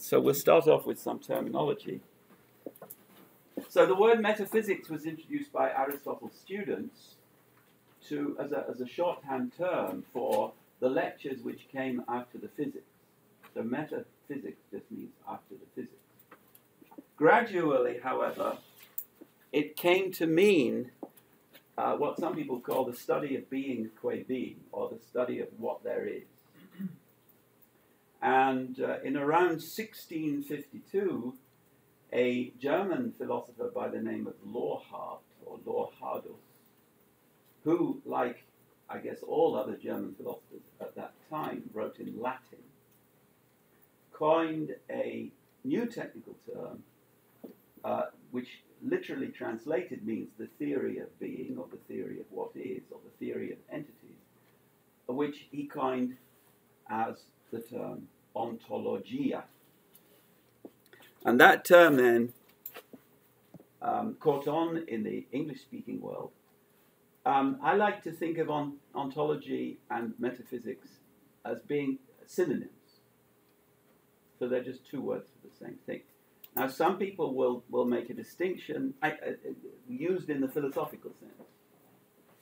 so we'll start off with some terminology. So the word metaphysics was introduced by Aristotle's students to as a, as a shorthand term for the lectures which came after the physics. So metaphysics just means after the physics. Gradually, however, it came to mean uh, what some people call the study of being qua being, or the study of what there is. And uh, in around 1652, a German philosopher by the name of Lorhard, or Lorhardus, who, like I guess all other German philosophers at that time, wrote in Latin, coined a new technical term, uh, which literally translated means the theory of being, or the theory of what is, or the theory of entities, which he coined as the term ontologia. And that term then um, caught on in the English speaking world. Um, I like to think of on, ontology and metaphysics as being synonyms. So they're just two words for the same thing. Now, some people will, will make a distinction I, uh, used in the philosophical sense.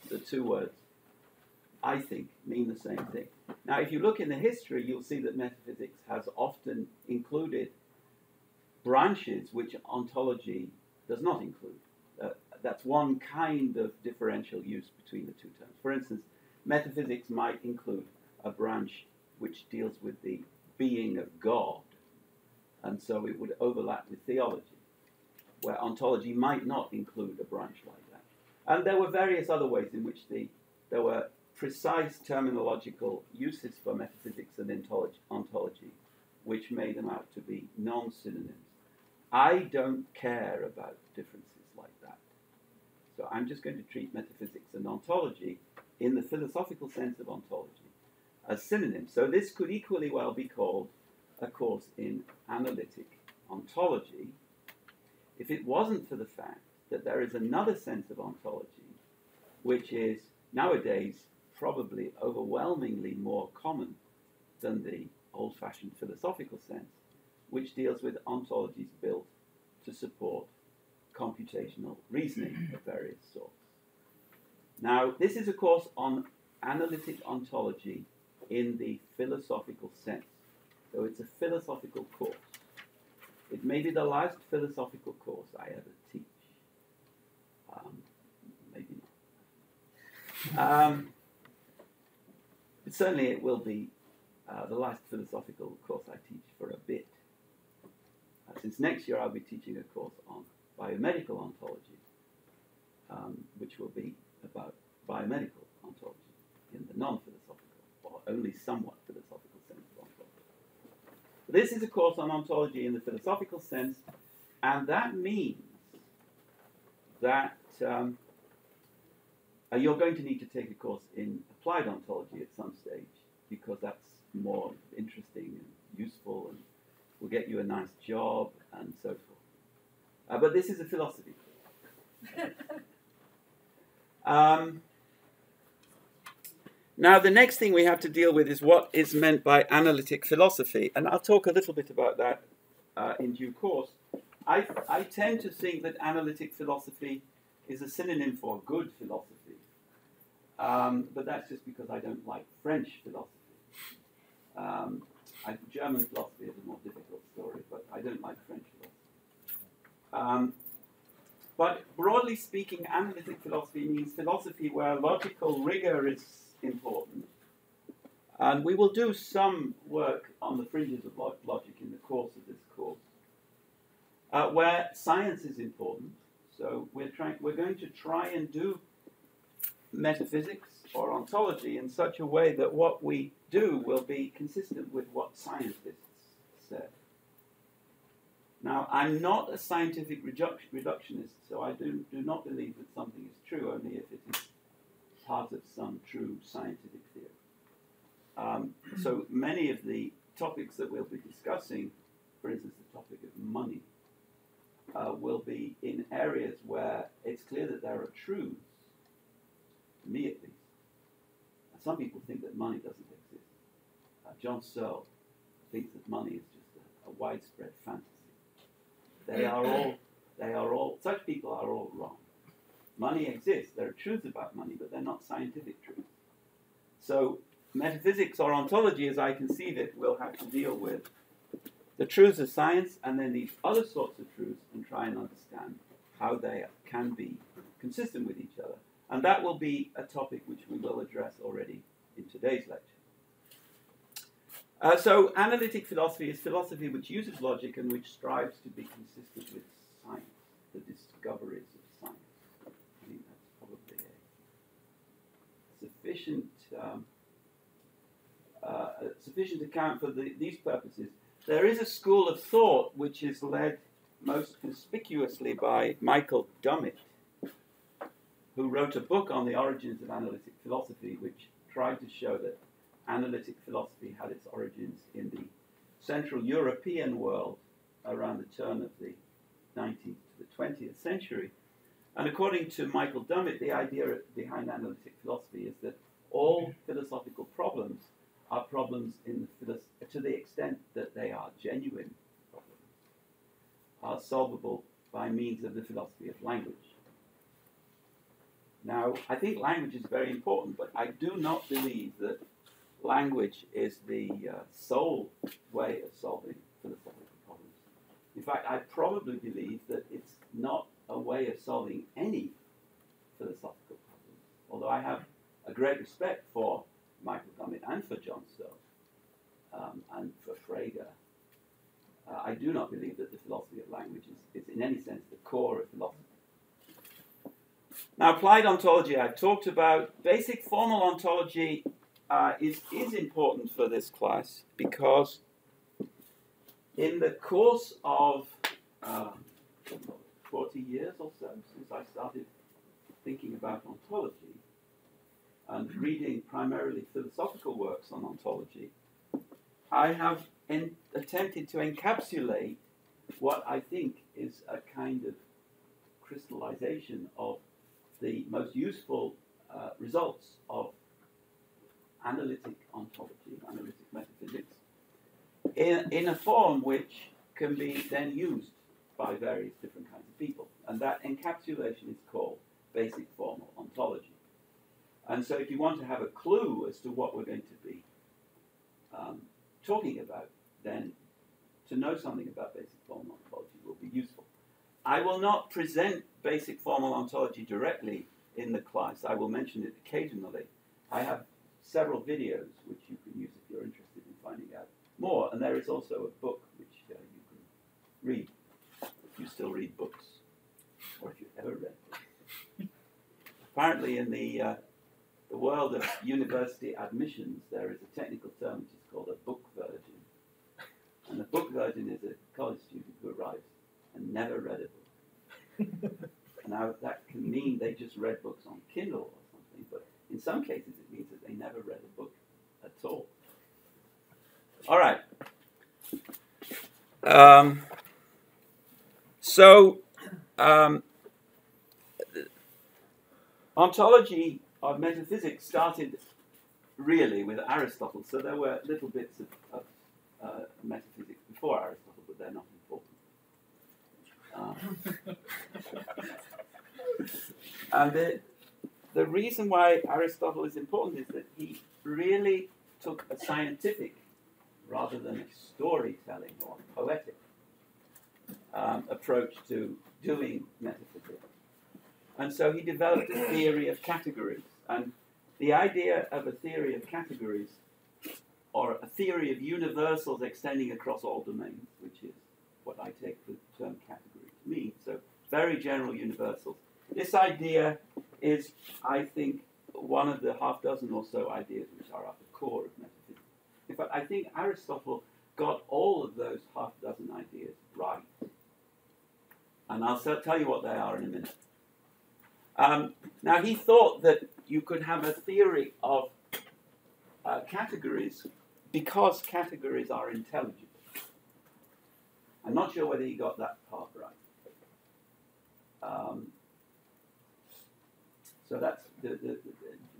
The two words, I think, mean the same thing. Now, if you look in the history, you'll see that metaphysics has often included branches which ontology does not include. Uh, that's one kind of differential use between the two terms. For instance, metaphysics might include a branch which deals with the being of God, and so it would overlap with theology, where ontology might not include a branch like that. And there were various other ways in which the, there were precise terminological uses for metaphysics and ontology, which made them out to be non synonyms. I don't care about differences like that. So I'm just going to treat metaphysics and ontology in the philosophical sense of ontology as synonyms. So this could equally well be called a course in analytic ontology if it wasn't for the fact that there is another sense of ontology which is nowadays probably overwhelmingly more common than the old fashioned philosophical sense, which deals with ontologies built to support computational reasoning of various sorts. Now, this is a course on analytic ontology in the philosophical sense. So it's a philosophical course. It may be the last philosophical course I ever teach. Um, maybe not. Um, certainly it will be uh, the last philosophical course I teach for a bit. Uh, since next year I'll be teaching a course on biomedical ontology, um, which will be about biomedical ontology in the non-philosophical, or only somewhat philosophical sense of ontology. But this is a course on ontology in the philosophical sense, and that means that um, uh, you're going to need to take a course in applied ontology at some stage because that's more interesting and useful and will get you a nice job and so forth. Uh, but this is a philosophy. um, now, the next thing we have to deal with is what is meant by analytic philosophy, and I'll talk a little bit about that uh, in due course. I, I tend to think that analytic philosophy is a synonym for good philosophy. Um, but that's just because I don't like French philosophy. Um, I, German philosophy is a more difficult story, but I don't like French philosophy. Um, but broadly speaking, analytic philosophy means philosophy where logical rigor is important. And we will do some work on the fringes of logic in the course of this course, uh, where science is important. So we're trying, we're going to try and do metaphysics or ontology in such a way that what we do will be consistent with what scientists said. Now, I'm not a scientific reductionist, so I do, do not believe that something is true only if it is part of some true scientific theory. Um, so many of the topics that we'll be discussing, for instance, the topic of money, uh, will be in areas where it's clear that there are truths me at least. Some people think that money doesn't exist. Uh, John Searle thinks that money is just a, a widespread fantasy. They are all, they are all, such people are all wrong. Money exists. There are truths about money, but they're not scientific truths. So metaphysics or ontology, as I conceive it, will have to deal with the truths of science and then these other sorts of truths and try and understand how they can be consistent with each other. And that will be a topic which we will address already in today's lecture. Uh, so, analytic philosophy is philosophy which uses logic and which strives to be consistent with science, the discoveries of science. I think that's probably a sufficient um, uh, sufficient account for the, these purposes. There is a school of thought which is led most conspicuously by Michael Dummett, who wrote a book on the origins of analytic philosophy, which tried to show that analytic philosophy had its origins in the Central European world around the turn of the 19th to the 20th century. And according to Michael Dummett, the idea behind analytic philosophy is that all philosophical problems are problems in the to the extent that they are genuine problems, are solvable by means of the philosophy of language. Now, I think language is very important, but I do not believe that language is the uh, sole way of solving philosophical problems. In fact, I probably believe that it's not a way of solving any philosophical problems, although I have a great respect for Michael Dummett and for John Stowe um, and for Frege. Uh, I do not believe that the philosophy of language is, is in any sense the core of philosophy. Now, applied ontology I've talked about. Basic formal ontology uh, is, is important for this class because in the course of uh, 40 years or so since I started thinking about ontology and reading primarily philosophical works on ontology, I have attempted to encapsulate what I think is a kind of crystallization of the most useful uh, results of analytic ontology, analytic metaphysics, in, in a form which can be then used by various different kinds of people. And that encapsulation is called basic formal ontology. And so if you want to have a clue as to what we're going to be um, talking about, then to know something about basic formal ontology will be useful. I will not present basic formal ontology directly in the class. I will mention it occasionally. I have several videos which you can use if you're interested in finding out more. And there is also a book which uh, you can read if you still read books or if you've ever read books. Apparently, in the, uh, the world of university admissions, there is a technical term which is called a book virgin. And a book virgin is a college student who arrives and never read a book. Now, that can mean they just read books on Kindle or something, but in some cases, it means that they never read a book at all. All right. Um, so, um, ontology of metaphysics started really with Aristotle. So there were little bits of, of uh, metaphysics before Aristotle, but they're not. And the, the reason why Aristotle is important is that he really took a scientific rather than a storytelling or poetic um, approach to doing metaphysics. And so he developed a theory of categories. And the idea of a theory of categories, or a theory of universals extending across all domains, which is what I take the term category mean, so very general universals. This idea is, I think, one of the half dozen or so ideas which are at the core of metaphysics. In fact, I think Aristotle got all of those half dozen ideas right. And I'll tell you what they are in a minute. Um, now, he thought that you could have a theory of uh, categories because categories are intelligible. I'm not sure whether he got that part right. Um, so that's the, the, the,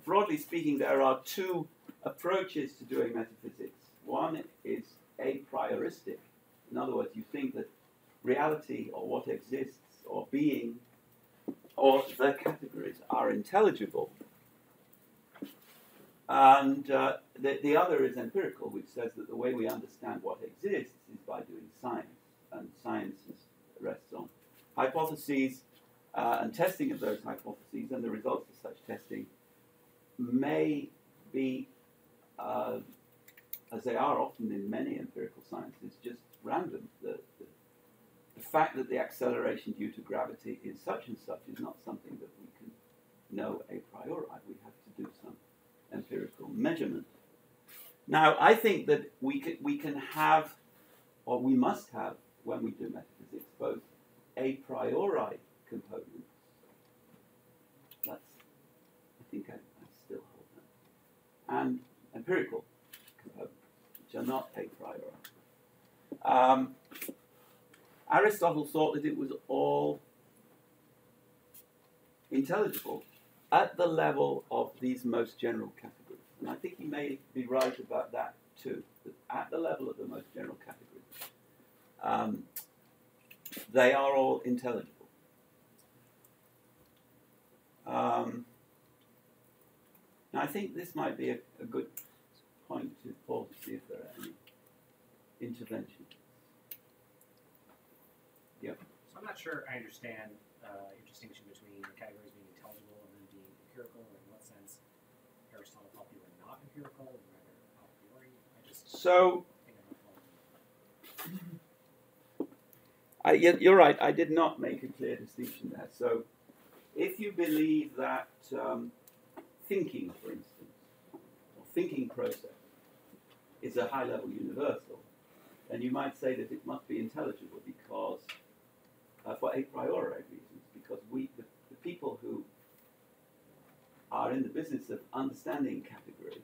broadly speaking, there are two approaches to doing metaphysics. One is a prioristic In other words, you think that reality or what exists or being or the categories are intelligible. And uh, the, the other is empirical, which says that the way we understand what exists is by doing science. And science is, rests on hypotheses uh, and testing of those hypotheses, and the results of such testing may be, uh, as they are often in many empirical sciences, just random. The, the, the fact that the acceleration due to gravity is such and such is not something that we can know a priori. We have to do some empirical measurement. Now, I think that we can, we can have, or we must have, when we do metaphysics, both a priori components. That's, I think I, I still hold that. And empirical components, which are not a priori. Um, Aristotle thought that it was all intelligible at the level of these most general categories. And I think he may be right about that too, that at the level of the most general categories, um, they are all intelligible. Um, now, I think this might be a, a good point to pause to see if there are any interventions. Yeah. So I'm not sure I understand uh, your distinction between the categories being intelligible and then being empirical. In what sense Aristotle thought they were not empirical and rather a priori? I just So, I'm not following. I, you- you're right, I did not make a clear distinction there. So, if you believe that um, thinking, for instance, or thinking process, is a high level universal, then you might say that it must be intelligible because, uh, for a priori reasons, because we, the, the people who are in the business of understanding categories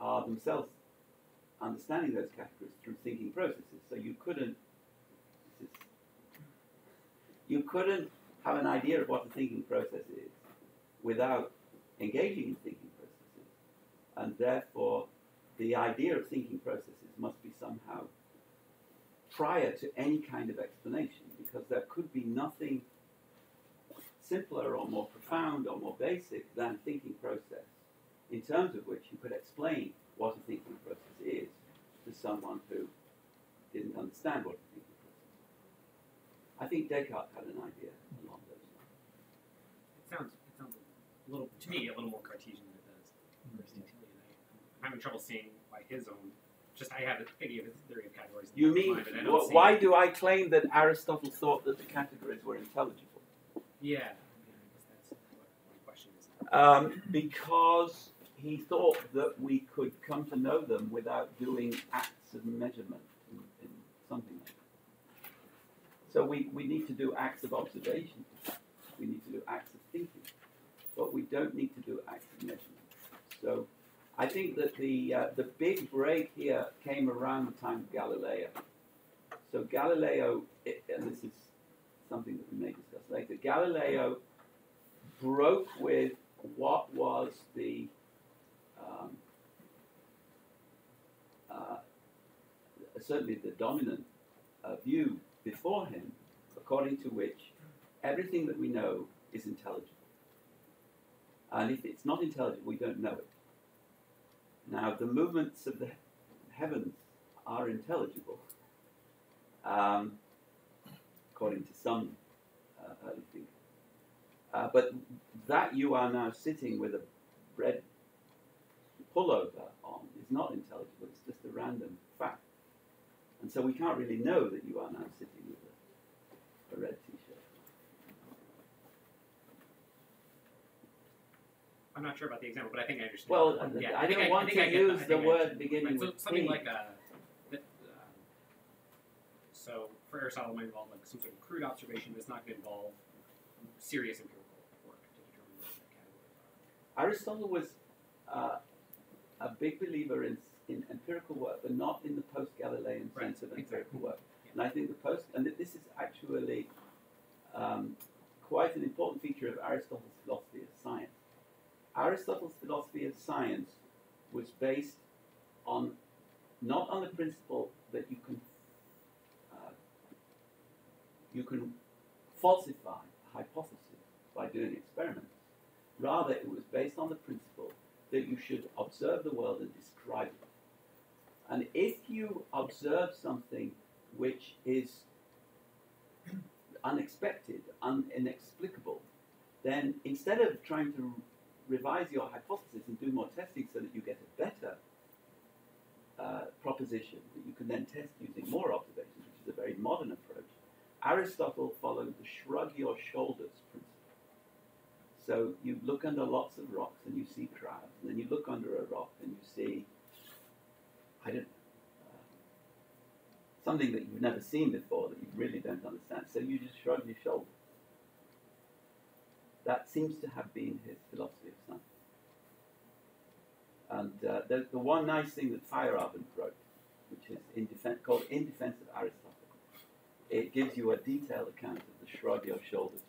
are themselves understanding those categories through thinking processes. So you couldn't is- you couldn't have an idea of what a thinking process is without engaging in thinking processes. And therefore, the idea of thinking processes must be somehow prior to any kind of explanation, because there could be nothing simpler or more profound or more basic than thinking process, in terms of which you could explain what a thinking process is to someone who didn't understand what a thinking process is. I think Descartes had an idea along those lines. It sounds it sounds a little to me a little more Cartesian than it does. I, I'm having trouble seeing why his own. Just I have a idea of his theory of categories. You mean, mind, but I don't wh- why it. do I claim that Aristotle thought that the categories were intelligible? Yeah, yeah, I guess that's what my question is. Um, because he thought that we could come to know them without doing acts of measurement in, in something like that. So we, we need to do acts of observation, we need to do acts of thinking, but we don't need to do active measurement. So I think that the, uh, the big break here came around the time of Galileo. So Galileo, i- and this is something that we may discuss later, Galileo broke with what was the um, uh, certainly the dominant uh, view before him, according to which everything that we know is intelligible. And if it's not intelligible, we don't know it. Now, the movements of the heavens are intelligible, um, according to some uh, early thinkers. Uh, but that you are now sitting with a bread pullover on is not intelligible, it's just a random fact. And so we can't really know that you are now sitting with a, a red t shirt. I'm not sure about the example, but I think I understand. Well, yeah, I think don't want think to I use I the think word beginning Right, so with something P. like a. that, um, so for Aristotle, might involve like some sort of crude observation, but it's not going to involve serious empirical work to determine what the categories are. Aristotle was uh, a big believer in, in empirical work, but not in the post Galilean Right, sense of empirical work. Yeah. And I think the post, and this is actually um, quite an important feature of Aristotle's philosophy of science. Aristotle's philosophy of science was based on not on the principle that you can uh, you can falsify a hypothesis by doing experiments. Rather, it was based on the principle that you should observe the world and describe it. And if you observe something which is unexpected, un- inexplicable, then instead of trying to revise your hypothesis and do more testing so that you get a better uh, proposition that you can then test using more observations, which is a very modern approach, Aristotle followed the shrug your shoulders principle. So you look under lots of rocks and you see crabs, and then you look under a rock and you see, I don't know, uh, something that you've never seen before that you really don't understand. So you just shrug your shoulders. That seems to have been his philosophy of science. And uh, the, the one nice thing that Feyerabend wrote, which is in defen called In Defense of Aristotle, it gives you a detailed account of the shrug your shoulders.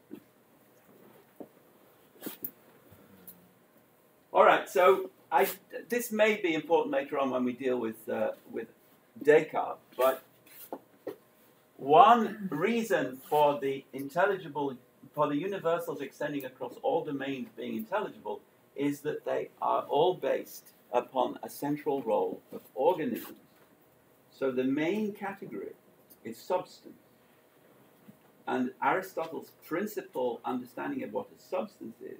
All right, so I, this may be important later on when we deal with, uh, with Descartes, but one reason for the intelligible, for the universals extending across all domains being intelligible is that they are all based upon a central role of organisms. So the main category is substance. And Aristotle's principal understanding of what a substance is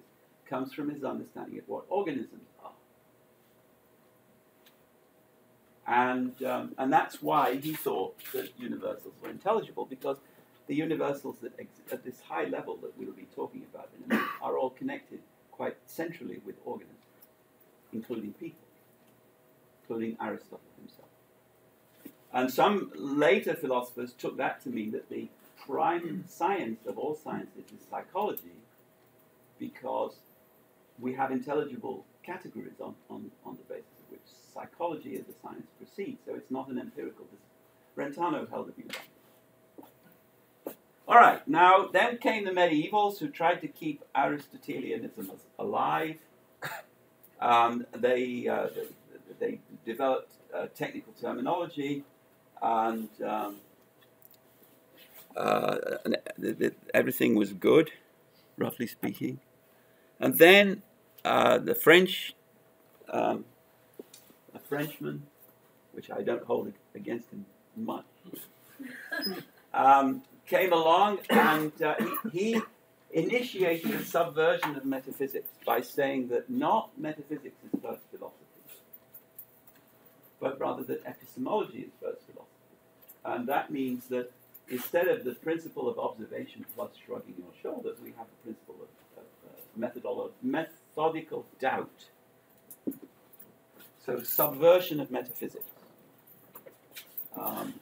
comes from his understanding of what organisms are. And, um, and that's why he thought that universals were intelligible, because the universals that at this high level that we'll be talking about in a minute are all connected quite centrally with organisms, including people, including Aristotle himself. And some later philosophers took that to mean that the prime science of all sciences is psychology because we have intelligible categories on, on, on the basis of which psychology as a science proceeds. So it's not an empirical discipline. Brentano held a view that. All right, now then came the medievals who tried to keep Aristotelianism alive. Um, they, uh, they, they, developed uh, technical terminology and, um, uh, and everything was good, roughly speaking. And then uh, the French, um, a Frenchman, which I don't hold against him much, um, came along and uh, he, initiated a subversion of metaphysics by saying that not metaphysics is first philosophy, but rather that epistemology is first philosophy. And that means that instead of the principle of observation plus shrugging your shoulders, we have the principle of, of uh, methodical doubt. So, subversion of metaphysics. Um,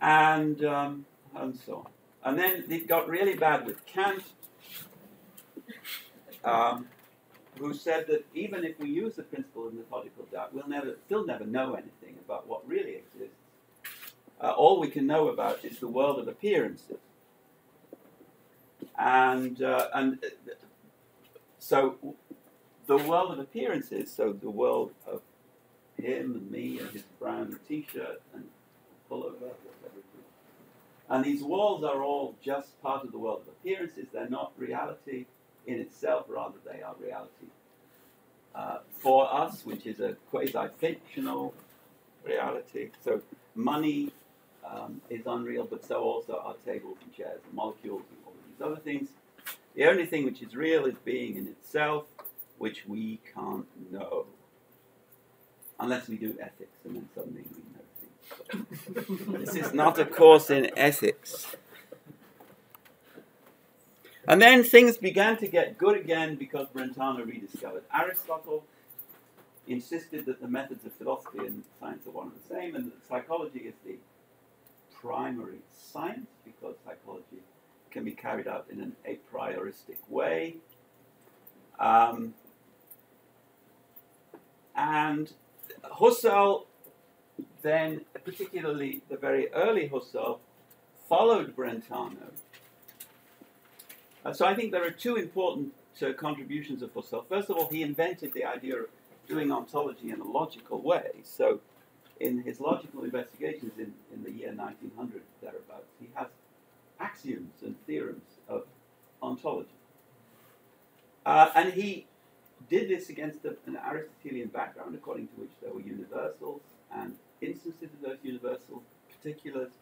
and, um, and so on. And then it got really bad with Kant, um, who said that even if we use the principle of methodical doubt, we'll never, still never know anything about what really exists. Uh, all we can know about is the world of appearances. And, uh, and uh, so the world of appearances, so the world of him and me and his brown t-shirt and pullover. And these walls are all just part of the world of appearances. They're not reality in itself, rather they are reality uh, for us, which is a quasi-fictional reality. So money um, is unreal, but so also are tables and chairs and molecules and all these other things. The only thing which is real is being in itself, which we can't know. Unless we do ethics, and then suddenly we know. This is not a course in ethics. And then things began to get good again because Brentano rediscovered Aristotle, insisted that the methods of philosophy and science are one and the same, and that psychology is the primary science because psychology can be carried out in an a prioristic way. Um, and Husserl, then, particularly the very early Husserl, followed Brentano uh, so I think there are two important uh, contributions of Husserl. First of all, he invented the idea of doing ontology in a logical way. So in his logical investigations in, in the year 1900 thereabouts, he has axioms and theorems of ontology. Uh, and he did this against an Aristotelian background, according to which there were universals and instances of those universal particulars.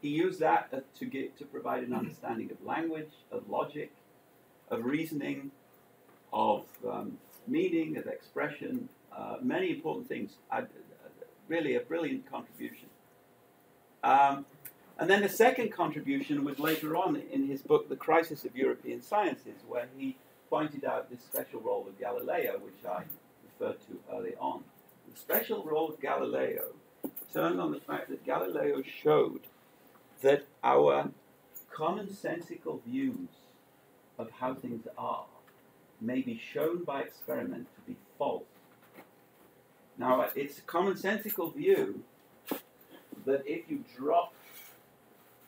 He used that to get to provide an understanding of language, of logic, of reasoning, of um, meaning, of expression, uh, many important things. Uh, really, a brilliant contribution. Um, and then the second contribution was later on in his book, The Crisis of European Sciences, where he pointed out this special role of Galileo, which I referred to early on. The special role of Galileo turned on the fact that Galileo showed that our commonsensical views of how things are may be shown by experiment to be false. Now, it's a commonsensical view that if you drop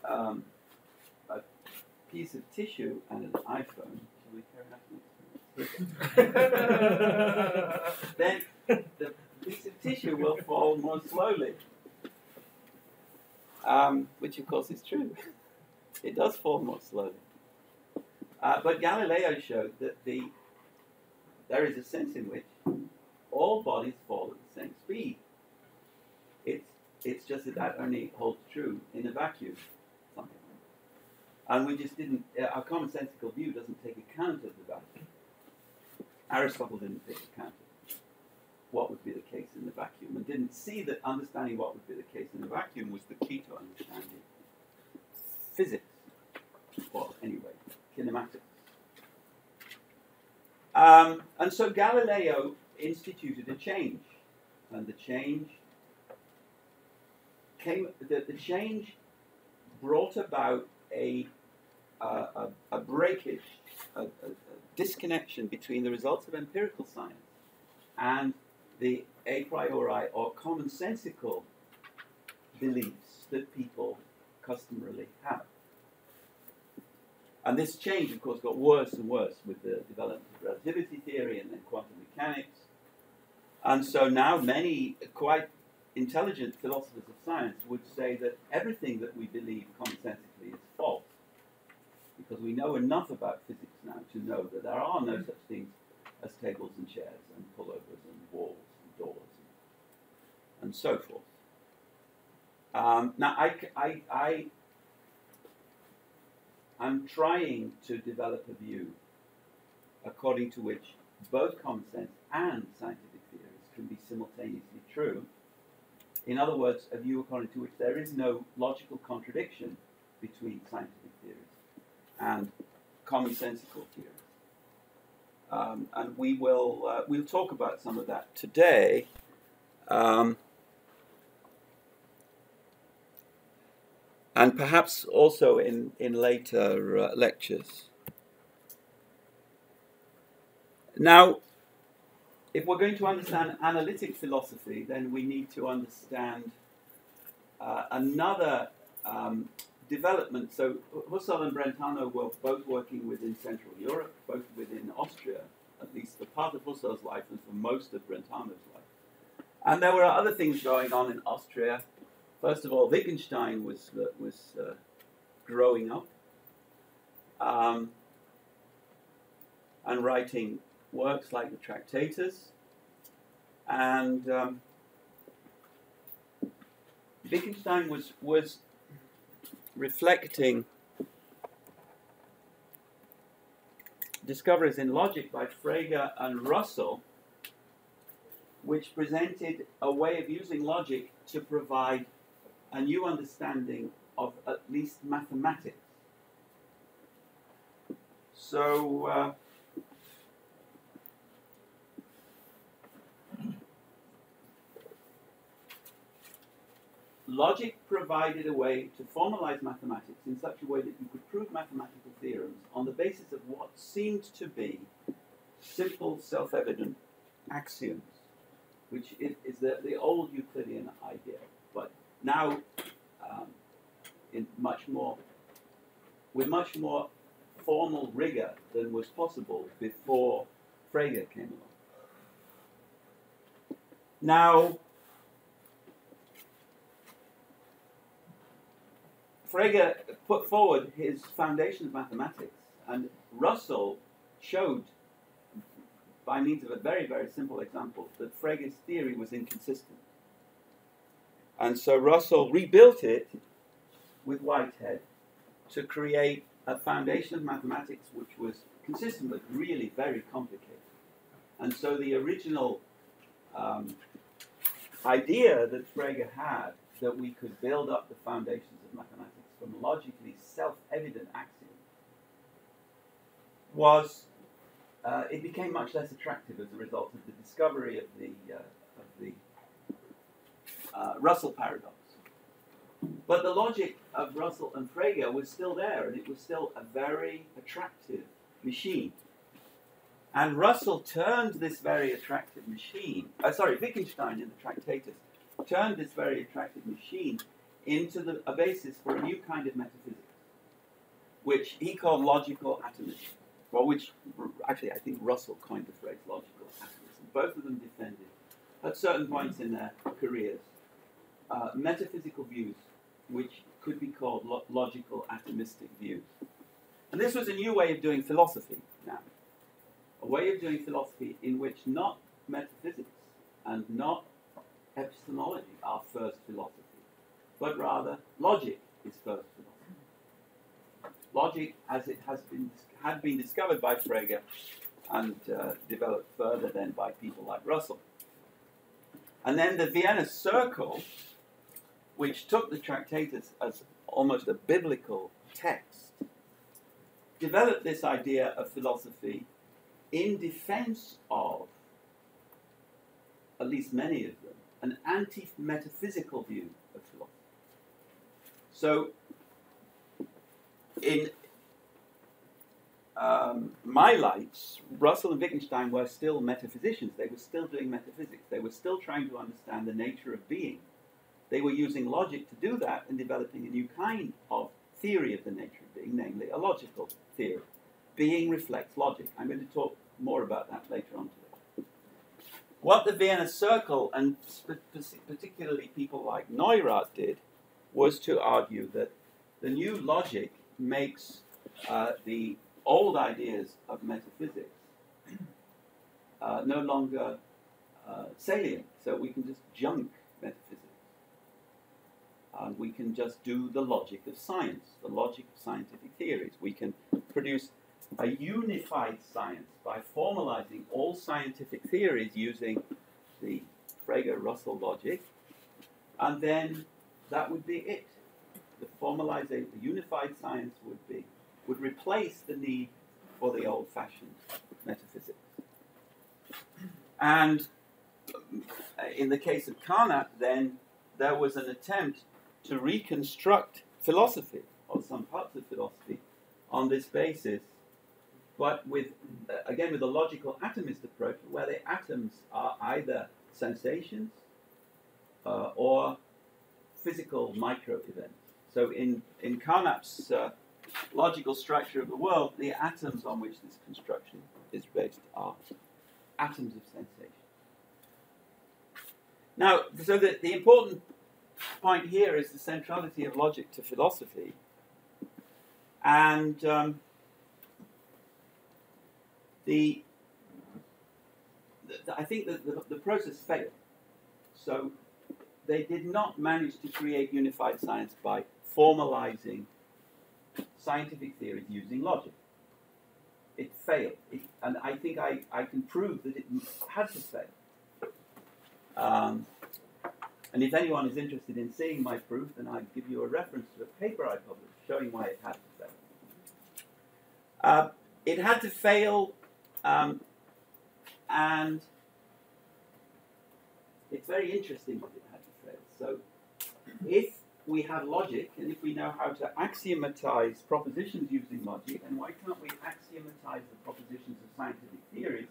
um, a piece of tissue and an iPhone, we then the of tissue will fall more slowly. Um, which of course is true. it does fall more slowly. Uh, but Galileo showed that the there is a sense in which all bodies fall at the same speed. It's it's just that that only holds true in a vacuum. Something. And we just didn't. Uh, our commonsensical view doesn't take account of the vacuum. Aristotle didn't take account of what would be the case in the vacuum and didn't see that understanding what would be the case in the vacuum was the key to understanding physics, or anyway, kinematics. Um, and so Galileo instituted a change, and the change came. The, the change brought about a uh, a, a, breakage, a, a, disconnection between the results of empirical science and the a priori or commonsensical beliefs that people customarily have. And this change, of course, got worse and worse with the development of relativity theory and then quantum mechanics. And so now many quite intelligent philosophers of science would say that everything that we believe commonsensically is false because we know enough about physics now to know that there are no such things as tables and chairs and pullovers and walls and, so forth. Um, now, I, I, I, I'm trying to develop a view according to which both common sense and scientific theories can be simultaneously true. In other words, a view according to which there is no logical contradiction between scientific theories and commonsensical theories. Um, and we will uh, we'll talk about some of that today. Um, and perhaps also in, in later uh, lectures. Now, if we're going to understand analytic philosophy, then we need to understand uh, another um, development. So Husserl and Brentano were both working within Central Europe, both within Austria, at least for part of Husserl's life and for most of Brentano's life. And there were other things going on in Austria. First of all, Wittgenstein was uh, was uh, growing up um, and writing works like the Tractatus. And um, Wittgenstein was was reflecting discoveries in logic by Frege and Russell, which presented a way of using logic to provide a new understanding of at least mathematics. So, uh, logic provided a way to formalize mathematics in such a way that you could prove mathematical theorems on the basis of what seemed to be simple, self evident axioms, which is, the, the old Euclidean idea, now um, in much more, with much more formal rigor than was possible before Frege came along. Now, Frege put forward his foundation of mathematics, and Russell showed by means of a very, very simple example that Frege's theory was inconsistent. And so Russell rebuilt it with Whitehead to create a foundation of mathematics which was consistent but really very complicated. And so the original um, idea that Frege had that we could build up the foundations of mathematics from logically self-evident axioms was uh, it became much less attractive as a result of the discovery of the uh, of the uh, Russell paradox. But the logic of Russell and Frege was still there, and it was still a very attractive machine. And Russell turned this very attractive machine, uh, sorry, Wittgenstein in the Tractatus, turned this very attractive machine into the, a basis for a new kind of metaphysics, which he called logical atomism. Well, which actually I think Russell coined the phrase logical atomism. Both of them defended, at certain points in their careers, uh, metaphysical views which could be called lo- logical atomistic views. And this was a new way of doing philosophy now. A way of doing philosophy in which not metaphysics and not epistemology are first philosophy, but rather logic is first philosophy. Logic, as it has been had been discovered by Frege and uh, developed further then by people like Russell. And then the Vienna Circle, which took the Tractatus as almost a biblical text, developed this idea of philosophy in defense of, at least many of them, an anti metaphysical view of philosophy. So, in um, my lights, Russell and Wittgenstein were still metaphysicians. They were still doing metaphysics. They were still trying to understand the nature of being. They were using logic to do that and developing a new kind of theory of the nature of being, namely a logical theory. Being reflects logic. I'm going to talk more about that later on today. What the Vienna Circle, and particularly people like Neurath, did was to argue that the new logic makes uh, the old ideas of metaphysics uh, no longer uh, salient. So we can just junk metaphysics. We can just do the logic of science, the logic of scientific theories. We can produce a unified science by formalizing all scientific theories using the Frege-Russell logic, and then that would be it. The formalization, the unified science would be would replace the need for the old-fashioned metaphysics. And in the case of Carnap, then there was an attempt to reconstruct philosophy or some parts of philosophy on this basis but with again with a logical atomist approach, where the atoms are either sensations uh, or physical micro events. So in in Carnap's uh, logical structure of the world, the atoms on which this construction is based are atoms of sensation. Now, so the, the important point here is the centrality of logic to philosophy. And um, the, the I think that the, the process failed. So they did not manage to create unified science by formalizing scientific theories using logic. It failed. It, and I think I, I can prove that it had to fail. Um, and if anyone is interested in seeing my proof, then I'll give you a reference to a paper I published showing why it had to fail. Uh, it had to fail um, and it's very interesting that it had to fail. So if we have logic, and if we know how to axiomatize propositions using logic, then why can't we axiomatize the propositions of scientific theories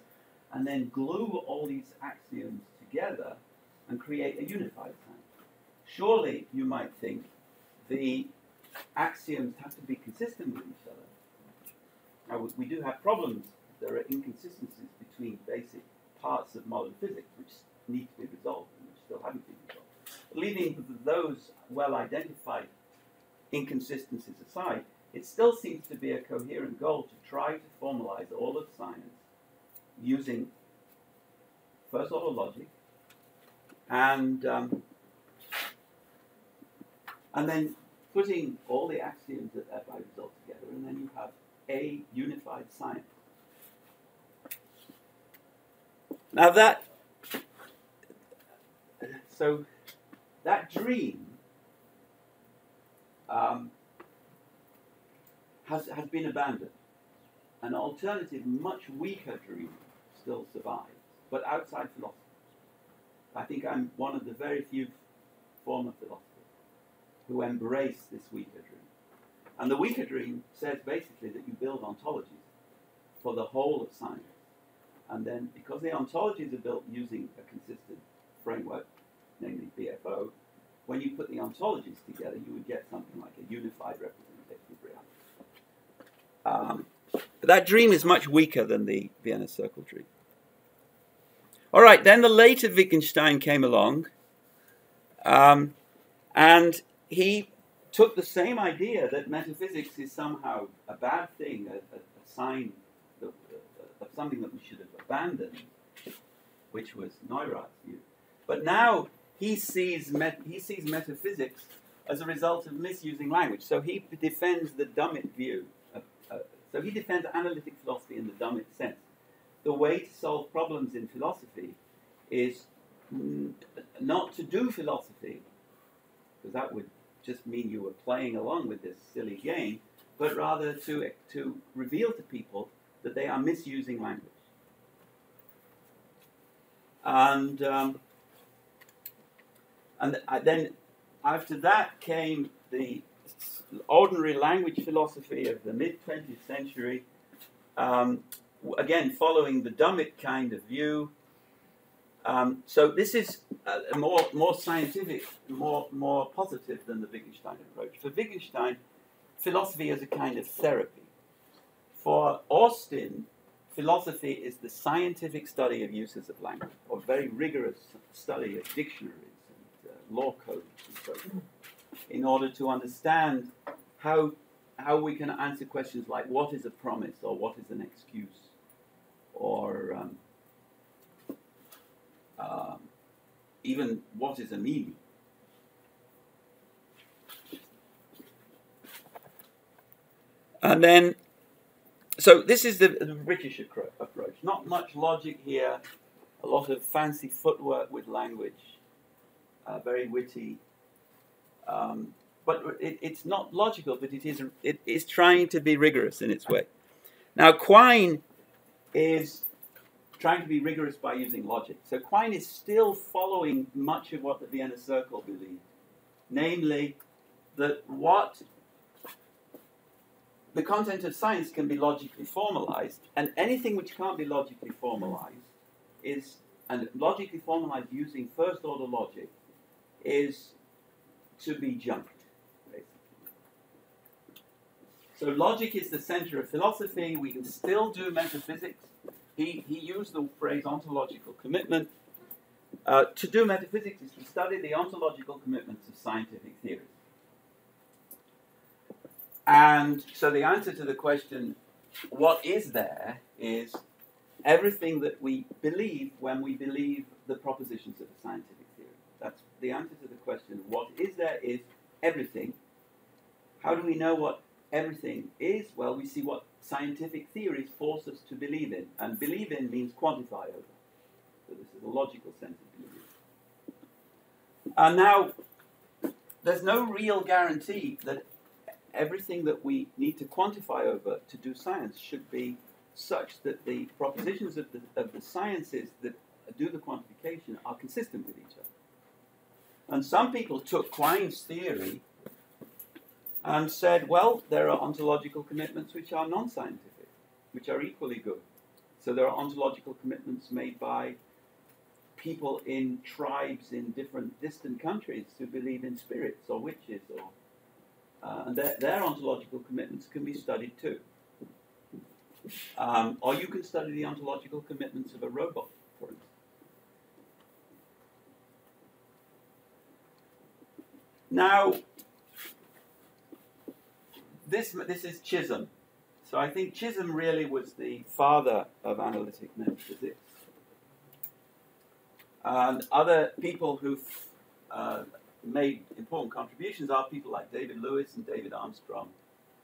and then glue all these axioms together and create a unified science? Surely, you might think, the axioms have to be consistent with each other. Now, we do have problems there are inconsistencies between basic parts of modern physics which need to be resolved and which still haven't been resolved. Leaving those well identified inconsistencies aside, it still seems to be a coherent goal to try to formalize all of science using first order logic and um, and then putting all the axioms that thereby result together, and then you have a unified science. Now that so that dream um, has has been abandoned. An alternative, much weaker dream still survives, but outside philosophy. I think I'm one of the very few former philosophers who embrace this weaker dream. And the weaker dream says basically that you build ontologies for the whole of science. And then, because the ontologies are built using a consistent framework, namely BFO, when you put the ontologies together, you would get something like a unified representation of reality. Um, but that dream is much weaker than the Vienna Circle dream. All right, then the later Wittgenstein came along, um, and he took the same idea that metaphysics is somehow a bad thing, a, a, a sign of, of, something that we should have abandoned, which was Neurath's view. But now he sees, met, he sees metaphysics as a result of misusing language. So he defends the Dummett view. Of, uh, so he defends analytic philosophy in the Dummett sense. The way to solve problems in philosophy is not to do philosophy, because that would just mean you were playing along with this silly game, but rather to, to reveal to people that they are misusing language. And, um, and then after that came the ordinary language philosophy of the mid 20th century, um, again following the Dummett kind of view, um, so this is a, more more scientific, more more positive than the Wittgenstein approach. For Wittgenstein, philosophy is a kind of therapy. For Austin, philosophy is the scientific study of uses of language, or very rigorous study of dictionaries and uh, law codes and so forth, in order to understand how how we can answer questions like what is a promise or what is an excuse, or um, um, even what is a meaning. And then, so this is the, the British approach. Not much logic here, a lot of fancy footwork with language, uh, very witty. Um, but it, it's not logical, but it is, it is trying to be rigorous in its way. Now, Quine is trying to be rigorous by using logic. So Quine is still following much of what the Vienna Circle believed, namely that what the content of science can be logically formalized, and anything which can't be logically formalized is, and logically formalized using first order logic, is to be junked, basically. So logic is the center of philosophy. We can still do metaphysics he, he used the phrase ontological commitment. Uh, to do metaphysics is to study the ontological commitments of scientific theories. And so the answer to the question, what is there, is everything that we believe when we believe the propositions of a scientific theory. That's the answer to the question, what is there, is everything. How do we know what everything is? Well, we see what scientific theories force us to believe in. And believe in means quantify over. So this is a logical sense of believing. And now, there's no real guarantee that everything that we need to quantify over to do science should be such that the propositions of the, of the sciences that do the quantification are consistent with each other. And some people took Quine's theory and said, well, there are ontological commitments which are non scientific, which are equally good. So there are ontological commitments made by people in tribes in different distant countries who believe in spirits or witches, or uh, and their, their, ontological commitments can be studied too. Um, or you can study the ontological commitments of a robot, for instance. Now, this this is Chisholm. So I think Chisholm really was the father of analytic metaphysics. And other people who've uh, made important contributions are people like David Lewis and David Armstrong,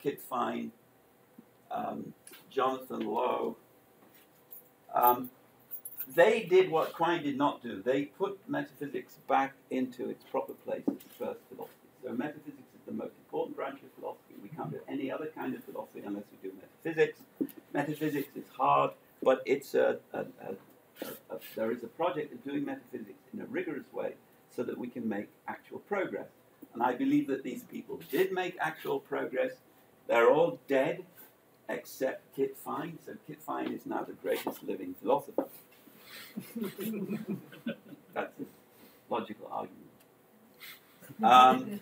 Kit Fine, um, Jonathan Lowe. Um, they did what Quine did not do. They put metaphysics back into its proper place as first philosophy. So metaphysics is the most important branch of philosophy. Can't do any other kind of philosophy unless we do metaphysics. Metaphysics is hard, but it's a, a, a, a there is a project of doing metaphysics in a rigorous way so that we can make actual progress. And I believe that these people did make actual progress. They're all dead except Kit Fine. So Kit Fine is now the greatest living philosopher. That's a logical argument. Um,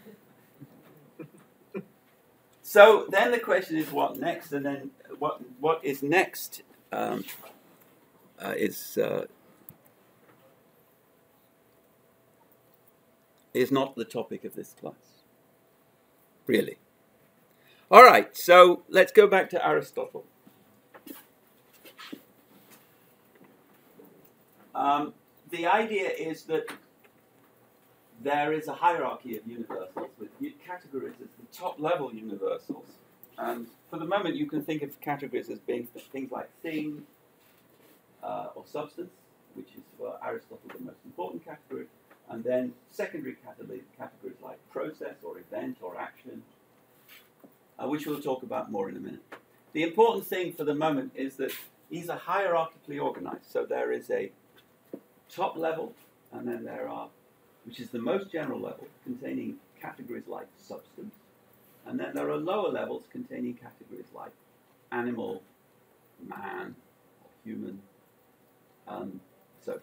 so then the question is what next, and then what what is next um, uh, is uh, is not the topic of this class, really. All right, so let's go back to Aristotle. Um, the idea is that there is a hierarchy of universals with categories as the top level universals. And for the moment, you can think of categories as being things like thing uh, or substance, which is for Aristotle the most important category, and then secondary categories, like process or event or action, uh, which we'll talk about more in a minute. The important thing for the moment is that these are hierarchically organized. So there is a top level, and then there are, which is the most general level, containing categories like substance. And then there are lower levels containing categories like animal, man, human, um, so.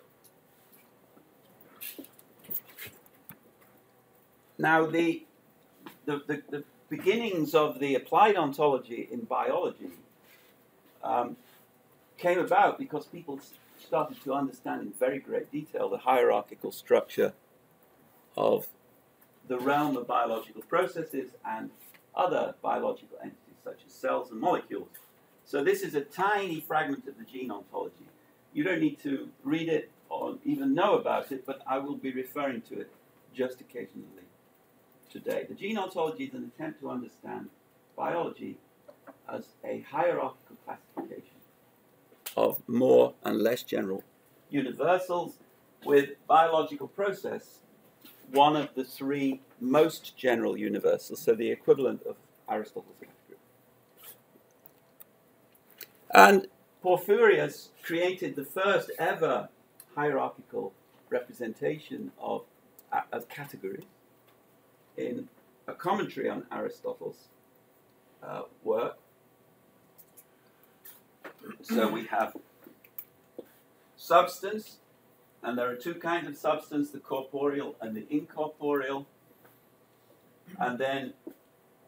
Now, the, the, the, the, beginnings of the applied ontology in biology um, came about because people started to understand in very great detail the hierarchical structure of the realm of biological processes and other biological entities such as cells and molecules. So this is a tiny fragment of the gene ontology. You don't need to read it or even know about it, but I will be referring to it just occasionally today. The gene ontology is an attempt to understand biology as a hierarchical classification of more and less general universals, with biological process one of the three most general universals, so the equivalent of Aristotle's category. And Porphyrius created the first ever hierarchical representation of, of categories in a commentary on Aristotle's uh, work. So we have substance, and there are two kinds of substance the corporeal and the incorporeal. And then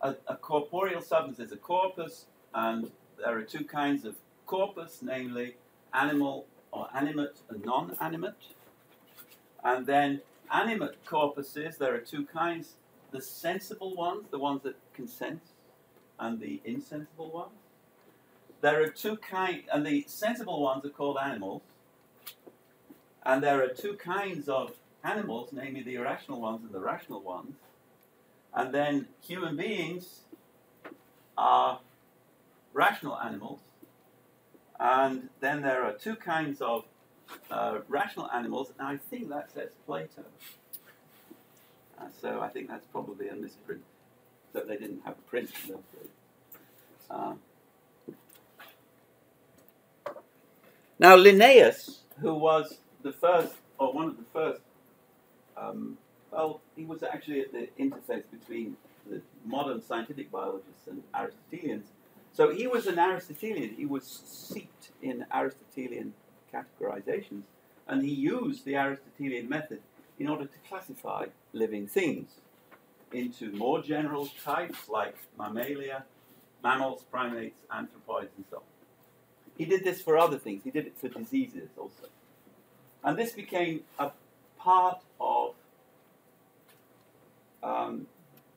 a, a corporeal substance is a corpus, and there are two kinds of corpus, namely animal or animate and non animate. And then animate corpuses, there are two kinds the sensible ones, the ones that can sense, and the insensible ones. There are two kinds, and the sensible ones are called animals. And there are two kinds of animals, namely the irrational ones and the rational ones. And then human beings are rational animals. And then there are two kinds of uh, rational animals, and I think that says Plato. Uh, so I think that's probably a misprint, that they didn't have a print in. Um, now Linnaeus, who was the first, or one of the first, um, well, he was actually at the interface between the modern scientific biologists and Aristotelians. So he was an Aristotelian. He was steeped in Aristotelian categorizations, and he used the Aristotelian method in order to classify living things into more general types like mammalia, mammals, primates, anthropoids, and so on. He did this for other things. He did it for diseases also. And this became a part of um,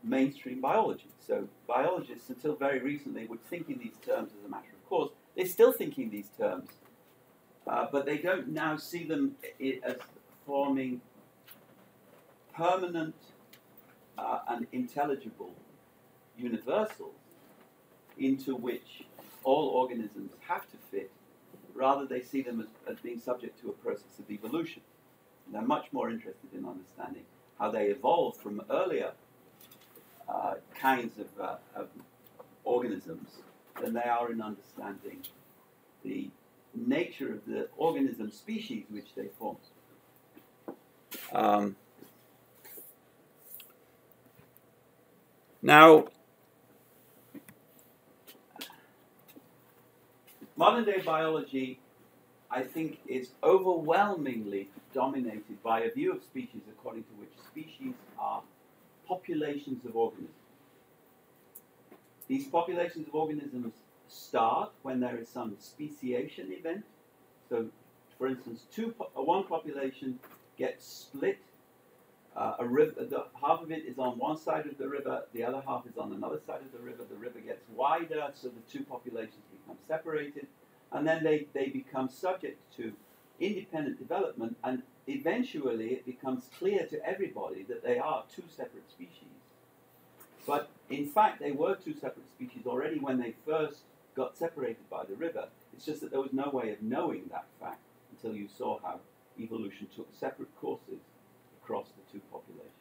mainstream biology. So biologists, until very recently, would think in these terms as a matter of course. They're still thinking these terms, uh, but they don't now see them as forming permanent uh, and intelligible universals into which all organisms have to fit. Rather, they see them as, as being subject to a process of evolution. And they're much more interested in understanding how they evolved from earlier uh, kinds of, uh, of organisms than they are in understanding the nature of the organism species which they form. Um, now, modern day biology, I think, is overwhelmingly dominated by a view of species according to which species are populations of organisms. These populations of organisms start when there is some speciation event. So, for instance, two uh, one population gets split. Uh, a river, the, half of it is on one side of the river, the other half is on another side of the river. The river gets wider, so the two populations become separated, and then they, they become subject to independent development, and eventually it becomes clear to everybody that they are two separate species. But in fact, they were two separate species already when they first got separated by the river. It's just that there was no way of knowing that fact until you saw how evolution took separate courses across the two populations.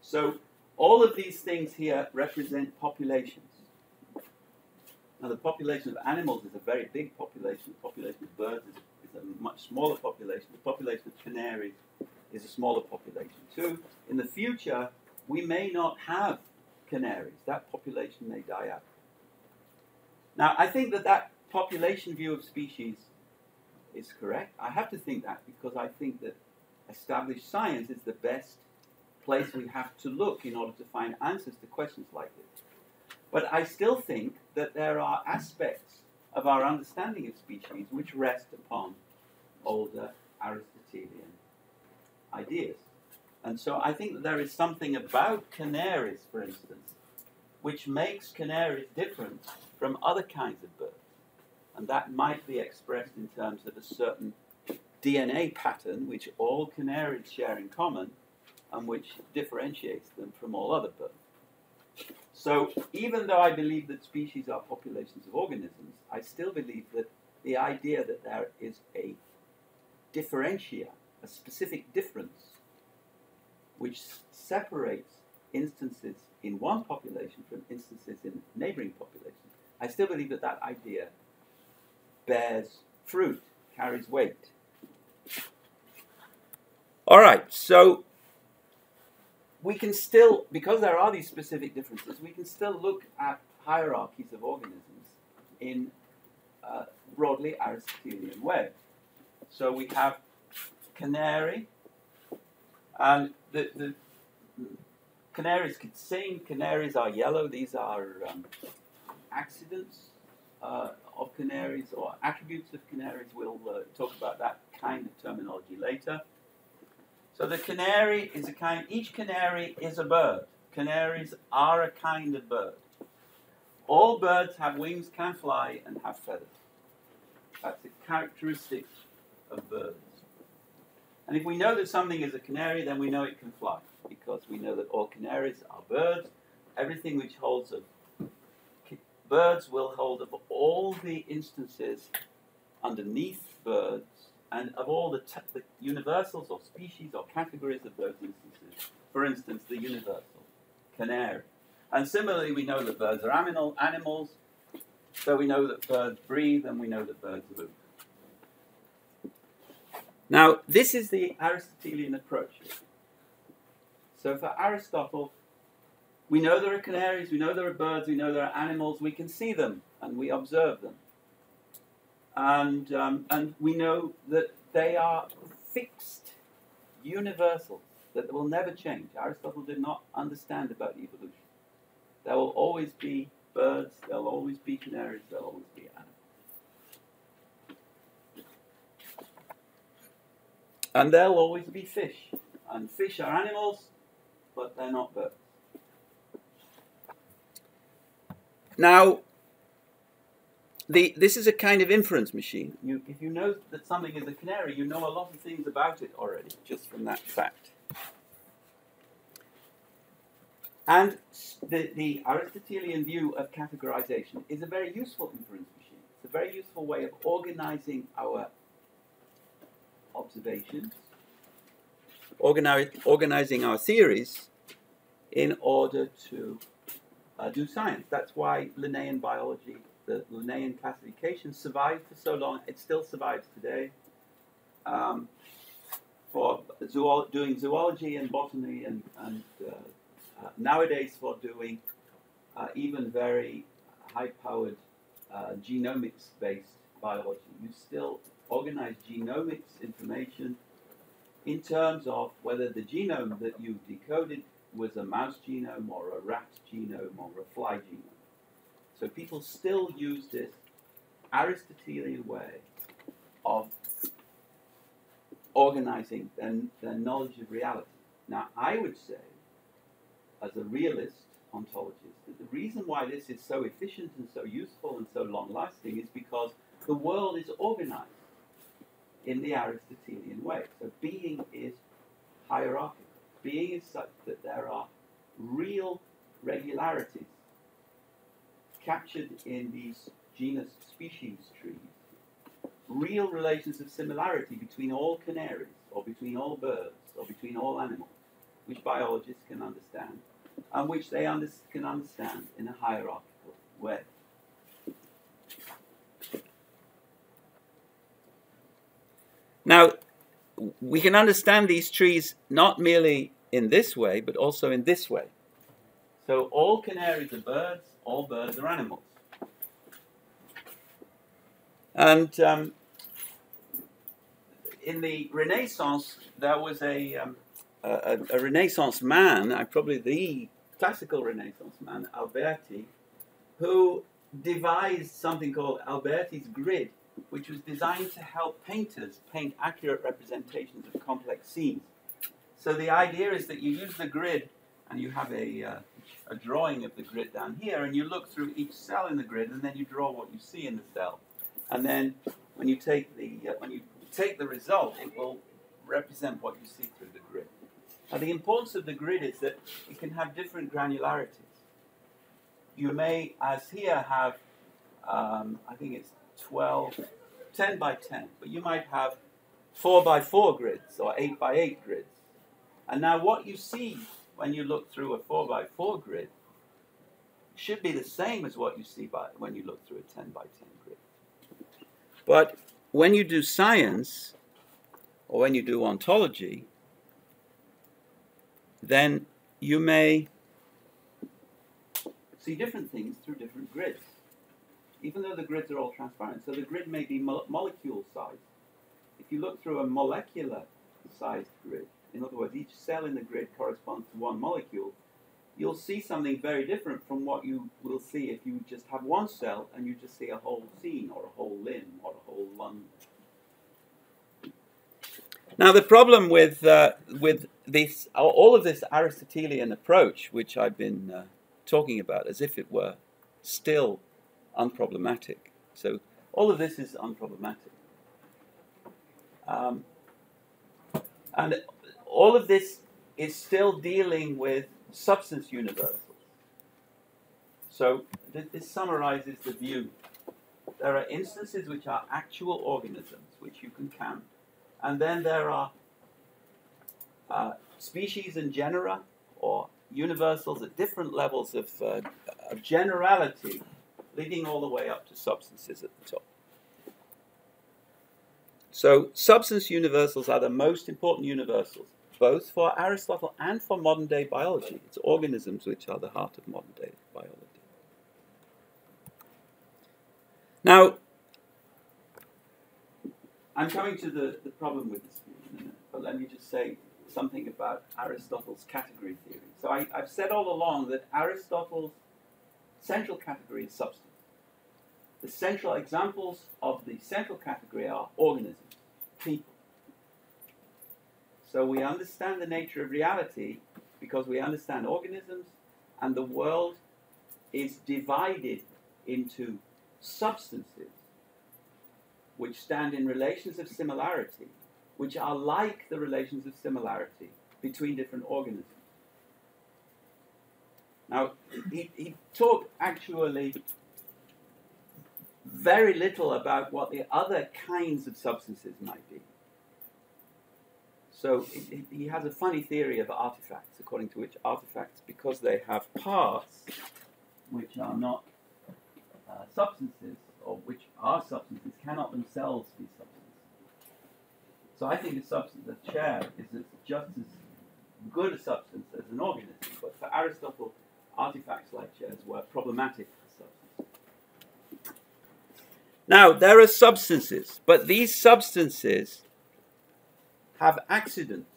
So all of these things here represent populations. Now, the population of animals is a very big population. The population of birds is, is a much smaller population. The population of canaries is a smaller population too. In the future, we may not have canaries. That population may die out. Now, I think that that population view of species is correct. I have to think that because I think that established science is the best place we have to look in order to find answers to questions like this. But I still think that there are aspects of our understanding of species which rest upon older Aristotelian ideas. And so I think that there is something about canaries, for instance, which makes canaries different from other kinds of birds. And that might be expressed in terms of a certain DNA pattern which all canaries share in common and which differentiates them from all other birds. So, even though I believe that species are populations of organisms, I still believe that the idea that there is a differentia, a specific difference, which separates instances in one population from instances in neighboring populations, I still believe that that idea bears fruit, carries weight. All right, so we can still, because there are these specific differences, we can still look at hierarchies of organisms in a broadly Aristotelian way. So we have canary, and the, the canaries can sing. Canaries are yellow. These are um, accidents uh, of canaries or attributes of canaries. We'll uh, talk about that kind of terminology later. So the canary is a kind, each canary is a bird. Canaries are a kind of bird. All birds have wings, can fly, and have feathers. That's a characteristic of birds. And if we know that something is a canary, then we know it can fly, because we know that all canaries are birds. Everything which holds of birds will hold of all the instances underneath birds and of all the, the universals or species or categories of those instances. For instance, the universal canary. And similarly, we know that birds are animal, animals, so we know that birds breathe and we know that birds move. Now, this is the Aristotelian approach. So for Aristotle, we know there are canaries, we know there are birds, we know there are animals, we can see them and we observe them. And, um, and we know that they are fixed, universal, that they will never change. Aristotle did not understand about evolution. There will always be birds, there will always be canaries, there will always be animals. And there'll always be fish. And fish are animals, but they're not birds. now, the, this is a kind of inference machine. You, if you know that something is a canary, you know a lot of things about it already, just from that fact. And the, the Aristotelian view of categorization is a very useful inference machine. It's a very useful way of organizing our observations, organize, organizing our theories in order to uh, do science. That's why Linnaean biology, the Linnaean classification, survived for so long. It still survives today. Um, for zoolo- doing zoology and botany, and, and uh, uh, nowadays for doing uh, even very high-powered uh, genomics-based biology, you still organize genomics information in terms of whether the genome that you decoded was a mouse genome or a rat genome or a fly genome. So people still use this Aristotelian way of organizing their, their knowledge of reality. Now, I would say, as a realist ontologist, that the reason why this is so efficient and so useful and so long lasting is because the world is organized in the Aristotelian way. So being is hierarchical. Being is such that there are real regularities captured in these genus species trees, real relations of similarity between all canaries, or between all birds, or between all animals, which biologists can understand, and which they under- can understand in a hierarchical way. Now, we can understand these trees not merely in this way, but also in this way. So all canaries are birds, all birds are animals. And um, in the Renaissance, there was a, um, a, a, Renaissance man, uh, probably the classical Renaissance man, Alberti, who devised something called Alberti's grid, which was designed to help painters paint accurate representations of complex scenes. So the idea is that you use the grid and you have a, uh, a drawing of the grid down here, and you look through each cell in the grid, and then you draw what you see in the cell. And then when you take the uh, when you take the result, it will represent what you see through the grid. Now the importance of the grid is that it can have different granularities. You may, as here, have um, I think it's 12, 10 by 10, but you might have 4 by 4 grids or 8 by 8 grids. And now what you see when you look through a 4 by 4 grid should be the same as what you see by, when you look through a 10 by 10 grid. But when you do science, or when you do ontology, then you may see different things through different grids even though the grids are all transparent. So the grid may be mo molecule size. If you look through a molecular sized grid, in other words, each cell in the grid corresponds to one molecule, you'll see something very different from what you will see if you just have one cell and you just see a whole scene or a whole limb or a whole lung. Now the problem with uh, with this all of this Aristotelian approach, which I've been uh, talking about, as if it were still unproblematic. So all of this is unproblematic. Um, and all of this is still dealing with substance universals. So th- this summarizes the view. There are instances which are actual organisms, which you can count, and then there are uh, species and genera, or universals at different levels of, uh, of generality leading all the way up to substances at the top. So, substance universals are the most important universals, both for Aristotle and for modern day biology. It's organisms which are the heart of modern day biology. Now, I'm coming to the, the problem with this but let me just say something about Aristotle's category theory. So I, I've said all along that Aristotle's central category is substance. The central examples of the central category are organisms, people. So we understand the nature of reality because we understand organisms and the world is divided into substances which stand in relations of similarity, which are like the relations of similarity between different organisms. Now, he, he talked actually very little about what the other kinds of substances might be. So he has a funny theory of artifacts, according to which artifacts, because they have parts which are not uh, substances, or which are substances, cannot themselves be substances. So I think a substance, a chair, is just as good a substance as an organism. But for Aristotle, artifacts like chairs were problematic. Now, there are substances, but these substances have accidents.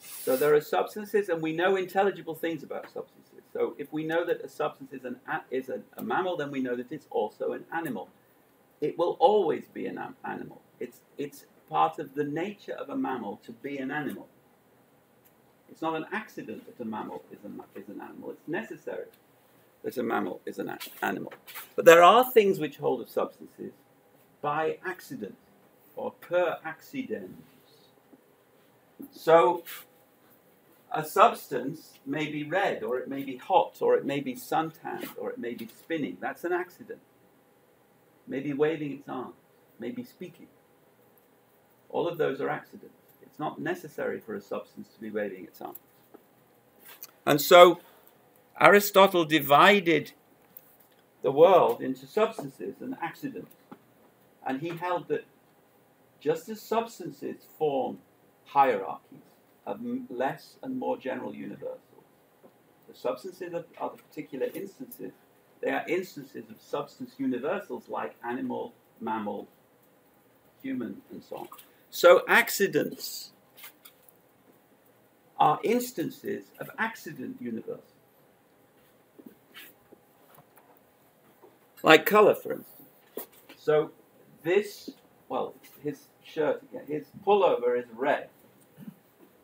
So there are substances, and we know intelligible things about substances. So if we know that a substance is, an, is a, a mammal, then we know that it's also an animal. It will always be an animal. It's, it's part of the nature of a mammal to be an animal. It's not an accident that a mammal is, a, is an animal. It's necessary that a mammal is an animal. But there are things which hold of substances by accident or per accidens. So a substance may be red, or it may be hot, or it may be suntanned, or it may be spinning. That's an accident. Maybe waving its arms, maybe speaking. All of those are accidents. It's not necessary for a substance to be waving its arms. And so Aristotle divided the world into substances and accidents. And he held that just as substances form hierarchies of less and more general universals, the substances are, the particular instances. They are instances of substance universals like animal, mammal, human, and so on. So accidents are instances of accident universals. Like color, for instance. So this, well, his shirt, his pullover is red.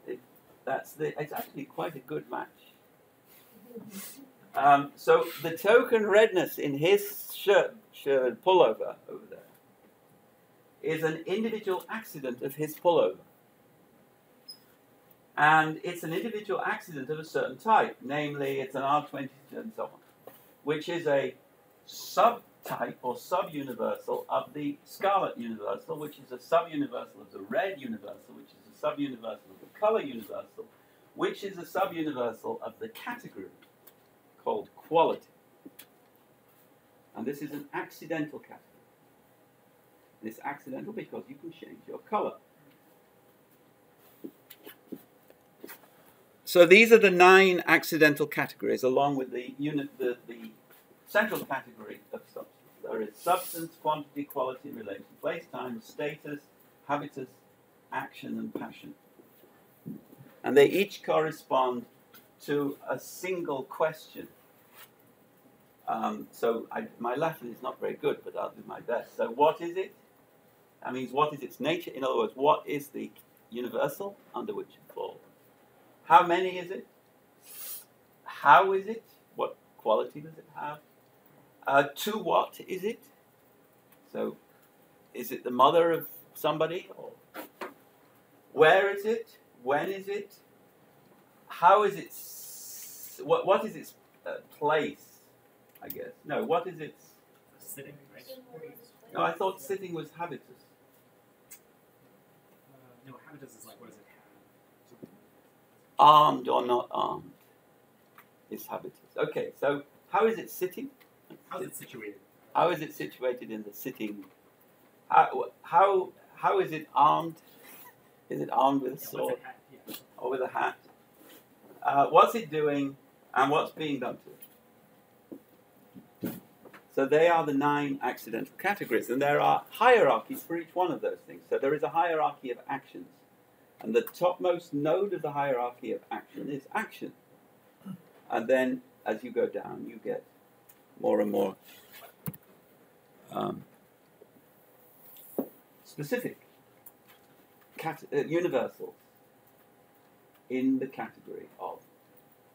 It, that's the, it's actually quite a good match. Um, so the token redness in his shirt, shirt pullover over there is an individual accident of his pullover. And it's an individual accident of a certain type, namely it's an R20 and so on, which is a subtype or subuniversal of the scarlet universal, which is a subuniversal of the red universal, which is a subuniversal of the color universal, which is a subuniversal of the category called quality. And this is an accidental category. And it's accidental because you can change your color. So these are the nine accidental categories, along with the unit, the, the central category of substance. There is substance, quantity, quality, relation, place, time, status, habitus, action, and passion. And they each correspond to a single question. Um, so I, my Latin is not very good, but I'll do my best. So what is it? That means what is its nature? In other words, what is the universal under which it falls? How many is it? How is it? What quality does it have? Uh, to what is it? So, is it the mother of somebody? Or where is it? When is it? How is it? What, what is its uh, place? I guess. No, what is its. Sitting, right? No, I thought sitting was habitus. Uh, no, habitus is like, what does it have? Armed or not armed is habitus. Okay, so how is it sitting? How's it situated? How is it situated in the sitting? How, how, how is it armed? Is it armed with a sword what's it have? Yeah. or with a hat? Uh, what's it doing and what's being done to it? So they are the nine accidental categories, and there are hierarchies for each one of those things. So there is a hierarchy of actions, and the topmost node of the hierarchy of action is action. And then as you go down, you get more and more um, specific, cat- uh, universals in the category of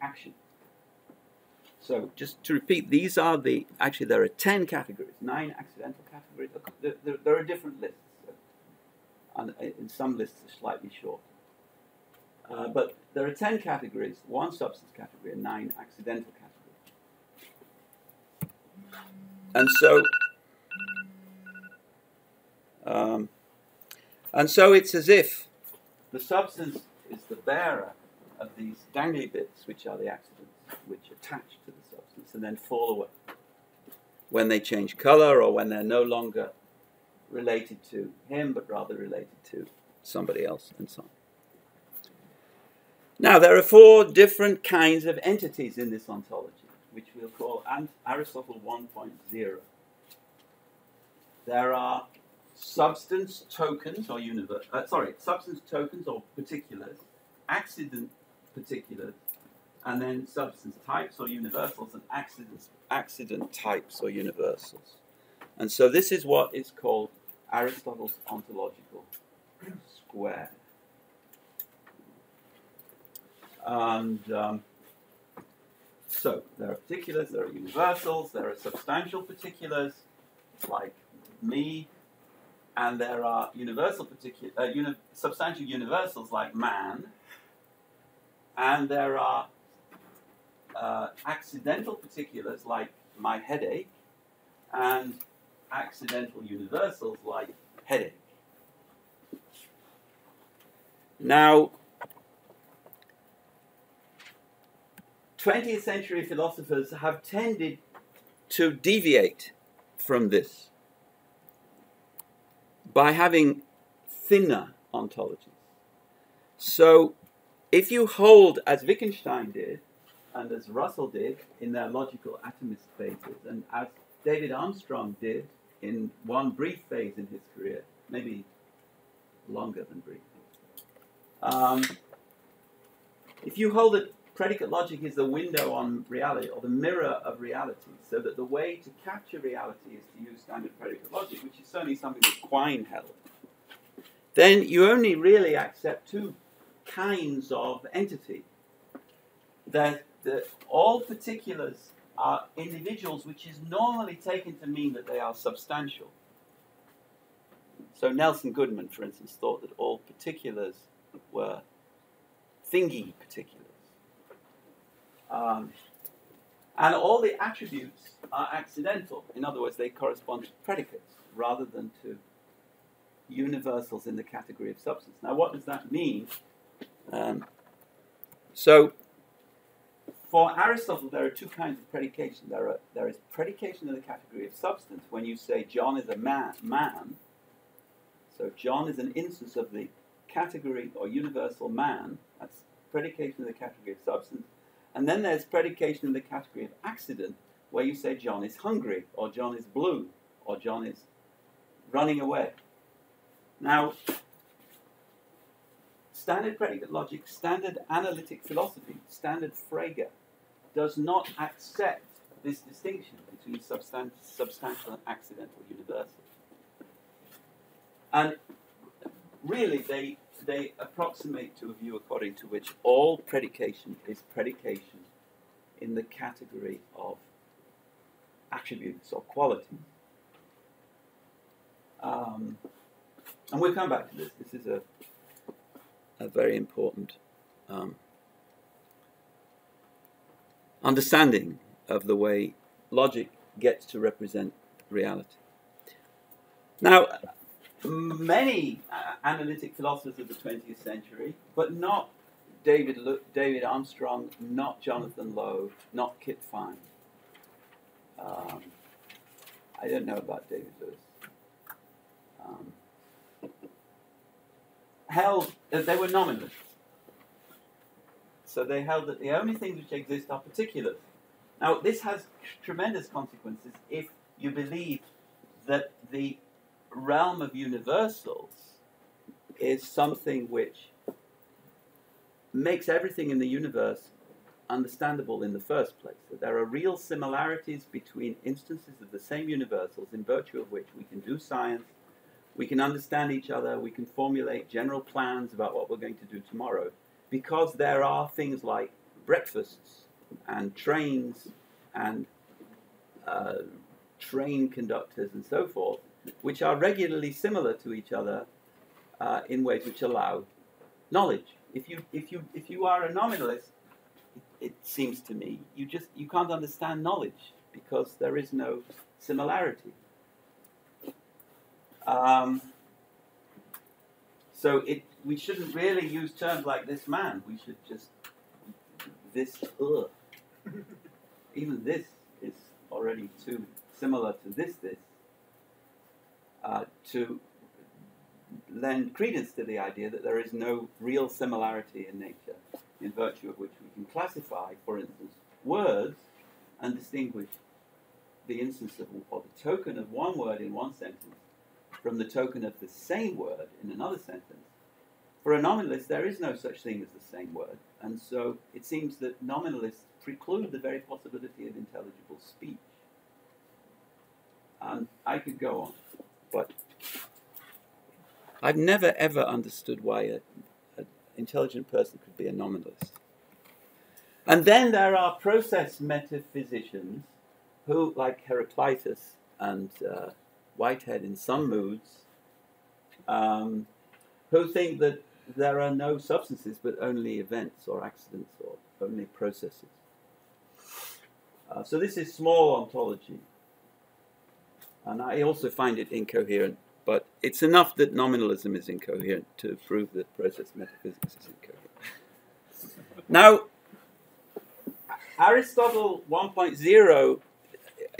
action. So just to repeat, these are the actually there are ten categories, nine accidental categories. There, there, there are different lists, and in some lists are slightly short. Uh, but there are ten categories, one substance category, and nine accidental categories. And so, um, and so it's as if the substance is the bearer of these dangly bits, which are the accidents, which attach to the substance and then fall away when they change color or when they're no longer related to him, but rather related to somebody else, and so on. Now, there are four different kinds of entities in this ontology, we'll call Aristotle 1.0. There are substance tokens or universe, uh, sorry, substance tokens or particulars, accident particulars, and then substance types or universals and accident, accident types or universals. And so this is what is called Aristotle's ontological square. And um, so there are particulars, there are universals, there are substantial particulars like me, and there are universal particular, uh, uni- substantial universals like man, and there are uh, accidental particulars like my headache, and accidental universals like headache. Now, 20th century philosophers have tended to deviate from this by having thinner ontologies. So, if you hold, as Wittgenstein did, and as Russell did in their logical atomist phases, and as David Armstrong did in one brief phase in his career, maybe longer than brief. Um, if you hold that predicate logic is the window on reality or the mirror of reality, so that the way to capture reality is to use standard predicate logic, which is certainly something that Quine held, then you only really accept two kinds of entity. That, all particulars are individuals, which is normally taken to mean that they are substantial. So Nelson Goodman, for instance, thought that all particulars were thingy particulars. Um, and all the attributes are accidental. In other words, they correspond to predicates rather than to universals in the category of substance. Now, what does that mean? Um, so, for Aristotle, there are two kinds of predication. There, are, there is predication in the category of substance when you say John is a man, man. So, John is an instance of the category or universal man. That's predication in the category of substance. And then there's predication in the category of accident, where you say John is hungry, or John is blue, or John is running away. Now, standard predicate logic, standard analytic philosophy, standard Frege, does not accept this distinction between substan- substantial and accidental universals. And really, they they approximate to a view according to which all predication is predication in the category of attributes or qualities. Um, and we'll come back to this. This is a, a very important um, understanding of the way logic gets to represent reality. Now, many uh, analytic philosophers of the 20th century, but not David, David Armstrong, not Jonathan Lowe, not Kit Fine. Um, I don't know about David Lewis. Um, held that they were nominalists. So they held that the only things which exist are particulars. Now, this has tremendous consequences if you believe that the realm of universals is something which makes everything in the universe understandable in the first place. That there are real similarities between instances of the same universals in virtue of which we can do science, we can understand each other, we can formulate general plans about what we're going to do tomorrow, because there are things like breakfasts and trains and uh, train conductors and so forth, which are regularly similar to each other uh, in ways which allow knowledge. If you if you if you are a nominalist, it, it seems to me you just you can't understand knowledge because there is no similarity. Um, so it we shouldn't really use terms like this man. We should just this ugh. Even this is already too similar to this this uh, to lend credence to the idea that there is no real similarity in nature, in virtue of which we can classify, for instance, words and distinguish the instance of or the token of one word in one sentence from the token of the same word in another sentence. For a nominalist, there is no such thing as the same word, and so it seems that nominalists preclude the very possibility of intelligible speech. And I could go on, but I've never ever understood why an intelligent person could be a nominalist. And then there are process metaphysicians who, like Heraclitus and uh, Whitehead in some moods, um, who think that there are no substances but only events or accidents or only processes. Uh, so this is small ontology. And I also find it incoherent, but it's enough that nominalism is incoherent to prove that process metaphysics is incoherent. now, Aristotle 1.0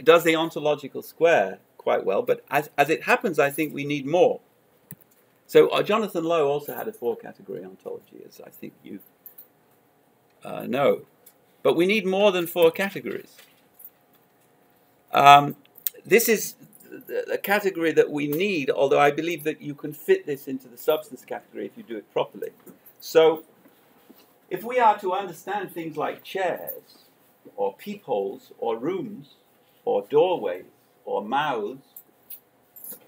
does the ontological square quite well, but as, as it happens, I think we need more. So uh, Jonathan Lowe also had a four-category ontology, as I think you uh, know. But we need more than four categories. Um, this is a category that we need, although I believe that you can fit this into the substance category if you do it properly. So, if we are to understand things like chairs, or peepholes, or rooms, or doorways, or mouths,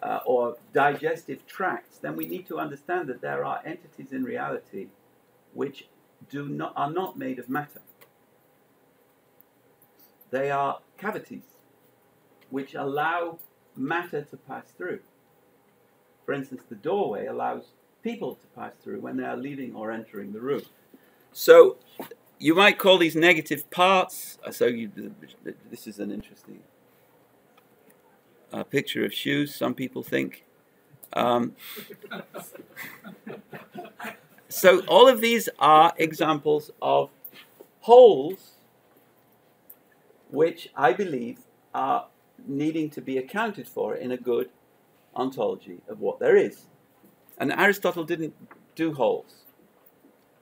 uh, or digestive tracts, then we need to understand that there are entities in reality which do not, are not made of matter. They are cavities which allow matter to pass through. For instance, the doorway allows people to pass through when they are leaving or entering the room. So you might call these negative parts. So you, this is an interesting uh, picture of shoes. Some people think. Um, so all of these are examples of holes which I believe are needing to be accounted for in a good ontology of what there is. And Aristotle didn't do holes.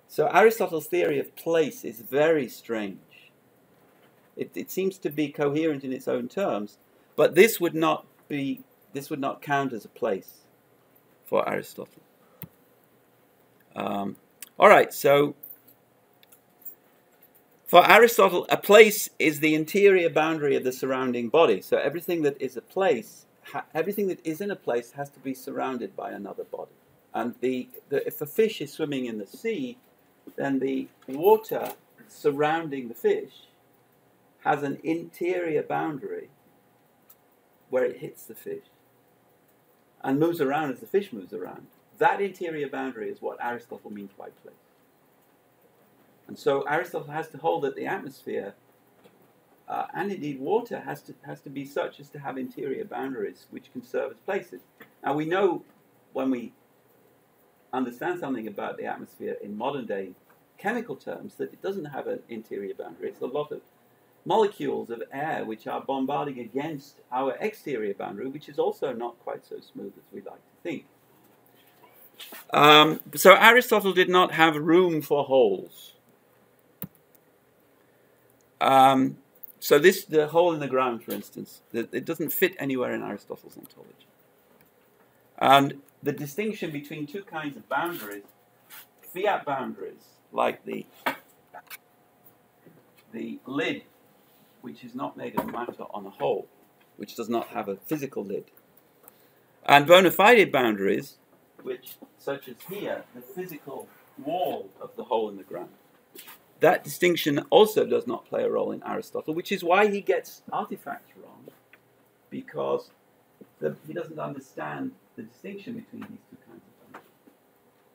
So Aristotle's theory of place is very strange. It, it seems to be coherent in its own terms, but this would not be this would not count as a place for Aristotle. Um, all right, so for Aristotle, a place is the interior boundary of the surrounding body. So everything that is a place, everything that is in a place has to be surrounded by another body. And the, the, if a fish is swimming in the sea, then the water surrounding the fish has an interior boundary where it hits the fish and moves around as the fish moves around. That interior boundary is what Aristotle means by place. And so Aristotle has to hold that the atmosphere uh, and indeed water has to, has to be such as to have interior boundaries which can serve as places. Now we know when we understand something about the atmosphere in modern day chemical terms that it doesn't have an interior boundary. It's a lot of molecules of air which are bombarding against our exterior boundary, which is also not quite so smooth as we like to think. Um, so Aristotle did not have room for holes. Um, so this, the hole in the ground, for instance, it doesn't fit anywhere in Aristotle's ontology. And the distinction between two kinds of boundaries, fiat boundaries, like the the lid, which is not made of matter on a hole, which does not have a physical lid, and bona fide boundaries, which, such as here, the physical wall of the hole in the ground that distinction also does not play a role in Aristotle, which is why he gets artifacts wrong, because the, he doesn't understand the distinction between these two kinds of boundaries.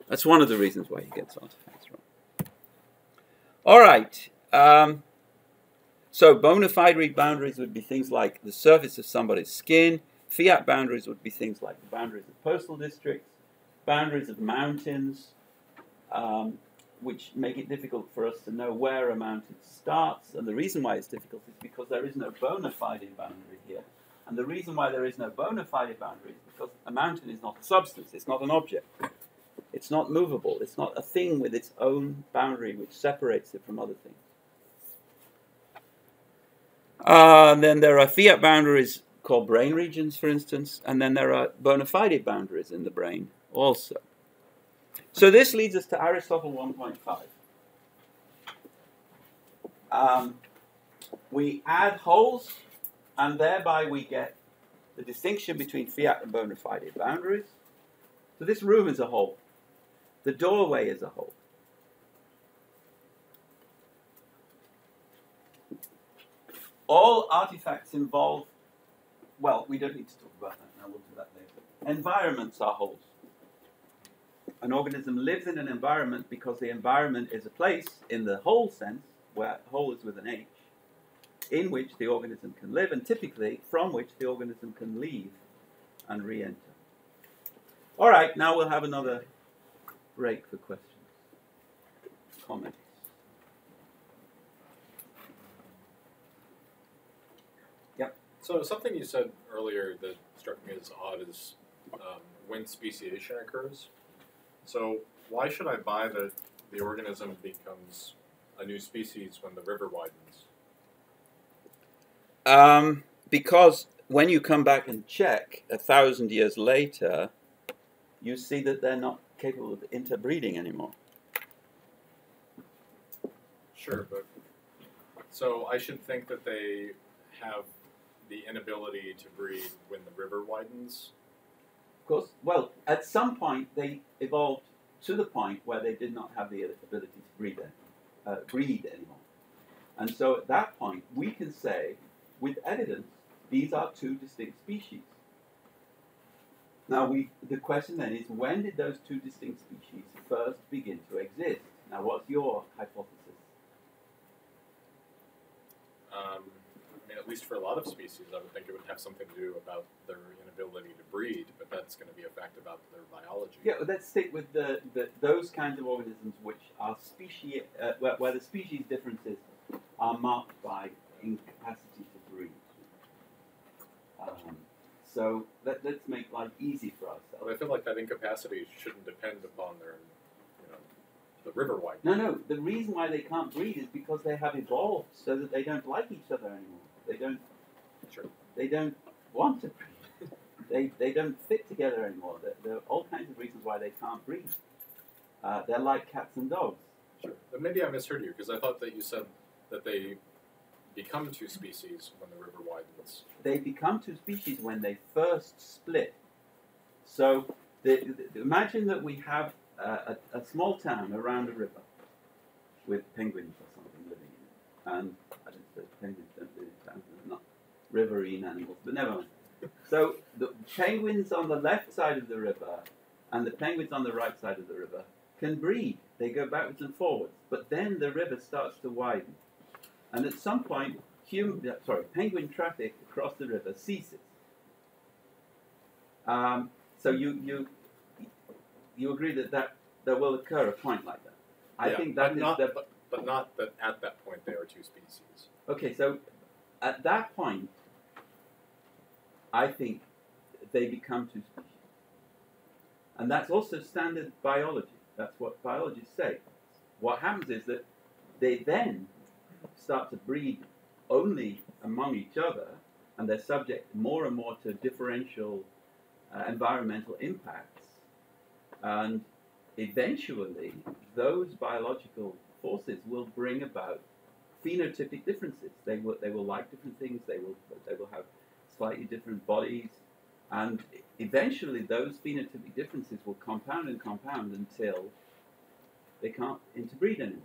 That's one of the reasons why he gets artifacts wrong. All right. Um, so bona fide read boundaries would be things like the surface of somebody's skin. Fiat boundaries would be things like the boundaries of postal districts, boundaries of mountains, um, which make it difficult for us to know where a mountain starts. And the reason why it's difficult is because there is no bona fide boundary here. And the reason why there is no bona fide boundary is because a mountain is not a substance, it's not an object. It's not movable, it's not a thing with its own boundary which separates it from other things. Uh, then there are fiat boundaries called brain regions, for instance, and then there are bona fide boundaries in the brain also. So this leads us to Aristotle 1.5. Um, we add wholes, and thereby we get the distinction between fiat and bona fide boundaries. So this room is a hole. The doorway is a hole. All artifacts involve, well, we don't need to talk about that now, we'll do that later. Environments are holes an organism lives in an environment because the environment is a place, in the whole sense, where whole is with an H, in which the organism can live, and typically from which the organism can leave and re enter. All right, now we'll have another break for questions, comments. Yep. So something you said earlier that struck me as odd is um, when speciation occurs. So why should I buy that the organism becomes a new species when the river widens? Um, because when you come back and check a thousand years later, you see that they're not capable of interbreeding anymore. Sure, but so I should think that they have the inability to breed when the river widens of course, well, at some point they evolved to the point where they did not have the ability to breed, uh, breed anymore. And so at that point, we can say, with evidence, these are two distinct species. Now, we, the question then is, when did those two distinct species first begin to exist? Now, what's your hypothesis? Um, at least for a lot of species, I would think it would have something to do about their inability to breed, but that's going to be a fact about their biology. Yeah, well, let's stick with the, the those kinds of organisms which are species, uh, where, where, the species differences are marked by incapacity to breed. Um, so let, us make life easy for ourselves. But I feel like that incapacity shouldn't depend upon their, you know, the river white. No, no. The reason why they can't breed is because they have evolved so that they don't like each other anymore. They don't. Sure. They don't want to breed. they they don't fit together anymore. There, there, are all kinds of reasons why they can't breed. Uh, they're like cats and dogs. Sure. But maybe I misheard you because I thought that you said that they become two species when the river widens. They become two species when they first split. So the, the, imagine that we have a, a, a, small town around a river with penguins or something living in it, and I don't say penguins don't live not riverine animals, but never mind. So the penguins on the left side of the river and the penguins on the right side of the river can breed. They go backwards and forwards, but then the river starts to widen, and at some point, human, sorry, penguin traffic across the river ceases. Um, so you you you agree that that there will occur a point like that. I yeah, think that but is not, the, but, but not that at that point they are two species. Okay, so at that point, I think they become two species. And that's also standard biology. That's what biologists say. What happens is that they then start to breed only among each other, and they're subject more and more to differential uh, environmental impacts. And eventually, those biological forces will bring about phenotypic differences. They will they will like different things. They will they will have slightly different bodies, and eventually those phenotypic differences will compound and compound until they can't interbreed anymore.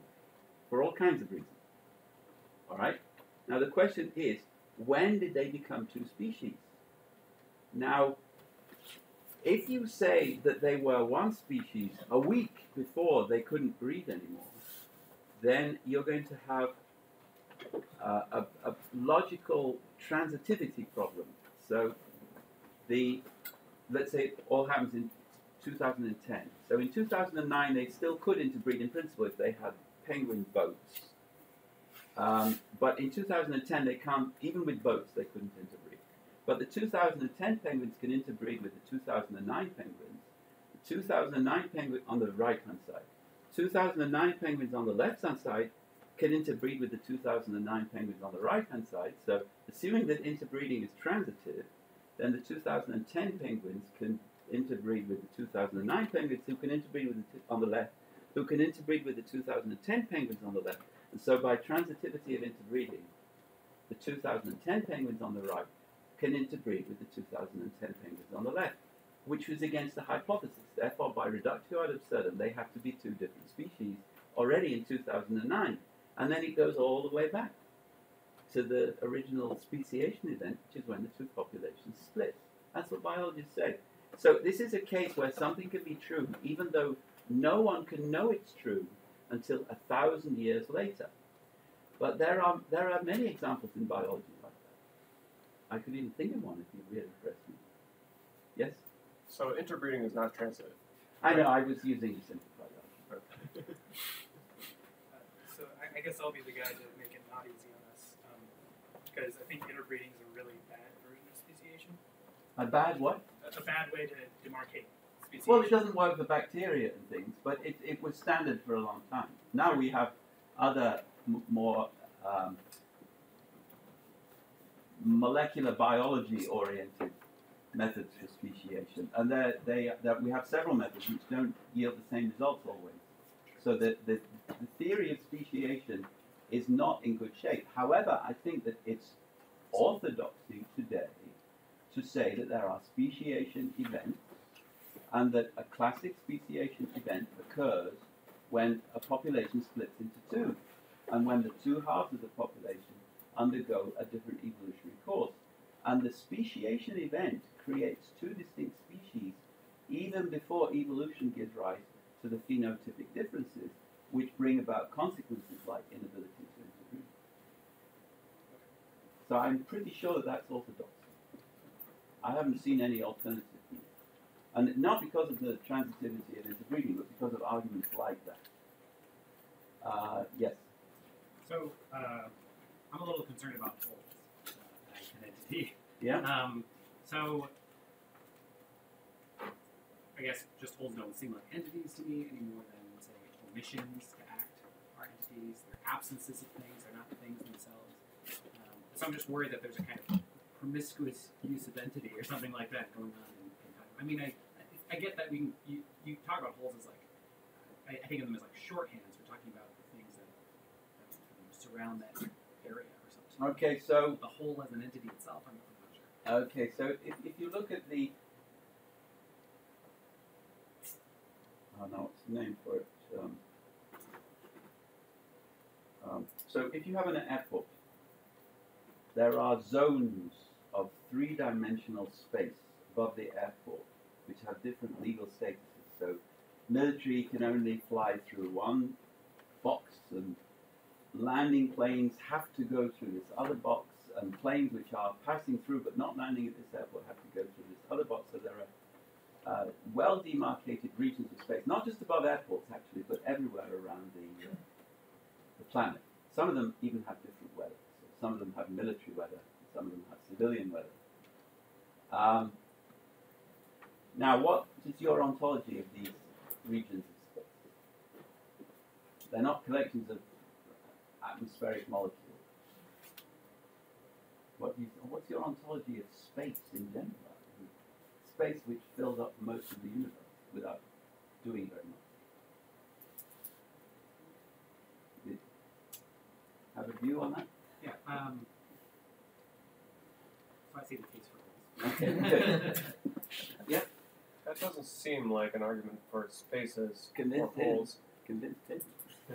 for all kinds of reasons. All right. Now the question is, when did they become two species? Now, if you say that they were one species a week before they couldn't breed anymore, then you're going to have uh, a, a logical transitivity problem. So, the let's say it all happens in 2010. So in 2009, they still could interbreed in principle if they had penguin boats. Um, but in 2010, they can't, even with boats, they couldn't interbreed. But the 2010 penguins can interbreed with the 2009 penguins. The 2009 penguin on the right hand side. 2009 penguins on the left hand side can interbreed with the 2009 penguins on the right hand side. So, assuming that interbreeding is transitive, then the 2010 penguins can interbreed with the 2009 penguins, who can interbreed with the on the left, who can interbreed with the 2010 penguins on the left. And so, by transitivity of interbreeding, the 2010 penguins on the right can interbreed with the 2010 penguins on the left, which was against the hypothesis. Therefore, by reductio ad absurdum, they have to be two different species already in 2009. And then it goes all the way back to the original speciation event, which is when the two populations split. That's what biologists say. So this is a case where something can be true, even though no one can know it's true until a thousand years later. But there are there are many examples in biology like that. I could even think of one if you really press me. Yes, So interbreeding is not transitive. I know. I was using a simplified argument. I, guess I'll be the guy to make it not easy on us, um, because I think interbreeding is a really bad version of speciation. A bad what? A, a bad way to demarcate speciation. Well, it doesn't work for bacteria and things, but it, it was standard for a long time. Now we have other m- more um, molecular biology oriented methods for speciation, and they're- they that we have several methods which don't yield the same results always. So the, the the theory of speciation is not in good shape. However, I think that it's orthodoxy today to say that there are speciation events and that a classic speciation event occurs when a population splits into two, and when the two halves of the population undergo a different evolutionary course. And the speciation event creates two distinct species even before evolution gives rise to the phenotypic differences, which bring about consequences like inability to interbreed. So I'm pretty sure that that's orthodox. I haven't seen any alternative view. And not because of the transitivity of interbreeding, but because of arguments like that. Uh, yes. So uh, I'm a little concerned about holes uh, entity. Yeah? Um, so I guess just holes don't seem like entities to me any more than say omissions to act are entities. They're absences of things. They're not the things themselves. Um, so I'm just worried that there's a kind of promiscuous use of entity or something like that going on in, in. I mean, I I get that we can, you you talk about holes as like I, I think of them as like shorthands. We're talking about the things that, that you know, surround that area or something. Okay, so The whole as an entity itself, I'm, I'm not sure. Okay, so if, if you look at the, I don't know what's the name for it. Um, um, so if you have an airport, there are zones of three-dimensional space above the airport which have different legal statuses. So military can only fly through one box, and landing planes have to go through this other box, and planes which are passing through but not landing at this airport have to go through this other box. So there are uh, well demarcated regions of space, not just above airports actually, but everywhere around the, uh, the planet. Some of them even have different weather. So some of them have military weather, some of them have civilian weather. Um, now, what is your ontology of these regions of space? They're not collections of atmospheric molecules. What do you, what's your ontology of space in general? Space which fills up most of the universe without doing very much. Have a view on that? Yeah. Um, so I see the case for holes. Okay, good. That doesn't seem like an argument for spaces or Convinced him. holes. Convinced. I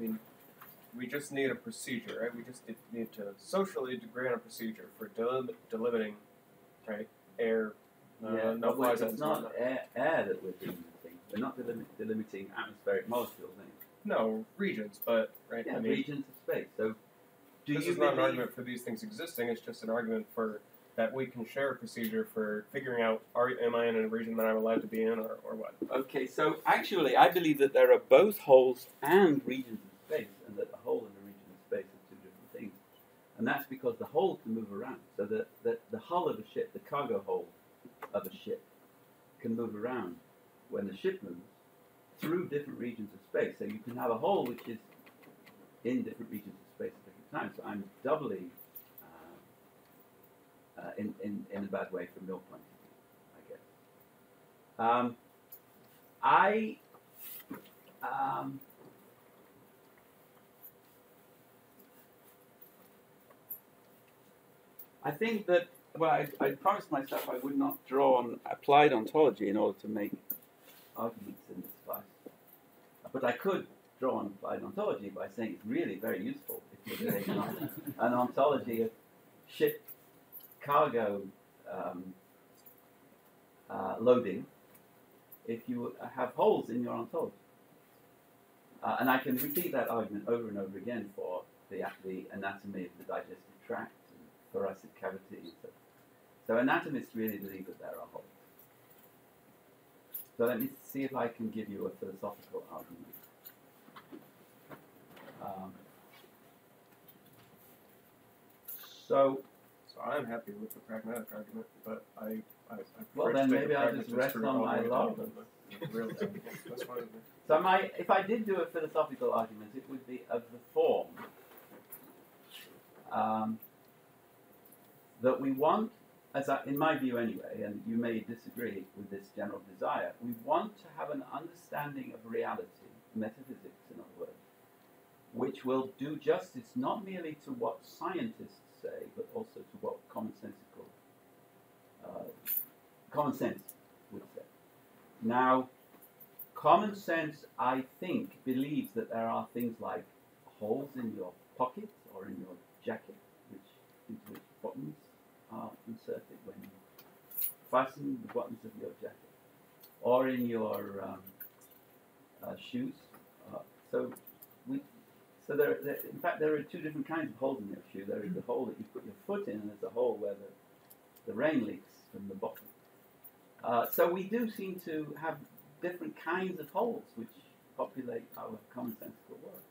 mean, we just need a procedure, right? We just need- need to socially grant a procedure for delim- delimiting, right? Air, uh, yeah, no but it's not air, air that we're delimiting. We're not delimit, delimiting atmospheric molecules. No regions, but right. Yeah, I mean, regions of space. So, do this you is not an argument for these things existing. It's just an argument for that we can share a procedure for figuring out are am I in a region that I'm allowed to be in or, or what. Okay, so actually, I believe that there are both holes and regions of space, and that the hole and a region of space are two different things. And that's because the hole can move around. So the, the, the hull of a ship, the cargo hold of a ship, can move around when the ship moves through different regions of space. So you can have a hole which is in different regions of space at different times. So I'm doubly uh, uh, in, in, in a bad way from your point of view, I guess. Um, I um, I think that well, I, I promised myself I would not draw on applied ontology in order to make arguments in this class, but I could draw on applied ontology by saying it's really very useful if you're doing an, an ontology of ship cargo um, uh, loading if you have holes in your ontology. Uh, and I can repeat that argument over and over again for the, the anatomy of the digestive tract thoracic cavity so So anatomists really believe that there are holes. So let me see if I can give you a philosophical argument. Um, so So I'm happy with the pragmatic argument, but I, I, I Well, then maybe I'll just rest on my laurels. than the- the real thing. That's fine with me. So my, if I did do a philosophical argument, it would be of the form um, that we want, as I, in my view anyway, and you may disagree with this general desire, we want to have an understanding of reality, metaphysics in other words, which will do justice not merely to what scientists say, but also to what commonsensical, uh, common sense would say. Now, common sense, I think, believes that there are things like holes in your pocket or in your jacket, which into which buttons are inserted when you fasten the buttons of your jacket, or in your um, uh, shoes. Uh, so we, so there, there, in fact, there are two different kinds of holes in your shoe. There is the hole that you put your foot in, and there's a hole where the, the rain leaks from the bottom. Uh, so we do seem to have different kinds of holes which populate our commonsensical world.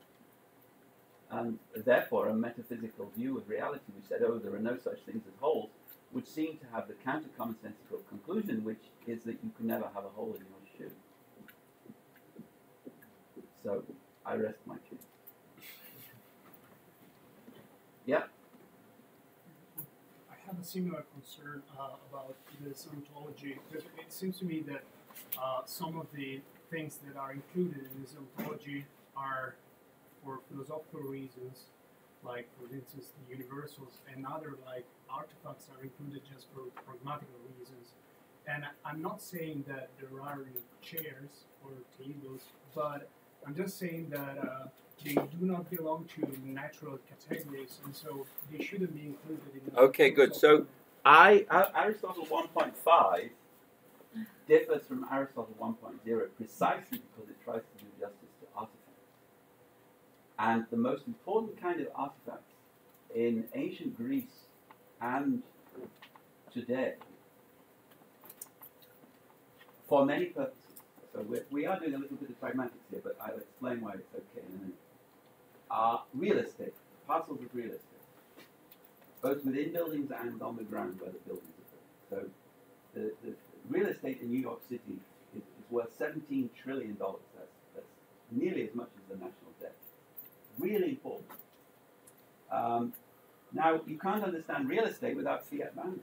And therefore, a metaphysical view of reality which said, oh, there are no such things as holes, would seem to have the counter commonsensical conclusion, which is that you can never have a hole in your shoe. So I rest my case. Yeah. I have a similar concern uh, about this ontology because it seems to me that uh, some of the things that are included in this ontology are for philosophical reasons, like for instance the universals, and other like artifacts are included just for pragmatical reasons. And I'm not saying that there aren't chairs or tables, but I'm just saying that uh, they do not belong to natural categories, and so they shouldn't be included in. Okay, good. So- I, Ar- Aristotle 1.5 differs from Aristotle 1.0 precisely because it tries to do justice. And the most important kind of artifacts in ancient Greece and today, for many purposes, so we're, we are doing a little bit of pragmatics here, but I'll explain why it's okay in a minute, are real estate, parcels of real estate both within buildings and on the ground where the buildings are built. So the, the real estate in New York City is, is worth $17 trillion. That's, that's nearly as much as the national debt. Really important. Um, now, you can't understand real estate without fiat boundaries.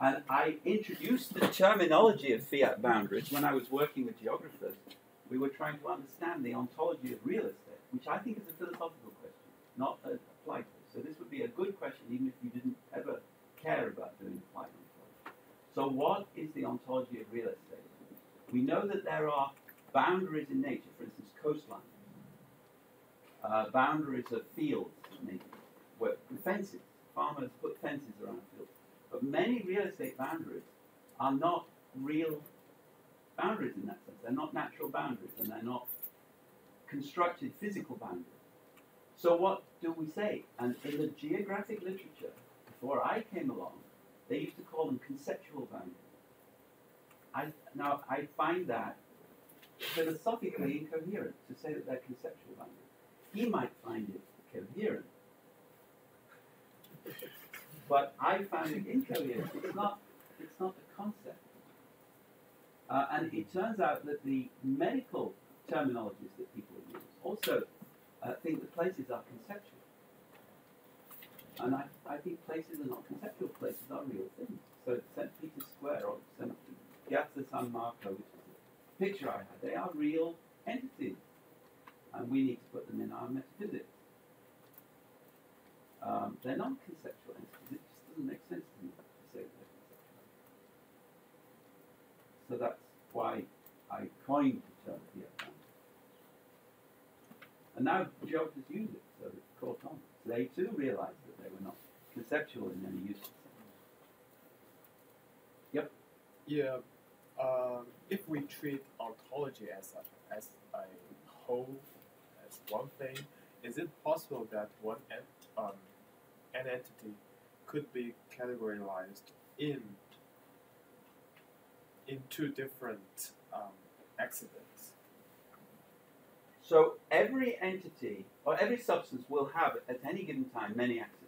And I introduced the terminology of fiat boundaries when I was working with geographers. We were trying to understand the ontology of real estate, which I think is a philosophical question, not a applied one. So this would be a good question, even if you didn't ever care about doing applied ontology. So what is the ontology of real estate? We know that there are boundaries in nature, for instance, coastlines. Uh, boundaries of fields, maybe, where fences. Farmers put fences around fields. But many real estate boundaries are not real boundaries in that sense. They're not natural boundaries and they're not constructed physical boundaries. So what do we say? And in the geographic literature, before I came along, they used to call them conceptual boundaries. I, now, I find that philosophically incoherent to say that they're conceptual boundaries. He might find it coherent. But I find it incoherent. It's not, it's not a concept. Uh, and it turns out that the medical terminologies that people use also uh, think that places are conceptual. And I, I think places are not conceptual, places are real things. So St. Peter's Square or St. Piazza San Marco, which is the picture I had, they are real entities. And we need to put them in our metaphysics. Um, they're not conceptual entities. It just doesn't make sense to me to say that they're conceptual. So that's why I coined the term theophany. And now geographers use it, so it's caught on. They too realized that they were not conceptual in any useful sense. Yeah, um, if we treat ontology as a, as a whole, one thing, is it possible that one ent, um, an entity could be categorized in in two different um, accidents? So every entity or every substance will have at any given time many accidents.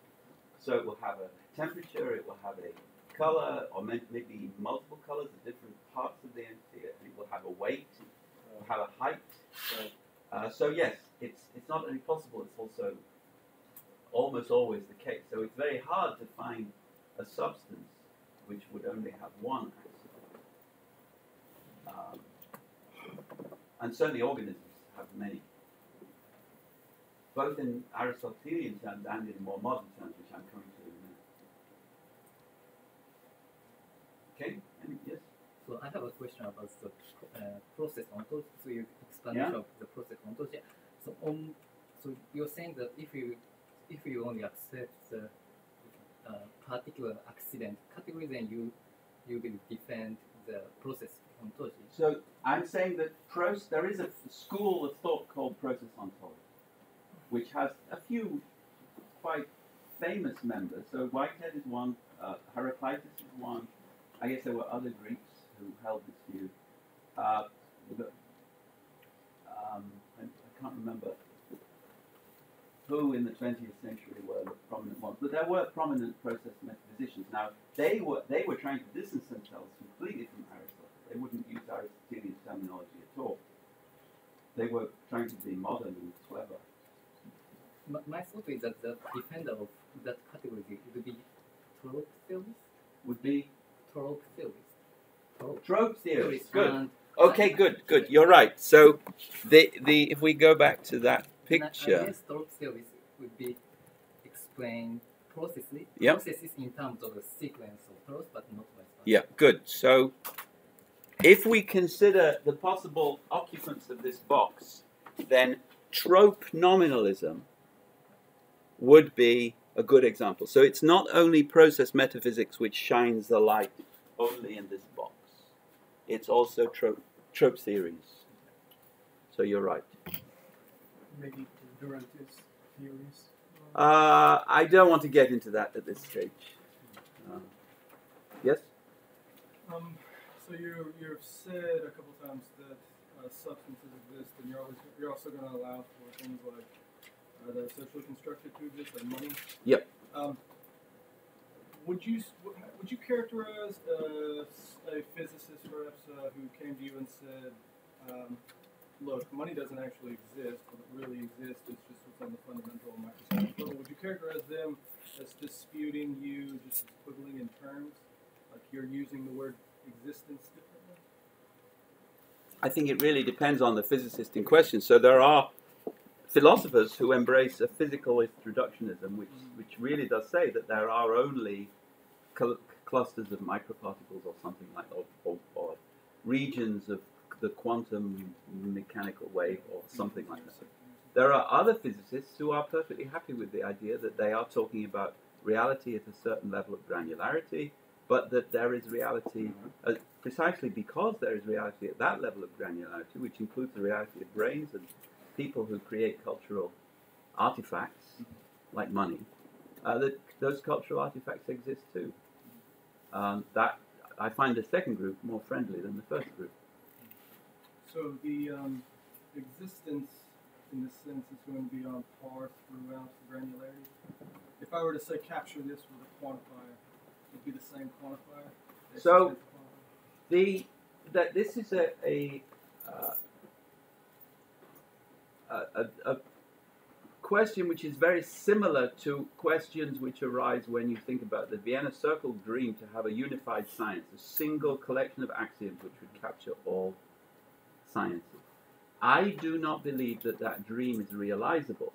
So it will have a temperature, it will have a color, or maybe multiple colors of different parts of the entity. It will have a weight, it will have a height. Uh, so yes, it's it's not only possible; it's also almost always the case. So it's very hard to find a substance which would only have one accident. Um, and certainly organisms have many, both in Aristotelian terms and in more modern terms, which I'm coming to in a minute. Okay, and yes. So I have a question about the uh, process ontology. So you explanation Yeah. of the process ontology. So on, so you're saying that if you if you only accept the uh, particular accident category, then you you will defend the process ontology. So I'm saying that there is a school of thought called process ontology, which has a few quite famous members. So Whitehead is one, uh, Heraclitus is one. I guess there were other Greeks who held this view. Uh, the, um, can't remember who in the 20th century were the prominent ones, but there were prominent process metaphysicians. Now they were they were trying to distance themselves completely from Aristotle. They wouldn't use Aristotelian terminology at all. They were trying to be modern and clever. My, my thought is that the defender of that category would be trope theorist. Would be Trope theorist. Trope trope theories. Good. And Okay, good, good. You're right. So the the if we go back to that And picture, guess trope theories would be explain processes, Yep. processes in terms of a sequence of thoughts, but not versa. yeah, good. So if we consider the possible occupants of this box, then trope nominalism would be a good example. So it's not only process metaphysics which shines the light only in this box. It's also trope, trope theories. So you're right. Maybe Durant's theories. Uh, I don't want to get into that at this stage. Um, yes? Um, so you you've said a couple times that uh, substances exist, and you're always you're also going to allow for things like uh, that are socially constructed to exist, like money. Yep. Um, would you would you characterize a, a physicist perhaps uh, who came to you and said, um, "Look, money doesn't actually exist. What really exists is just what's on the fundamental microscopic level." Would you characterize them as disputing you, just as quibbling in terms? Like you're using the word existence differently? I think it really depends on the physicist in question. So there are philosophers who embrace a physicalist reductionism, which, which really does say that there are only clusters of microparticles or something like that, or, or, regions of the quantum mechanical wave or something like that. There are other physicists who are perfectly happy with the idea that they are talking about reality at a certain level of granularity, but that there is reality uh, precisely because there is reality at that level of granularity, which includes the reality of brains and people who create cultural artifacts like money, uh, that those cultural artifacts exist too. Um, that I find the second group more friendly than the first group. So the um, existence, in this sense, is going to be on par throughout the granularity. If I were to say capture this with a quantifier, it would be the same quantifier. So- The that this is a a, uh, a, a, a question which is very similar to questions which arise when you think about the Vienna Circle dream to have a unified science, a single collection of axioms which would capture all sciences. I do not believe that that dream is realizable.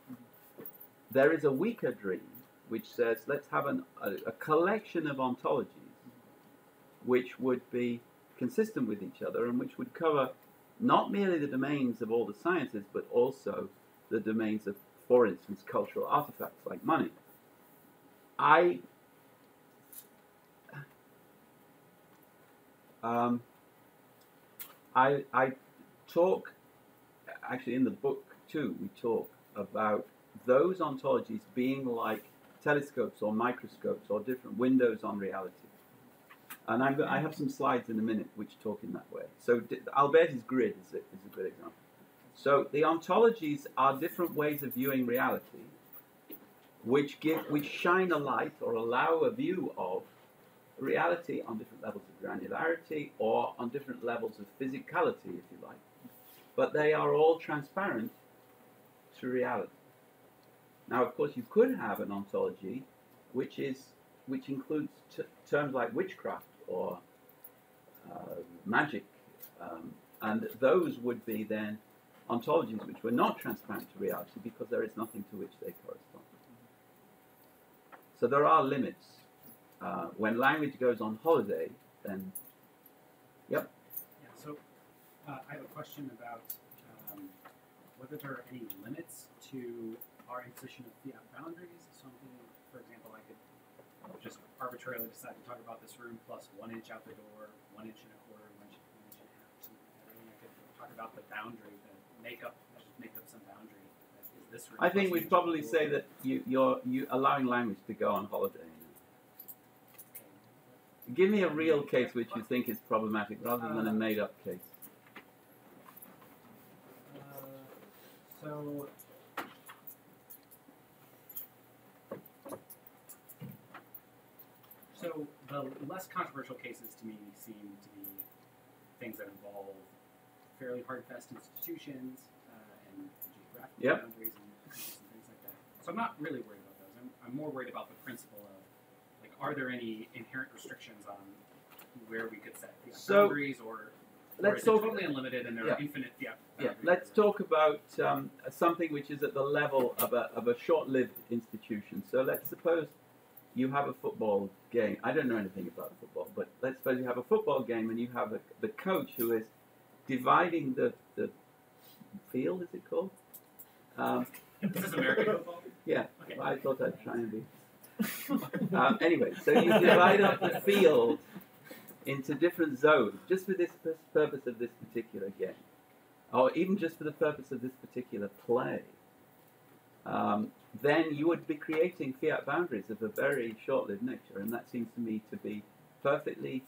There is a weaker dream which says let's have an, a, a collection of ontologies which would be consistent with each other and which would cover not merely the domains of all the sciences but also the domains of, for instance, cultural artifacts like money. I um, I, I talk actually in the book too. We talk about those ontologies being like telescopes or microscopes or different windows on reality. And I'm, I have some slides in a minute which talk in that way. So Alberti's grid is a, is a good example. So the ontologies are different ways of viewing reality, which give, which shine a light or allow a view of reality on different levels of granularity or on different levels of physicality, if you like. But they are all transparent to reality. Now, of course, you could have an ontology which is which includes terms like witchcraft or uh, magic, um, and those would be then ontologies which were not transparent to reality because there is nothing to which they correspond. So there are limits. Uh, when language goes on holiday, then Yeah, so uh, I have a question about um, whether there are any limits to our imposition of fiat boundaries. Something, for example, I could just arbitrarily decide to talk about this room plus one inch out the door, one inch and a quarter, one inch, one inch and a half, something like that. I mean, I could talk about the boundary, the make up, make up some boundary. That is this I think we'd probably say that you, you're you allowing language to go on holiday. Give me a real case which you think is problematic rather than a made up case. Uh, so. So the less controversial cases to me seem to be things that involve fairly hard fast institutions uh, and, and geographic Yep. boundaries and, and things like that. So I'm not really worried about those. I'm, I'm more worried about the principle of like, are there any inherent restrictions on where we could set fiat So, boundaries, or, Let's talk. totally unlimited and there Yeah. are infinite Yeah, boundaries let's talk about um, something which is at the level of a, of a short-lived institution. So let's suppose you have a football game. I don't know anything about football, but let's suppose you have a football game and you have a, the coach who is dividing the, the field. Is it called? Um, Is this American football? Yeah, Okay. I thought I'd try and be. um, anyway, so you divide up the field into different zones just for this purpose of this particular game, or even just for the purpose of this particular play. Um, then you would be creating fiat boundaries of a very short-lived nature, and that seems to me to be perfectly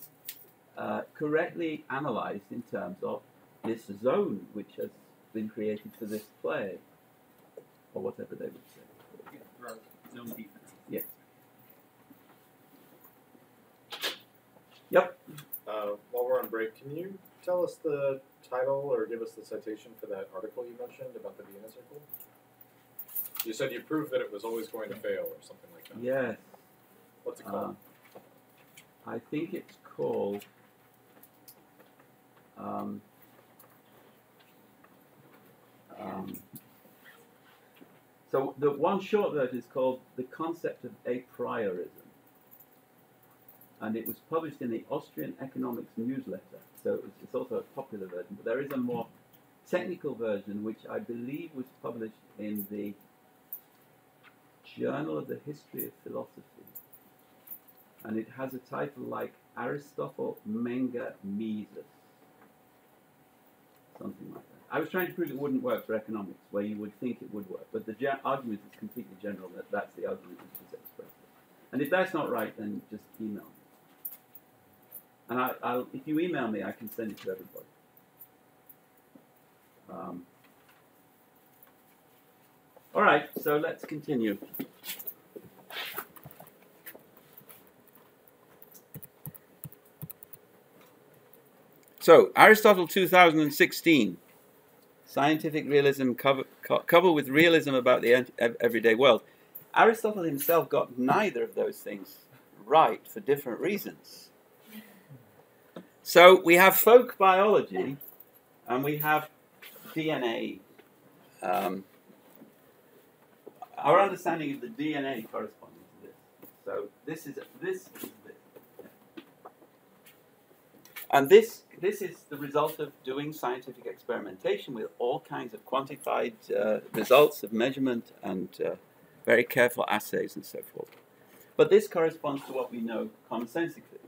uh, correctly analysed in terms of this zone which has been created for this play, or whatever they would say. Yeah, there are zone defenses. Yes. Yep. Uh, while we're on break, can you tell us the title or give us the citation for that article you mentioned about the Vienna Circle? You said you proved that it was always going to fail or something like that. Yes. What's it called? Uh, I think it's called. Um, um, so the one short version is called "The Concept of A Priorism," and it was published in the Austrian Economics Newsletter. So it's, it's also a popular version, but there is a more technical version, which I believe was published in the Journal of the History of Philosophy. And it has a title like Aristotle Menger Mises. Something like that. I was trying to prove it wouldn't work for economics, where you would think it would work. But the argument is completely general that that's the argument which is expressed. And if that's not right, then just email me. And I, I'll, if you email me, I can send it to everybody. Um, all right, so let's continue. So, Aristotle 2016 Scientific Realism cover, co- cover with realism about the everyday world. Aristotle himself got neither of those things right for different reasons. So, we have folk biology and we have DNA. Um, our understanding of the DNA corresponds to this. So this is this is this. And this this is the result of doing scientific experimentation with all kinds of quantified uh, results of measurement and uh, very careful assays and so forth. But this corresponds to what we know commonsensically.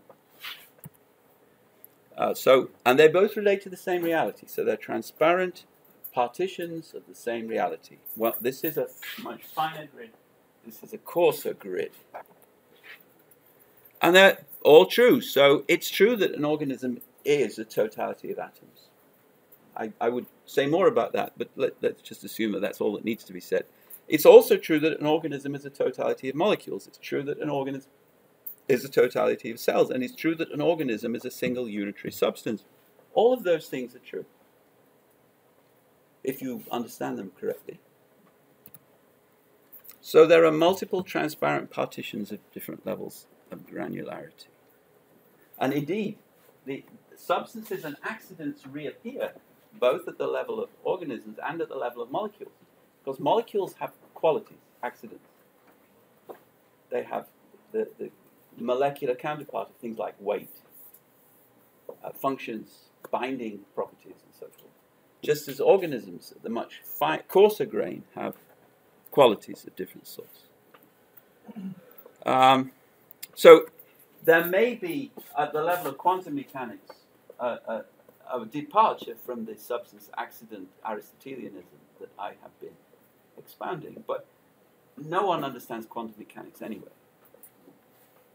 Uh, so, and they both relate to the same reality. So they're transparent partitions of the same reality. Well, this is a much finer grid. This is a coarser grid. And they're all true. So it's true that an organism is a totality of atoms. I, I would say more about that, but let, let's just assume that that's all that needs to be said. It's also true that an organism is a totality of molecules. It's true that an organism is a totality of cells, and it's true that an organism is a single unitary substance. All of those things are true if you understand them correctly. So there are multiple transparent partitions of different levels of granularity. And indeed, the substances and accidents reappear both at the level of organisms and at the level of molecules. Because molecules have qualities, accidents. They have the, the molecular counterpart of things like weight, uh, functions, binding properties, and so forth. Just as organisms, the much coarser grain, have qualities of different sorts. Um, so there may be, at the level of quantum mechanics, a, a, departure from the substance accident Aristotelianism that I have been expounding, but no one understands quantum mechanics anyway.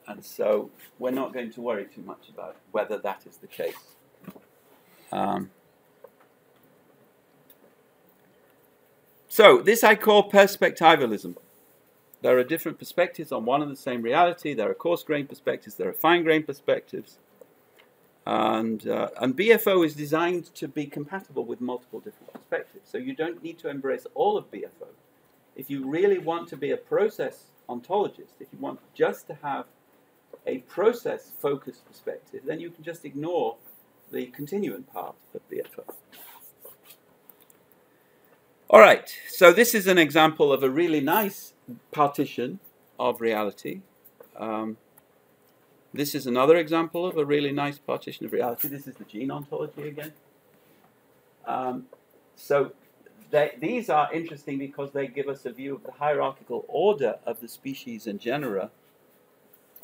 And so we're not going to worry too much about whether that is the case. Um, so this I call perspectivalism. There are different perspectives on one and the same reality. There are coarse grained perspectives, there are fine grained perspectives. And, uh, and BFO is designed to be compatible with multiple different perspectives. So you don't need to embrace all of BFO. If you really want to be a process ontologist, if you want just to have a process focused perspective, then you can just ignore the continuant part of BFO. All right, so this is an example of a really nice partition of reality. Um, this is another example of a really nice partition of reality. This is the gene ontology again. Um, so they, these are interesting because they give us a view of the hierarchical order of the species and genera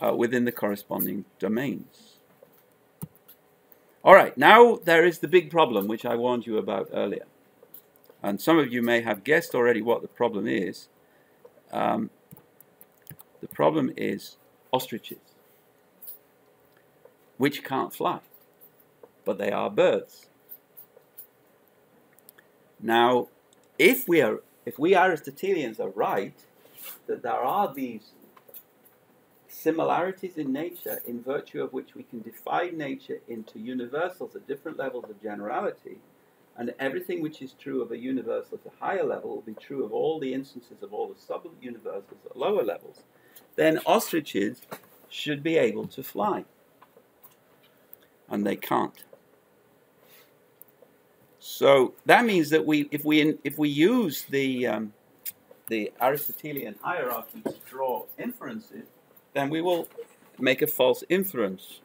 uh, within the corresponding domains. All right, now there is the big problem which I warned you about earlier. And some of you may have guessed already what the problem is. Um, the problem is ostriches, which can't fly, but they are birds. Now, if we are, if we Aristotelians are right, that there are these similarities in nature in virtue of which we can divide nature into universals at different levels of generality, and everything which is true of a universal at a higher level will be true of all the instances of all the sub-universals at lower levels, then ostriches should be able to fly. And they can't. So that means that we, if we, if we use the, um, the Aristotelian hierarchy to draw inferences, then we will make a false inference.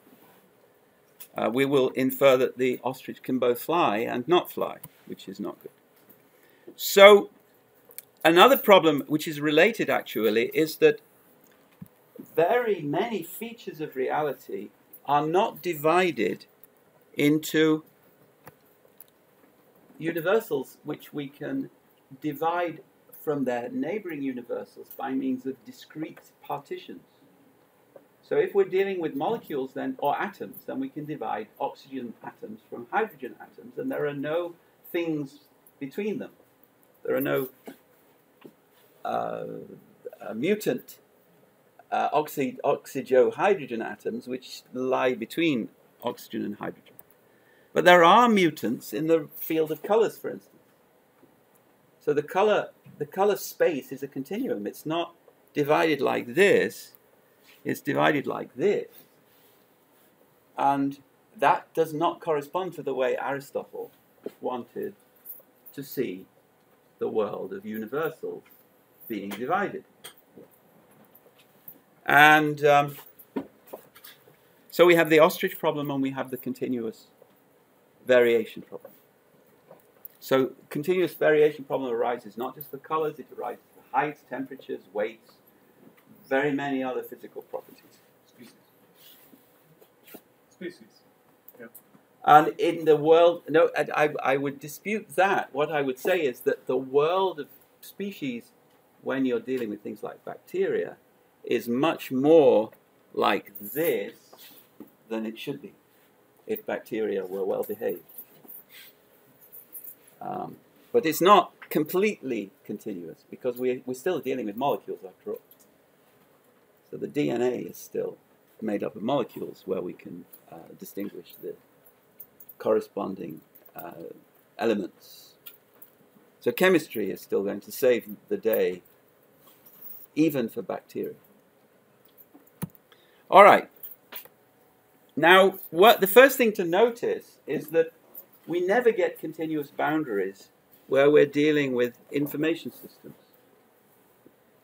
Uh, we will infer that the ostrich can both fly and not fly. which is not good. So, another problem, which is related actually, is that very many features of reality are not divided into universals which we can divide from their neighboring universals by means of discrete partitions. So if we're dealing with molecules then or atoms, then we can divide oxygen atoms from hydrogen atoms, and there are no things between them. There are no uh, mutant uh, oxy- oxygen-hydrogen atoms which lie between oxygen and hydrogen. But there are mutants in the field of colors, for instance. So the color, the color space is a continuum. It's not divided like this. It's divided like this. And that does not correspond to the way Aristotle wanted to see the world of universals being divided. And um, so we have the ostrich problem and we have the continuous variation problem. So continuous variation problem arises not just for colors, it arises for heights, temperatures, weights, very many other physical properties. Species. Species. Yeah. And in the world, no, I, I, I would dispute that. What I would say is that the world of species, when you're dealing with things like bacteria, is much more like this than it should be if bacteria were well behaved. Um, but it's not completely continuous because we, we're still dealing with molecules after all. So the DNA is still made up of molecules where we can uh, distinguish the corresponding uh, elements. So chemistry is still going to save the day, even for bacteria. All right. Now, what the first thing to notice is that we never get continuous boundaries where we're dealing with information systems.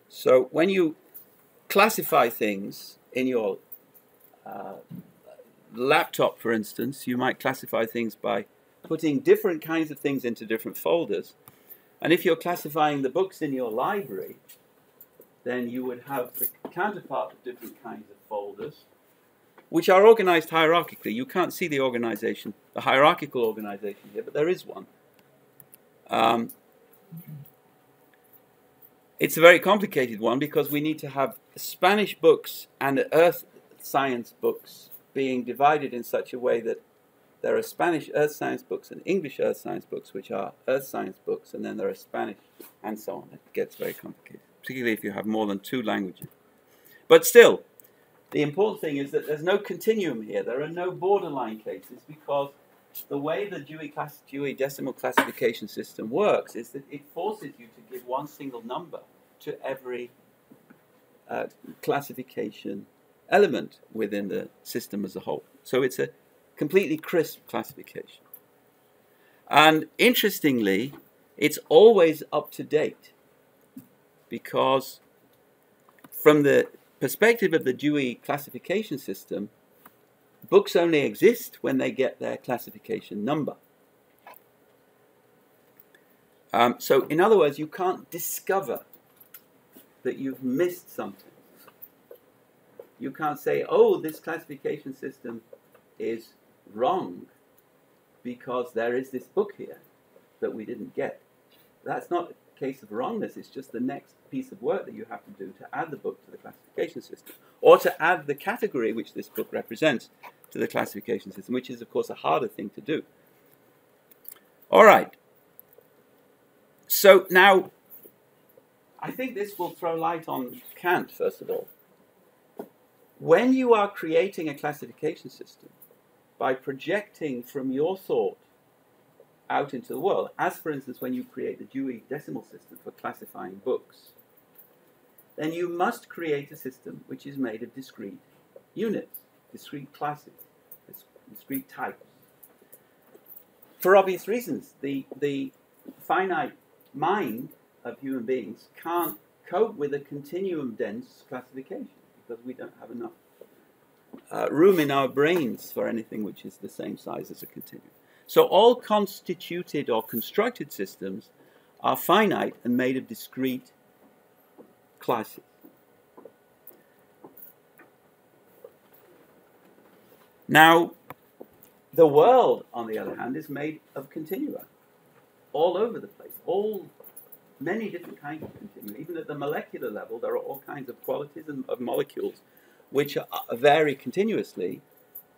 So when you classify things in your uh, laptop, for instance, you might classify things by putting different kinds of things into different folders. And if you're classifying the books in your library, then you would have the counterpart of different kinds of folders, which are organized hierarchically. You can't see the organization, the hierarchical organization here, but there is one. Um, it's a very complicated one because we need to have Spanish books and earth science books being divided in such a way that there are Spanish earth science books and English earth science books, which are earth science books, and then there are Spanish and so on. It gets very complicated, particularly if you have more than two languages. But still, the important thing is that there's no continuum here. There are no borderline cases because the way the Dewey, class, Dewey Decimal Classification System works is that it forces you to give one single number to every uh, classification element within the system as a whole. So it's a completely crisp classification. And interestingly, it's always up to date because from the perspective of the Dewey classification system, books only exist when they get their classification number. Um, so, in other words, you can't discover that you've missed something. You can't say, oh, this classification system is wrong because there is this book here that we didn't get. That's not a case of wrongness, it's just the next piece of work that you have to do to add the book to the classification system, or to add the category which this book represents to the classification system, which is, of course, a harder thing to do. All right. So now, I think this will throw light on Kant, first of all. When you are creating a classification system, by projecting from your thought out into the world, as for instance when you create the Dewey Decimal System for classifying books, then you must create a system which is made of discrete units, discrete classes, discrete types. For obvious reasons, the, the finite mind of human beings can't cope with a continuum dense classification because we don't have enough uh, room in our brains for anything which is the same size as a continuum. So all constituted or constructed systems are finite and made of discrete classes. Now, the world, on the other hand, is made of continua all over the place, all many different kinds of continua. Even at the molecular level, there are all kinds of qualities and, of molecules which are, uh, vary continuously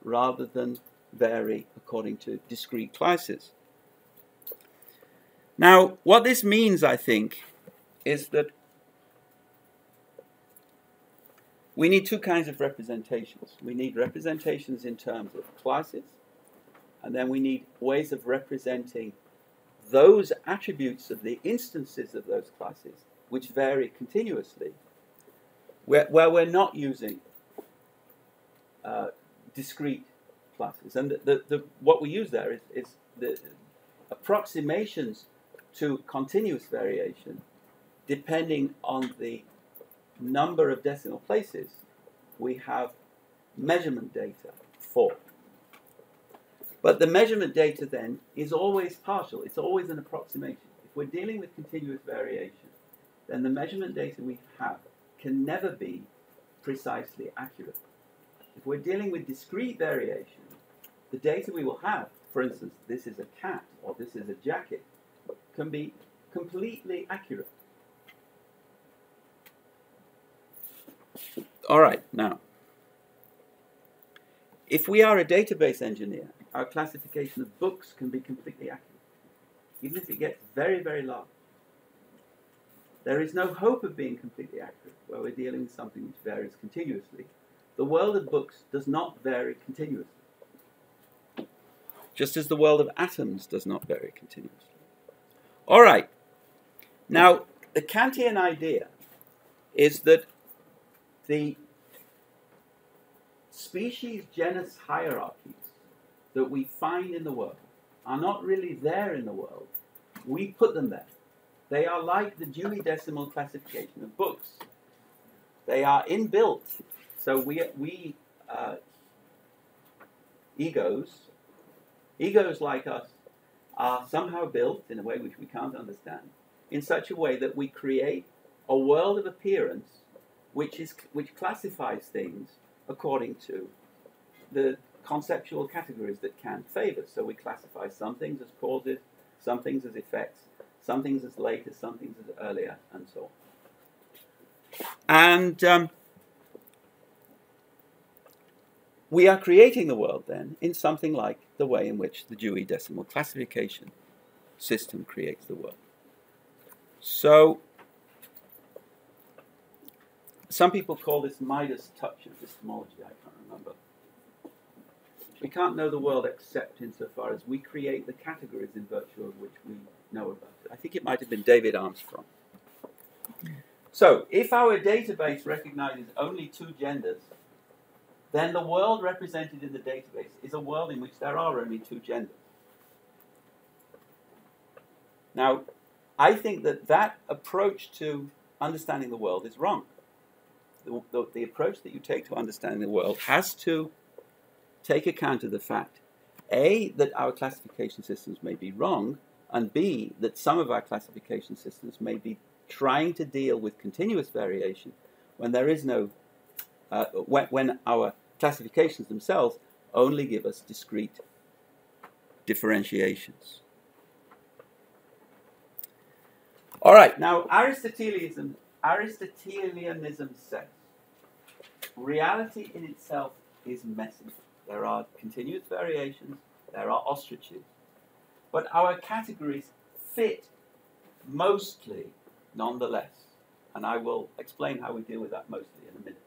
rather than vary according to discrete classes. Now, what this means, I think, is that we need two kinds of representations. We need representations in terms of classes, and then we need ways of representing those attributes of the instances of those classes, which vary continuously, where, where we're not using uh, discrete classes. And the, the, the, what we use there is, is the approximations to continuous variation depending on the number of decimal places we have measurement data for. But the measurement data then is always partial, it's always an approximation. If we're dealing with continuous variation, then the measurement data we have can never be precisely accurate. If we're dealing with discrete variation, the data we will have, for instance, this is a cat or this is a jacket, can be completely accurate. All right, now, if we are a database engineer, our classification of books can be completely accurate, even if it gets very, very large. There is no hope of being completely accurate where we're dealing with something which varies continuously. The world of books does not vary continuously, just as the world of atoms does not vary continuously. All right. Now, the Kantian idea is that the species genus hierarchies that we find in the world are not really there in the world. We put them there. They are like the Dewey Decimal Classification of books. They are inbuilt. So we, we uh, egos, egos like us, are somehow built in a way which we can't understand, in such a way that we create a world of appearance which, is, which classifies things according to the conceptual categories that Kant favors. So we classify some things as causes, some things as effects, some things as later, some things as earlier, and so on. And um, we are creating the world then in something like the way in which the Dewey Decimal Classification system creates the world. So, some people call this Midas touch of epistemology, I can't remember. We can't know the world except insofar as we create the categories in virtue of which we know about it. I think it might have been David Armstrong. So, if our database recognizes only two genders, then the world represented in the database is a world in which there are only two genders. Now, I think that that approach to understanding the world is wrong. The, the, approach that you take to understanding the world has to take account of the fact A, that our classification systems may be wrong, and B, that some of our classification systems may be trying to deal with continuous variation when there is no, uh, when, when our classifications themselves only give us discrete differentiations. All right, now Aristotelianism, Aristotelianism says reality in itself is messy. There are continuous variations, there are ostriches. But our categories fit mostly nonetheless. And I will explain how we deal with that mostly in a minute.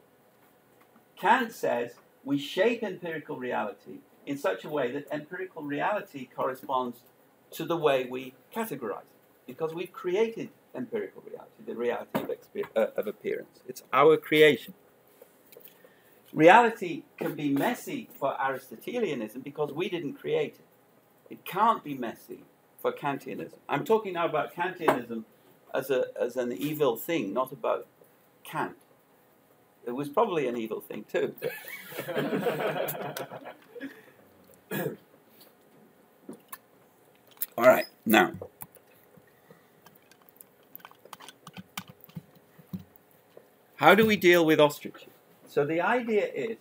Kant says we shape empirical reality in such a way that empirical reality corresponds to the way we categorize it. Because we've created empirical reality, the reality of, uh, of appearance. It's our creation. Reality can be messy for Aristotelianism because we didn't create it. It can't be messy for Kantianism. I'm talking now about Kantianism as, a, as an evil thing, not about Kant. It was probably an evil thing too. All right, now. How do we deal with ostriches? So the idea is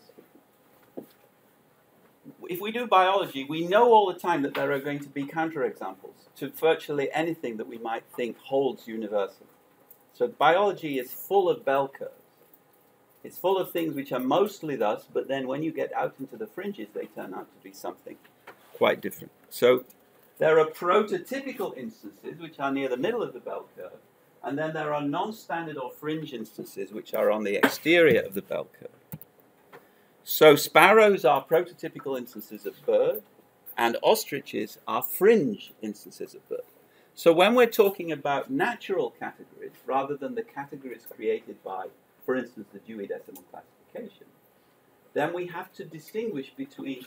if we do biology, we know all the time that there are going to be counterexamples to virtually anything that we might think holds universal. So biology is full of bell curves. It's full of things which are mostly thus, but then when you get out into the fringes, they turn out to be something quite different. So there are prototypical instances which are near the middle of the bell curve, and then there are non-standard or fringe instances which are on the exterior of the bell curve. So sparrows are prototypical instances of bird, and ostriches are fringe instances of bird. So when we're talking about natural categories, rather than the categories created by, for instance, the Dewey Decimal Classification, then we have to distinguish between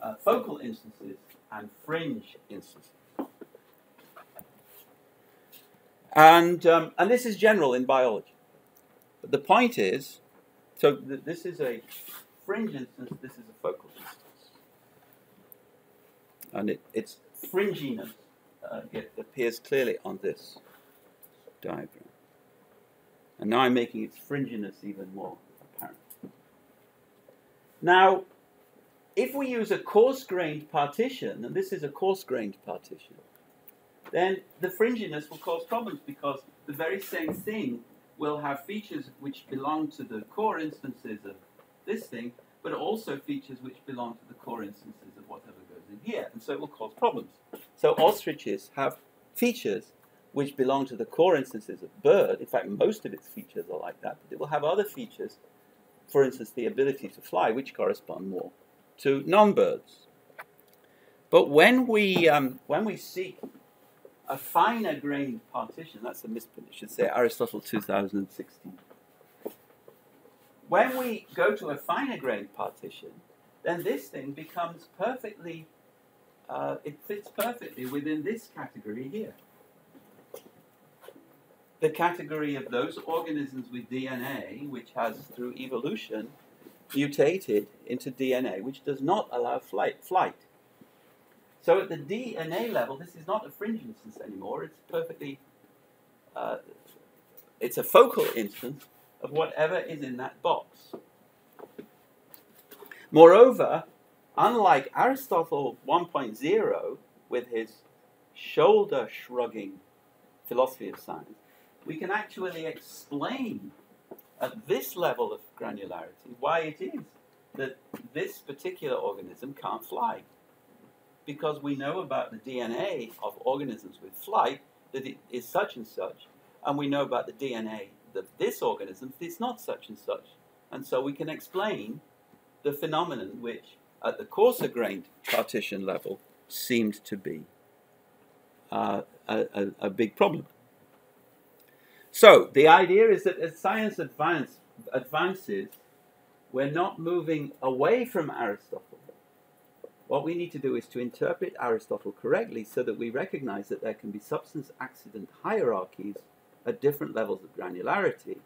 uh, focal instances and fringe instances. And, um, and this is general in biology. But the point is, so th- this is a fringe instance, this is a focal instance. And it, its fringiness uh, it appears clearly on this diagram. And now I'm making its fringiness even more apparent. Now, if we use a coarse-grained partition, and this is a coarse-grained partition, then the fringiness will cause problems because the very same thing will have features which belong to the core instances of this thing, but also features which belong to the core instances of whatever goes in here, and so it will cause problems. So ostriches have features which belong to the core instances of bird. In fact, most of its features are like that, but it will have other features, for instance, the ability to fly, which correspond more to non-birds. But when we um, when we seek a finer grained partition, that's a misprint, I should say, Aristotle 2016. When we go to a finer grained partition, then this thing becomes perfectly, uh, it fits perfectly within this category here. The category of those organisms with DNA, which has, through evolution, mutated into DNA, which does not allow flight. flight. So at the DNA level, this is not a fringe instance anymore. It's perfectly, uh, it's a focal instance of whatever is in that box. Moreover, unlike Aristotle 1.0 with his shoulder shrugging philosophy of science, we can actually explain at this level of granularity why it is that this particular organism can't fly because we know about the DNA of organisms with flight that it is such and such, and we know about the DNA of this organism that it's not such and such. And so we can explain the phenomenon which, at the coarser grained partition level, seemed to be uh, a, a, a big problem. So the idea is that as science advance, advances, we're not moving away from Aristotle what we need to do is to interpret Aristotle correctly so that we recognize that there can be substance accident hierarchies at different levels of granularity,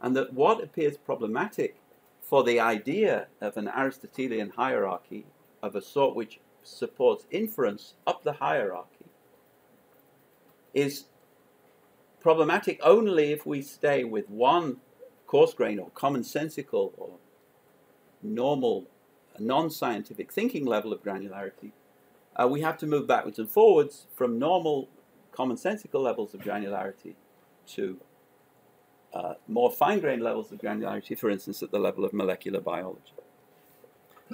and that what appears problematic for the idea of an Aristotelian hierarchy of a sort which supports inference up the hierarchy is problematic only if we stay with one coarse grain or commonsensical or normal non-scientific thinking level of granularity, uh, we have to move backwards and forwards from normal commonsensical levels of granularity to uh, more fine-grained levels of granularity, for instance, at the level of molecular biology.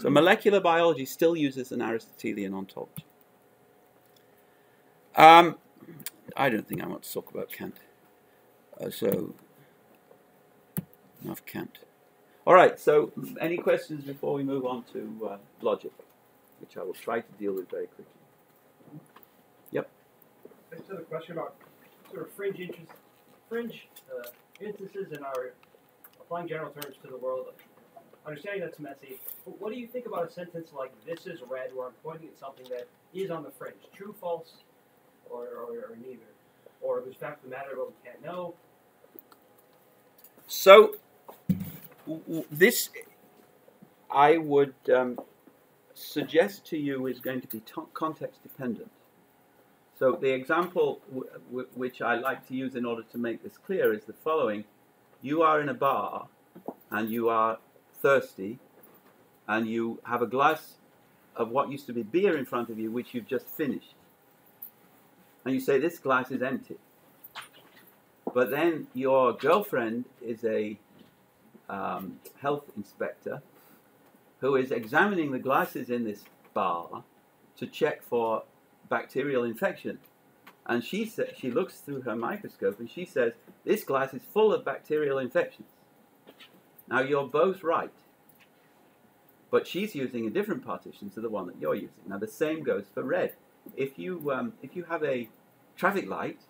So molecular biology still uses an Aristotelian ontology. Um, I don't think I want to talk about Kant. Uh, so, enough Kant. All right, so any questions before we move on to uh, logic, which I will try to deal with very quickly. Yep. Thanks for the question about sort of fringe interest, fringe uh, instances in our applying general terms to the world. Understanding that's messy, but what do you think about a sentence like "This is red," where I'm pointing at something that is on the fringe, true, false, or, or, or neither, or there's fact of the matter, but we can't know. So this I would um, suggest to you is going to be context dependent. So the example which I like to use in order to make this clear is the following: You are in a bar, and you are thirsty, and you have a glass of what used to be beer in front of you, which you've just finished, and you say this glass is empty. But then your girlfriend is a um, health inspector who is examining the glasses in this bar to check for bacterial infection. And she sa- she looks through her microscope and she says, This glass is full of bacterial infections. Now you're both right. But she's using a different partition to the one that you're using. Now the same goes for red. If you um, if you have a traffic light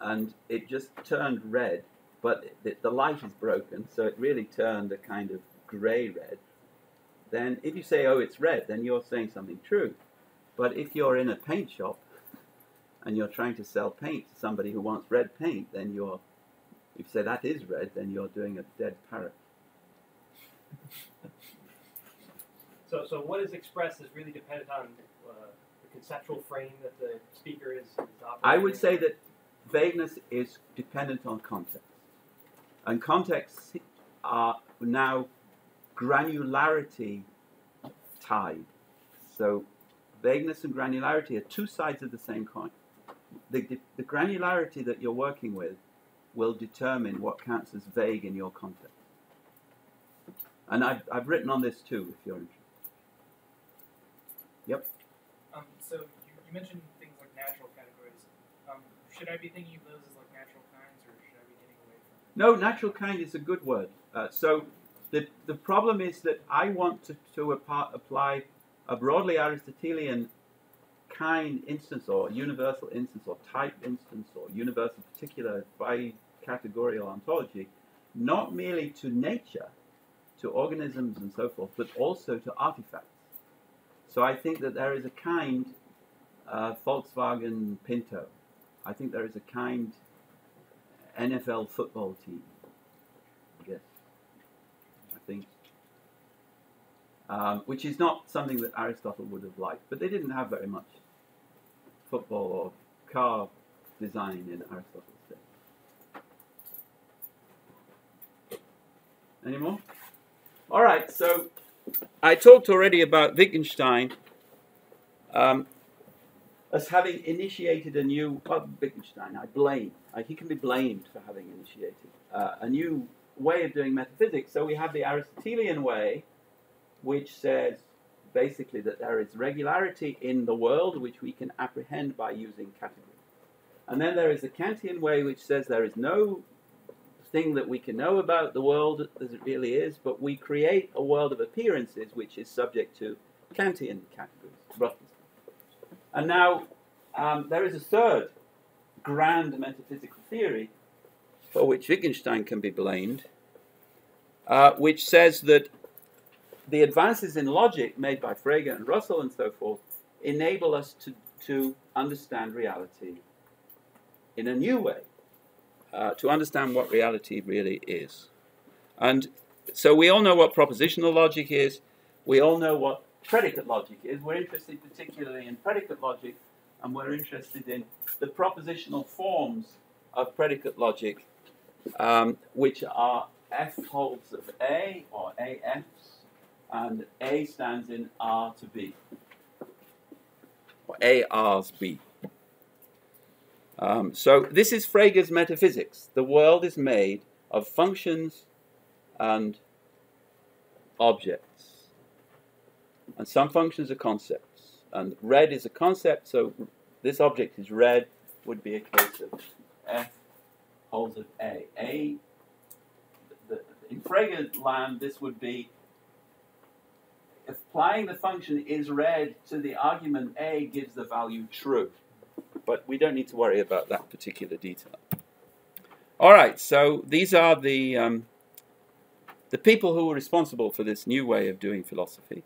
and it just turned red, but the, the light is broken, so it really turned a kind of grey red, then if you say, oh, it's red, then you're saying something true. But if you're in a paint shop and you're trying to sell paint to somebody who wants red paint, then you're, if you say that is red, then you're doing a dead parrot. So, so what is expressed is really dependent on uh, the conceptual frame that the speaker is, is operating. I would say that vagueness is dependent on context. And contexts are now granularity tied. So vagueness and granularity are two sides of the same coin. The, the, granularity that you're working with will determine what counts as vague in your context. And I've, I've written on this too, if you're interested. Um, so you, you mentioned things like natural categories. Um, should I be thinking of those as like natural kinds, or should I be getting away from? No, natural kind is a good word. Uh, so the, the problem is that I want to, to apply a broadly Aristotelian kind instance or universal instance or type instance or universal particular by categorical ontology, not merely to nature, to organisms and so forth, but also to artifacts. So I think that there is a kind uh, Volkswagen Pinto. I think there is a kind NFL football team. I guess. I think. Um, which is not something that Aristotle would have liked, but they didn't have very much football or car design in Aristotle's day. Any more? All right, so I talked already about Wittgenstein um, as having initiated a new, well, Wittgenstein, I blame, he can be blamed for having initiated uh, a new way of doing metaphysics. So we have the Aristotelian way, which says basically that there is regularity in the world which we can apprehend by using categories. And then there is the Kantian way, which says there is no thing that we can know about the world as it really is, but we create a world of appearances which is subject to Kantian categories, roughly. And now um, there is a third grand metaphysical theory for which Wittgenstein can be blamed, uh, which says that the advances in logic made by Frege and Russell and so forth enable us to, to understand reality in a new way, uh, to understand what reality really is. And so we all know what propositional logic is, we all know what predicate logic is. We're interested particularly in predicate logic, and we're interested in the propositional forms of predicate logic, um, which are F holds of A or AFs, and A stands in R to B, or A R's B. Um, so this is Frege's metaphysics. The world is made of functions and objects. And some functions are concepts. And red is a concept, so this object is red, would be a case of F holds of A. A, the, in Frege's land, this would be applying the function is red to the argument A gives the value true. But we don't need to worry about that particular detail. All right, so these are the, um, the people who were responsible for this new way of doing philosophy.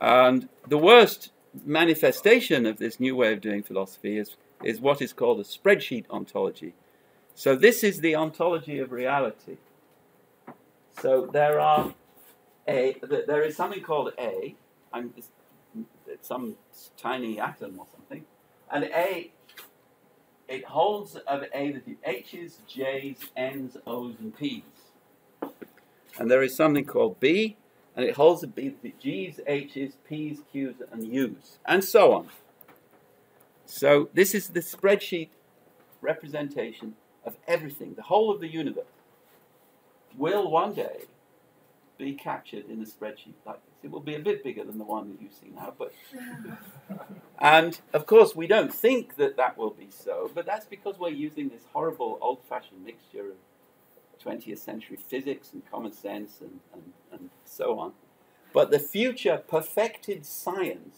And the worst manifestation of this new way of doing philosophy is, is what is called a spreadsheet ontology. So this is the ontology of reality. So there are a there is something called A. It's some tiny atom or something, And A, it holds of A the H's, J's, N's, O's, and P's. And there is something called B, and it holds B the G's, H's, P's, Q's, and U's, and so on. So this is the spreadsheet representation of everything, the whole of the universe, will one day be captured in a spreadsheet like this. It will be a bit bigger than the one that you see now, but and of course we don't think that that will be so, but that's because we're using this horrible old-fashioned mixture of 20th century physics and common sense and, and, and so on. But the future perfected science,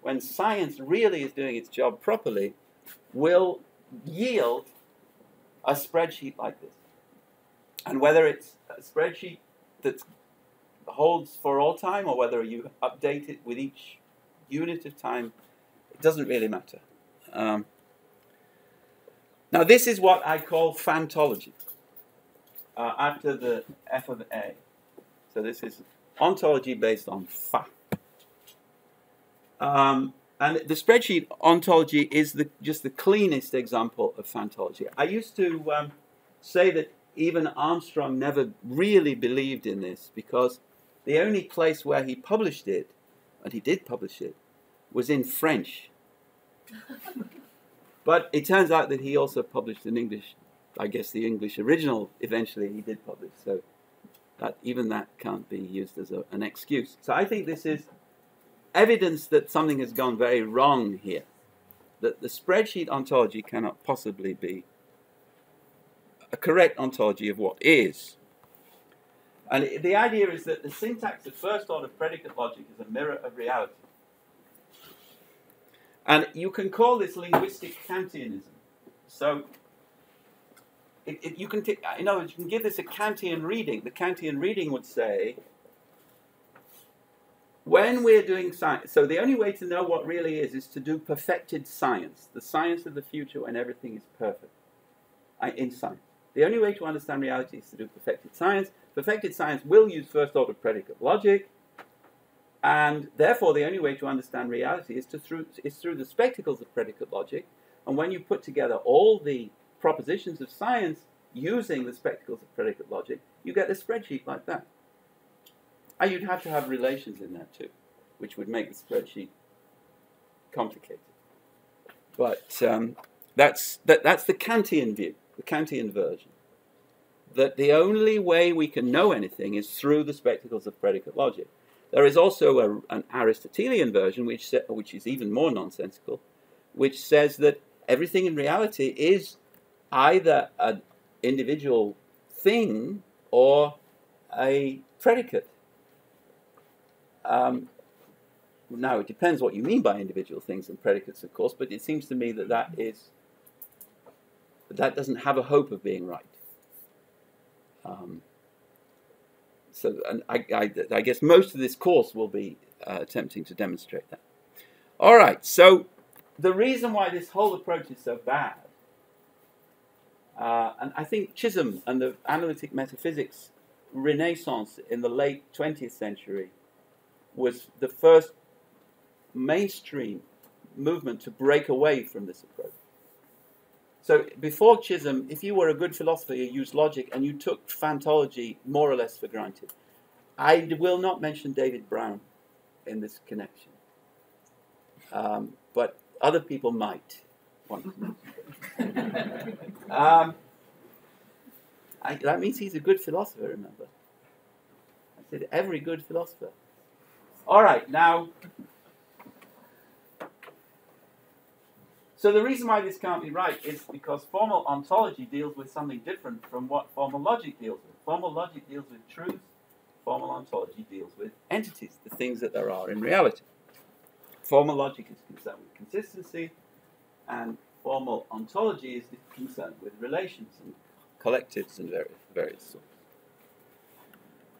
when science really is doing its job properly, will yield a spreadsheet like this. And whether it's a spreadsheet that holds for all time or whether you update it with each unit of time, it doesn't really matter. Um, now, this is what I call fantology uh, after the F of A. So, this is ontology based on fa. Um, and the spreadsheet ontology is the, just the cleanest example of fantology. I used to um, say that even Armstrong never really believed in this because the only place where he published it, and he did publish it, was in French. but it turns out that he also published in English. I guess the English original eventually he did publish. So that even that can't be used as a, an excuse. So I think this is evidence that something has gone very wrong here. That the spreadsheet ontology cannot possibly be a correct ontology of what is. And the idea is that the syntax of first order predicate logic is a mirror of reality. And you can call this linguistic Kantianism. So it, it, you can, t- in other words, you can give this a Kantian reading. The Kantian reading would say, when we're doing science, so the only way to know what really is is to do perfected science, the science of the future when everything is perfect uh, in science. The only way to understand reality is to do perfected science. Perfected science will use first order predicate logic, and therefore the only way to understand reality is, to through, is through the spectacles of predicate logic. And when you put together all the propositions of science using the spectacles of predicate logic, you get a spreadsheet like that. And you'd have to have relations in there too, which would make the spreadsheet complicated. But um, that's, that, that's the Kantian view the Kantian version, that the only way we can know anything is through the spectacles of predicate logic. There is also a, an Aristotelian version, which, which is even more nonsensical, which says that everything in reality is either an individual thing or a predicate. Um, now, it depends what you mean by individual things and predicates, of course, but it seems to me that that is that doesn't have a hope of being right. Um, so, and I, I, I, guess most of this course will be uh, attempting to demonstrate that. All right, so the reason why this whole approach is so bad, uh, and I think Chisholm and the analytic metaphysics renaissance in the late 20th century was the first mainstream movement to break away from this approach. So before Chisholm, if you were a good philosopher, you used logic and you took fantology more or less for granted. I will not mention David Braun in this connection, um, but other people might um, I, that means he's a good philosopher, remember? I said every good philosopher. All right, now So the reason why this can't be right is because formal ontology deals with something different from what formal logic deals with. Formal logic deals with truth, formal ontology deals with entities, the things that there are in reality. Formal logic is concerned with consistency, and formal ontology is concerned with relations and collectives and various, various sorts.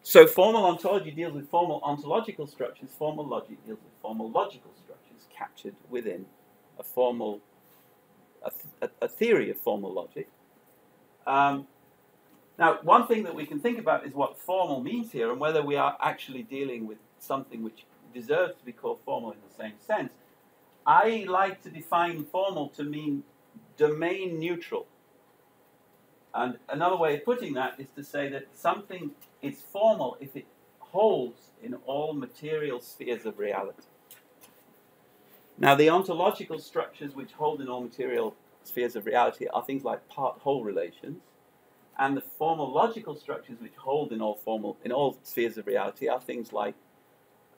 So formal ontology deals with formal ontological structures, formal logic deals with formal logical structures captured within a formal, a, th- a theory of formal logic. Um, now, one thing that we can think about is what formal means here and whether we are actually dealing with something which deserves to be called formal in the same sense. I like to define formal to mean domain neutral. And another way of putting that is to say that something is formal if it holds in all material spheres of reality. Now, the ontological structures which hold in all material spheres of reality are things like part-whole relations, and the formal logical structures which hold in all formal in all spheres of reality are things like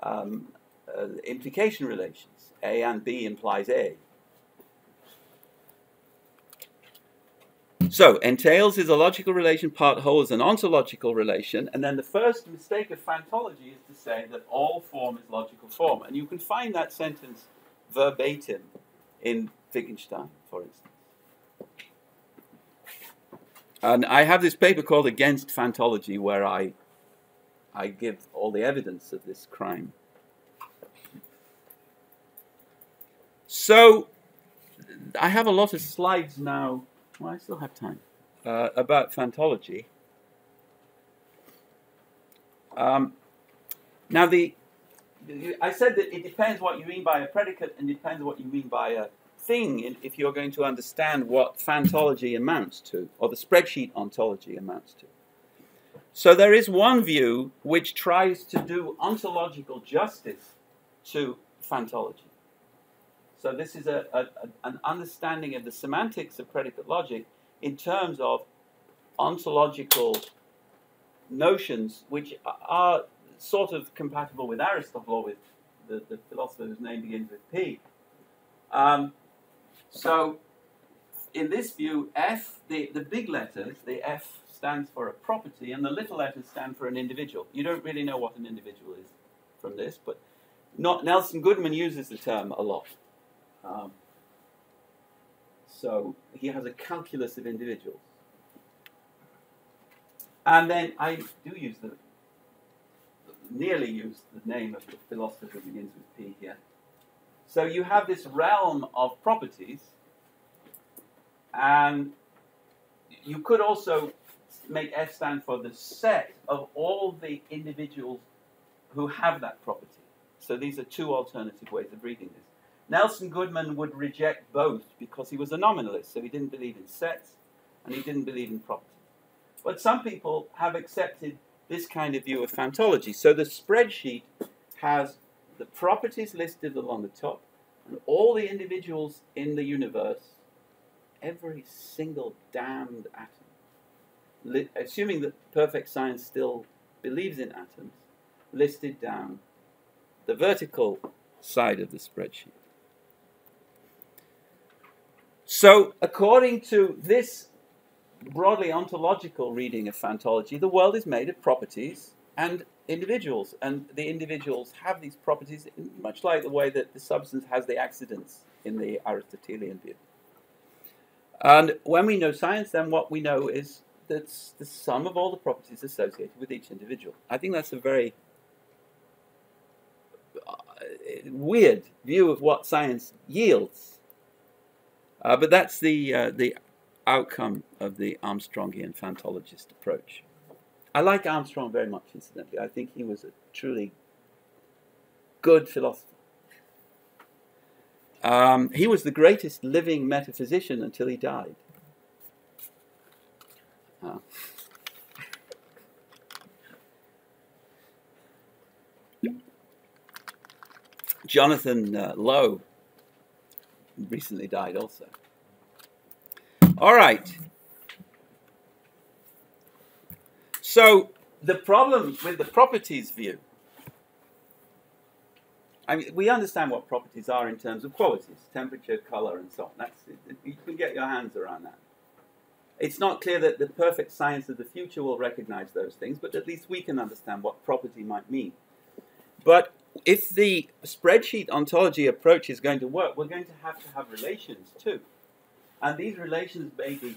um, uh, implication relations. A and B implies A. So, entails is a logical relation, part whole is an ontological relation, and then the first mistake of fantology is to say that all form is logical form. And you can find that sentence verbatim in Wittgenstein, for instance. And I have this paper called Against Fantology where I, I give all the evidence of this crime. So, I have a lot of slides now well, I still have time. Uh, about fantology. Um, now, the I said that it depends what you mean by a predicate and it depends what you mean by a thing if you're going to understand what fantology amounts to, or the spreadsheet ontology amounts to. So there is one view which tries to do ontological justice to fantology. So this is a, a, an understanding of the semantics of predicate logic in terms of ontological notions which are sort of compatible with Aristotle or with the, the philosopher whose name begins with P. Um, so in this view, F, the, the big letters, the F stands for a property and the little letters stand for an individual. You don't really know what an individual is from this, but not, Nelson Goodman uses the term a lot. Um, so he has a calculus of individuals. And then I do use the, nearly use the name of the philosopher begins with P here. So you have this realm of properties, and you could also make F stand for the set of all the individuals who have that property. So these are two alternative ways of reading this. Nelson Goodman would reject both because he was a nominalist, so he didn't believe in sets and he didn't believe in properties. But some people have accepted this kind of view of fantology. So the spreadsheet has the properties listed along the top and all the individuals in the universe, every single damned atom, assuming that perfect science still believes in atoms, listed down the vertical side of the spreadsheet. So, according to this broadly ontological reading of fantology, the world is made of properties and individuals, and the individuals have these properties much like the way that the substance has the accidents in the Aristotelian view. And when we know science, then what we know is that the sum of all the properties associated with each individual. I think that's a very uh, weird view of what science yields uh, but that's the, uh, the outcome of the Armstrongian fantologist approach. I like Armstrong very much, incidentally. I think he was a truly good philosopher. Um, he was the greatest living metaphysician until he died. Uh. Jonathan uh, Lowe recently died also. All right. So the problem with the properties view, I mean, we understand what properties are in terms of qualities, temperature, color, and so on. That's you can get your hands around that. It's not clear that the perfect science of the future will recognize those things, but at least we can understand what property might mean. But if the spreadsheet ontology approach is going to work, we're going to have to have relations too. And these relations may be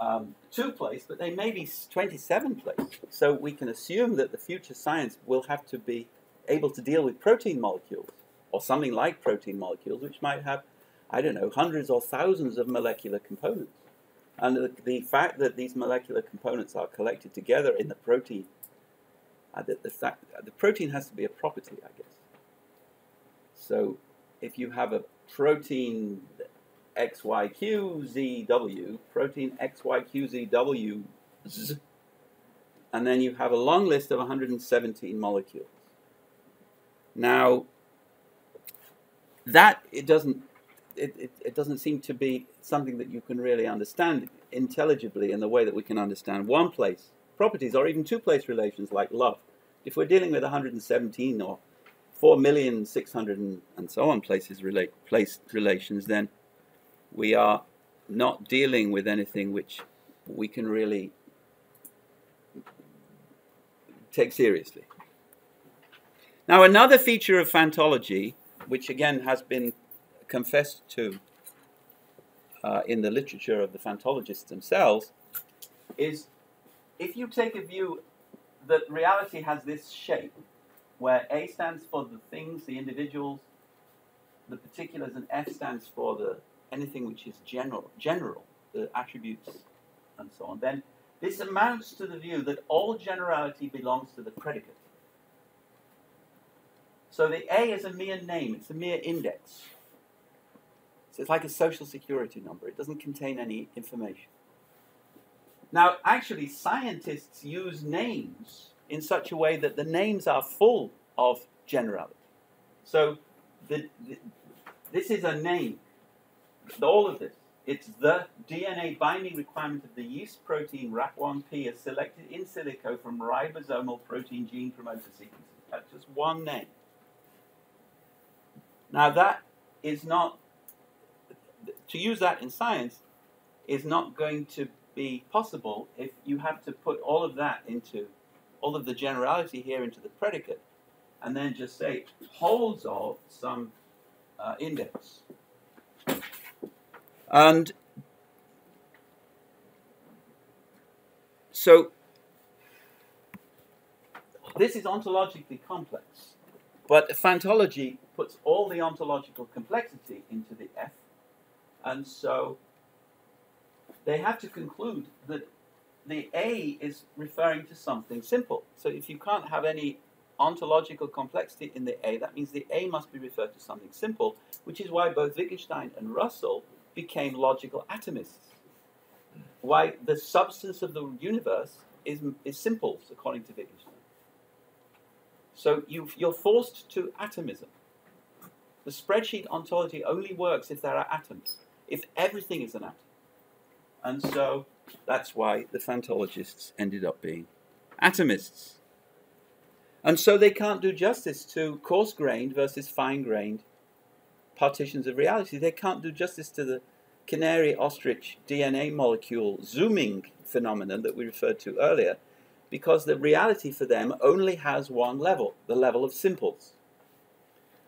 um, two place, but they may be 27 place. So we can assume that the future science will have to be able to deal with protein molecules or something like protein molecules, which might have, I don't know, hundreds or thousands of molecular components. And the, the fact that these molecular components are collected together in the protein uh, the, the, fact, the protein has to be a property, I guess. So if you have a protein XYQZW, protein XYQZW, and then you have a long list of 117 molecules. Now, that it doesn't it, it, it doesn't seem to be something that you can really understand intelligibly in the way that we can understand one place properties or even two place relations like love. If we're dealing with 117 or 4 million 600 and, and so on places relate place relations, then we are not dealing with anything which we can really take seriously. Now, another feature of fantology, which again has been confessed to uh, in the literature of the fantologists themselves, is if you take a view that reality has this shape, where A stands for the things, the individuals, the particulars, and F stands for the anything which is general, general, the attributes, and so on, then this amounts to the view that all generality belongs to the predicate. So the A is a mere name, it's a mere index. So it's like a social security number, it doesn't contain any information. Now, actually, scientists use names in such a way that the names are full of generality. So the, the, this is a name, all of this. It's the DNA binding requirement of the yeast protein RAP1P is selected in silico from ribosomal protein gene promoter sequences. That's just one name. Now, that is not, to use that in science, is not going to be possible if you have to put all of that into, all of the generality here into the predicate, and then just say holds of some uh, index. And so this is ontologically complex, but fantology puts all the ontological complexity into the F, and so they have to conclude that the A is referring to something simple. So if you can't have any ontological complexity in the A, that means the A must be referred to something simple, which is why both Wittgenstein and Russell became logical atomists. Why the substance of the universe is, is simples, according to Wittgenstein. So you you're forced to atomism. The spreadsheet ontology only works if there are atoms, if everything is an atom. And so that's why the fantologists ended up being atomists. And so they can't do justice to coarse grained versus fine grained partitions of reality. They can't do justice to the canary ostrich DNA molecule zooming phenomenon that we referred to earlier, because the reality for them only has one level, the level of simples.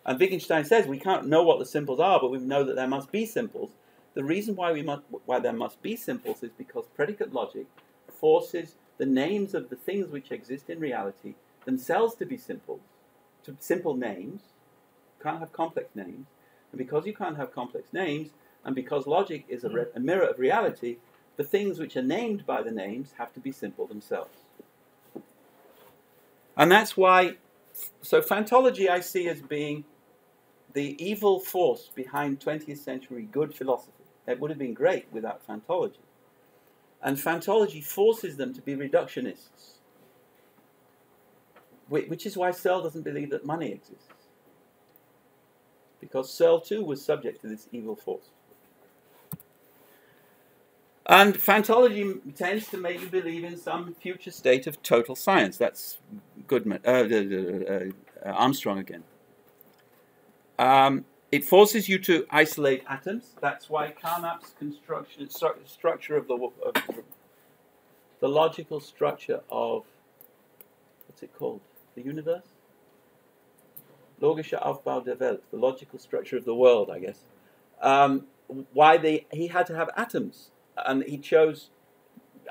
And Wittgenstein says we can't know what the simples are, but we know that there must be simples. The reason why we must, why there must be simples is because predicate logic forces the names of the things which exist in reality themselves to be simples, to simple names. You Can't have complex names, and because you can't have complex names, and because logic is a, a mirror of reality, the things which are named by the names have to be simple themselves. And that's why, so fantology I see as being the evil force behind 20th century good philosophy. It would have been great without fantology. And fantology forces them to be reductionists, which is why Searle doesn't believe that money exists. Because Searle too was subject to this evil force. And fantology tends to make you believe in some future state of total science. That's Goodman, uh, uh, uh, Armstrong again. Um, it forces you to isolate atoms. That's why Carnap's construction stru- structure of the of the logical structure of what's it called? The universe. Logischer Aufbau der Welt, the logical structure of the world, I guess. Um, why they he had to have atoms, and he chose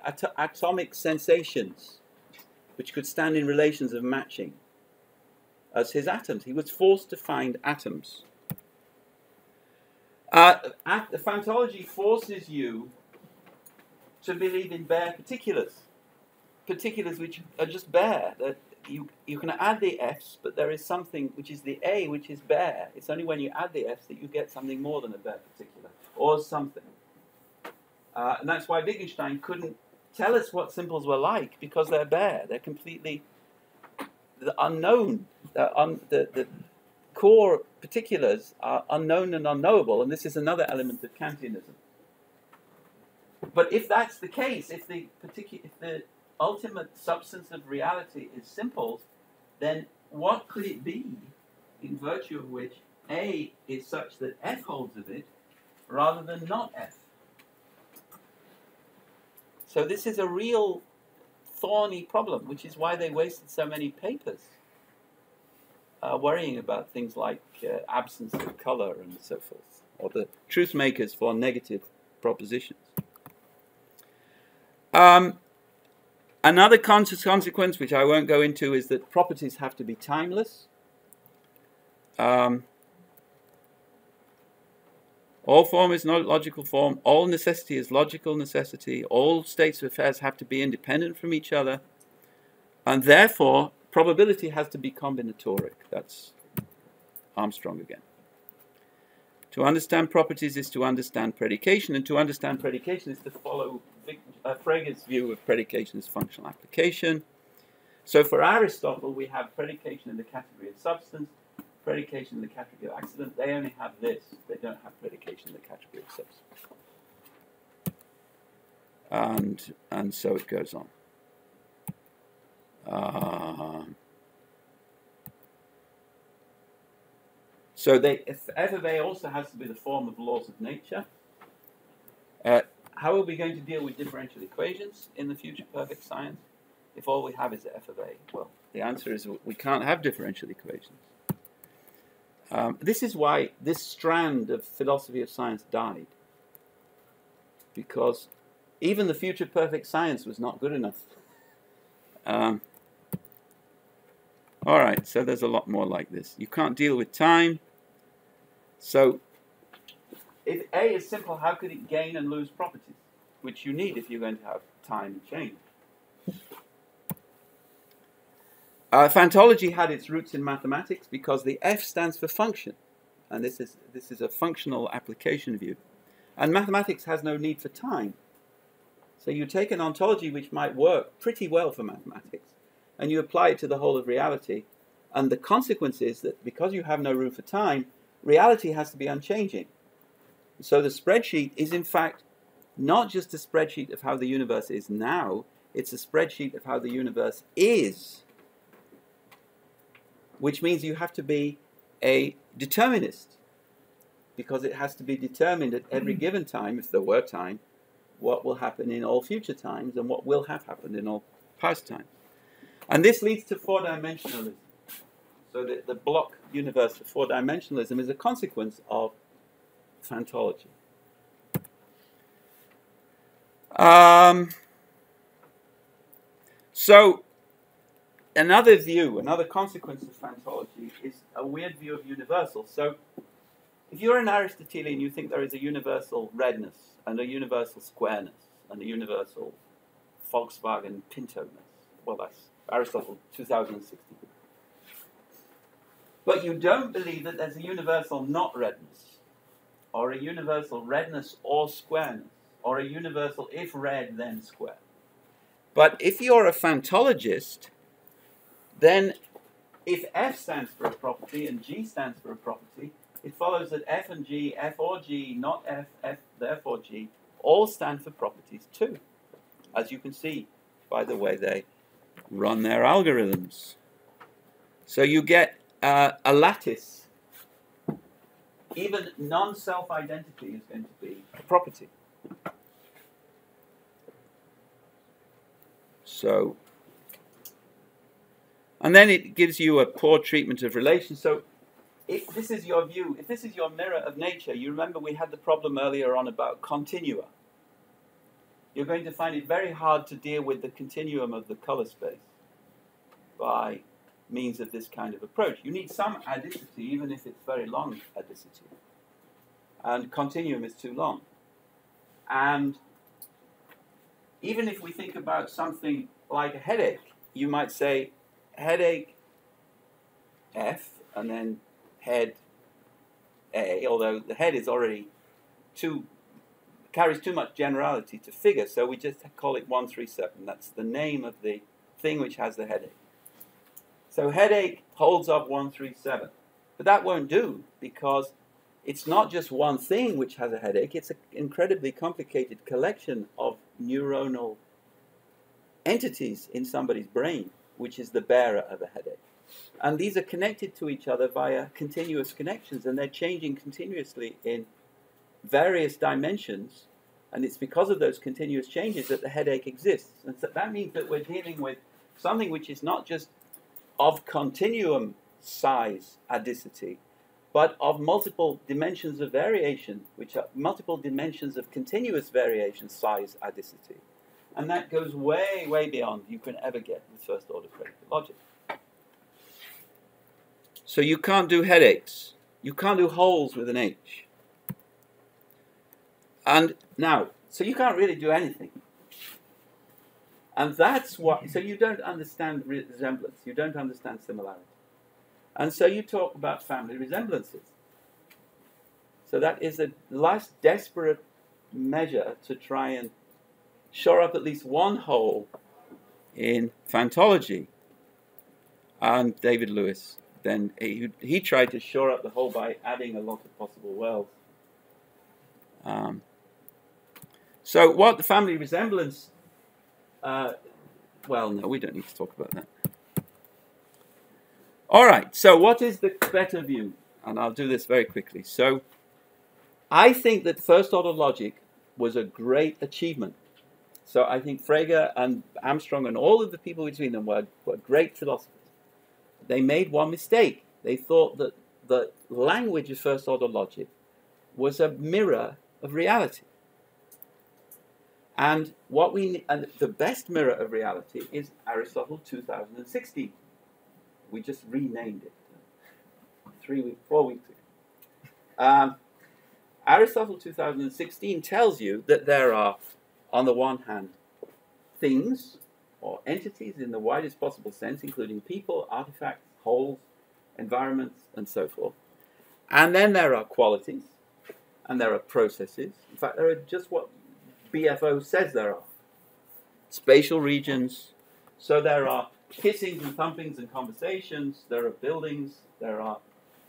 at- atomic sensations, which could stand in relations of matching as his atoms. He was forced to find atoms. Uh, the fantology forces you to believe in bare particulars. particulars which are just bare. That you you can add the f's, but there is something which is the a, which is bare. It's only when you add the f's that you get something more than a bare particular or something. Uh, and that's why Wittgenstein couldn't tell us what simples were like because they're bare. They're completely the unknown. Un, the, the core particulars are unknown and unknowable, and this is another element of Kantianism. But if that's the case, if the particular, if the ultimate substance of reality is simple, then what could it be in virtue of which A is such that F holds of it rather than not F? So this is a real thorny problem, which is why they wasted so many papers uh, worrying about things like uh, absence of color and so forth, or the truth makers for negative propositions. Um, another con- consequence, which I won't go into, is that properties have to be timeless. Um, all form is not logical form. All necessity is logical necessity. All states of affairs have to be independent from each other. And therefore, probability has to be combinatoric. That's Armstrong again. To understand properties is to understand predication, and to understand predication is to follow uh, Frege's view of predication as functional application. So for Aristotle, we have predication in the category of substance, predication in the category of accident. They only have this. They don't have predication in the category of substance. And, and so it goes on. Uh, so they, if F of A also has to be the form of laws of nature. Uh, how are we going to deal with differential equations in the future perfect science if all we have is f of a? Well, the answer is we can't have differential equations. Um, this is why this strand of philosophy of science died. Because even the future perfect science was not good enough. Um, all right, so there's a lot more like this. You can't deal with time. So if A is simple, how could it gain and lose properties, which you need if you're going to have time and change? Uh, fantology had its roots in mathematics because the F stands for function, and this is this is a functional application view. And mathematics has no need for time. So you take an ontology which might work pretty well for mathematics, and you apply it to the whole of reality, and the consequence is that because you have no room for time, reality has to be unchanging. So the spreadsheet is in fact not just a spreadsheet of how the universe is now, it's a spreadsheet of how the universe is. Which means you have to be a determinist because it has to be determined at every mm. given time, if there were time, what will happen in all future times and what will have happened in all past times. And this leads to four dimensionalism. So the, the block universe of four dimensionalism is a consequence of fantology. Um, so, another view, another consequence of fantology is a weird view of universal. So, if you're an Aristotelian, you think there is a universal redness and a universal squareness and a universal Volkswagen Pinto-ness. Well, that's Aristotle 2016. But you don't believe that there's a universal not redness or a universal redness or squareness, or a universal if red then square. But if you're a fantologist, then if F stands for a property and G stands for a property, it follows that F and G, F or G, not F, F, therefore G, all stand for properties too, as you can see by the way they run their algorithms. So you get uh, a lattice even non-self identity is going to be a property. So, and then it gives you a poor treatment of relations. So, if this is your view, if this is your mirror of nature, you remember we had the problem earlier on about continua. You're going to find it very hard to deal with the continuum of the color space by means of this kind of approach. You need some adicity, even if it's very long adicity. And continuum is too long. And even if we think about something like a headache, you might say headache F and then head A, although the head is already too carries too much generality to figure, so we just call it 137. That's the name of the thing which has the headache. So headache holds up 137. But that won't do because it's not just one thing which has a headache, it's an incredibly complicated collection of neuronal entities in somebody's brain, which is the bearer of a headache. And these are connected to each other via continuous connections, and they're changing continuously in various dimensions. And it's because of those continuous changes that the headache exists. And so that means that we're dealing with something which is not just of continuum size adicity, but of multiple dimensions of variation, which are multiple dimensions of continuous variation size adicity. And that goes way, way beyond you can ever get with first order predicate logic. So you can't do headaches. You can't do holes with an H. And now, so you can't really do anything. And that's what, so you don't understand resemblance, you don't understand similarity. And so you talk about family resemblances. So that is the last desperate measure to try and shore up at least one hole in fantology. And David Lewis, then he, he tried to shore up the hole by adding a lot of possible worlds. Um, so, what the family resemblance? Uh, well, no, we don't need to talk about that. All right, so what is the better view? And I'll do this very quickly. So, I think that first order logic was a great achievement. So, I think Frege and Armstrong and all of the people between them were, were great philosophers. They made one mistake. They thought that the language of first order logic was a mirror of reality. And what we and the best mirror of reality is Aristotle 2016. We just renamed it three weeks, four weeks ago. Um, Aristotle 2016 tells you that there are, on the one hand, things or entities in the widest possible sense, including people, artifacts, wholes, environments, and so forth. And then there are qualities, and there are processes. In fact, there are just what BFO says there are. Spatial regions. So there are kissings and thumpings and conversations. There are buildings. There are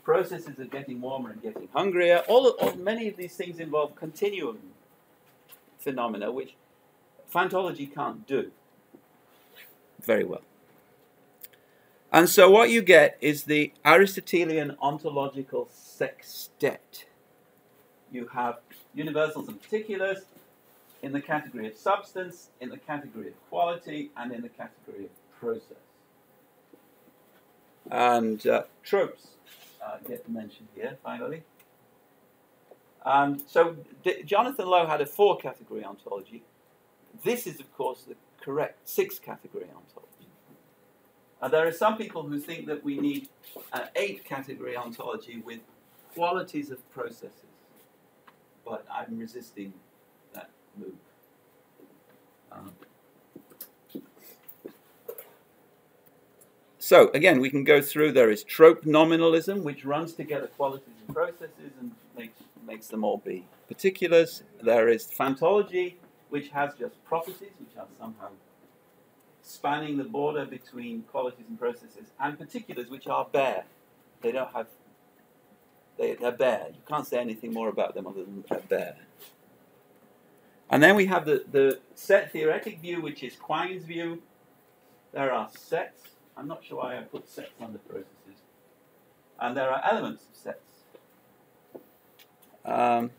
processes of getting warmer and getting hungrier. All, all many of these things involve continuum phenomena, which fantology can't do very well. And so what you get is the Aristotelian ontological sextet. You have universals and particulars, in the category of substance, in the category of quality, and in the category of process. And uh, tropes uh, get mentioned here, finally. And so D- Jonathan Lowe had a four category ontology. This is, of course, the correct six category ontology. And there are some people who think that we need an eight category ontology with qualities of processes. But I'm resisting move. Um, so again, we can go through. There is trope nominalism, which runs together qualities and processes and makes makes them all be particulars. There is fantology, which has just properties, which are somehow spanning the border between qualities and processes, and particulars, which are bare. They don't have. They, they're bare. You can't say anything more about them other than they're bare. And then we have the, the set theoretic view, which is Quine's view. There are sets. I'm not sure why I put sets under processes. And there are elements of sets. Um,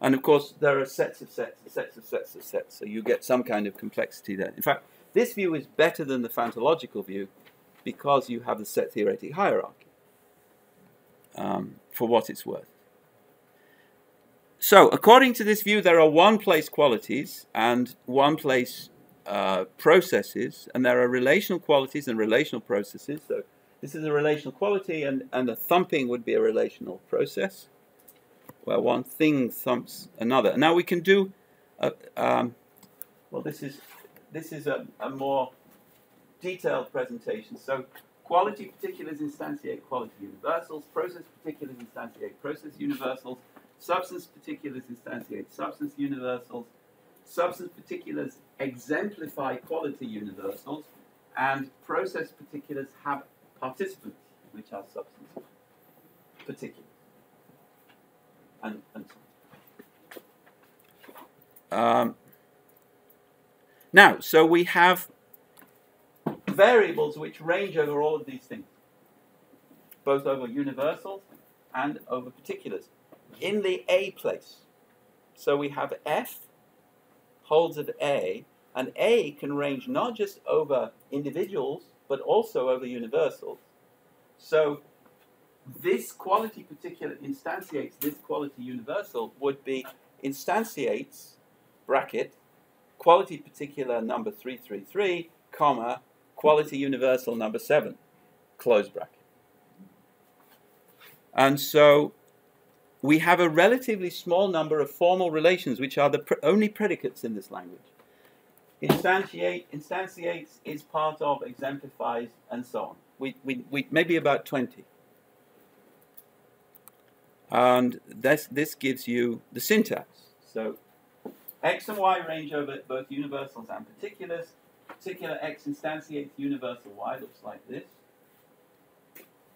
and of course, there are sets of sets, sets of sets of sets. So you get some kind of complexity there. In fact, this view is better than the fantological view because you have the set theoretic hierarchy um, for what it's worth. So, according to this view, there are one place qualities and one place uh, processes, and there are relational qualities and relational processes. So, this is a relational quality, and, and a thumping would be a relational process where one thing thumps another. Now, we can do, a, um, well, this is this is a, a more detailed presentation. So quality particulars instantiate quality universals, process particulars instantiate process universals, substance particulars instantiate substance universals, substance particulars exemplify quality universals, and process particulars have participants, which are substance particulars. And, and so. Um, now, so we have variables which range over all of these things, both over universals and over particulars, in the A place. So we have F holds of A, and A can range not just over individuals, but also over universals. So this quality particular instantiates this quality universal would be instantiates bracket quality particular number 333 comma quality universal number 7 close bracket and so we have a relatively small number of formal relations which are the only predicates in this language instantiate instantiates is part of exemplifies and so on we, we, we maybe about 20 and this, this gives you the syntax. So x and y range over both universals and particulars. Particular x instantiates universal y, looks like this.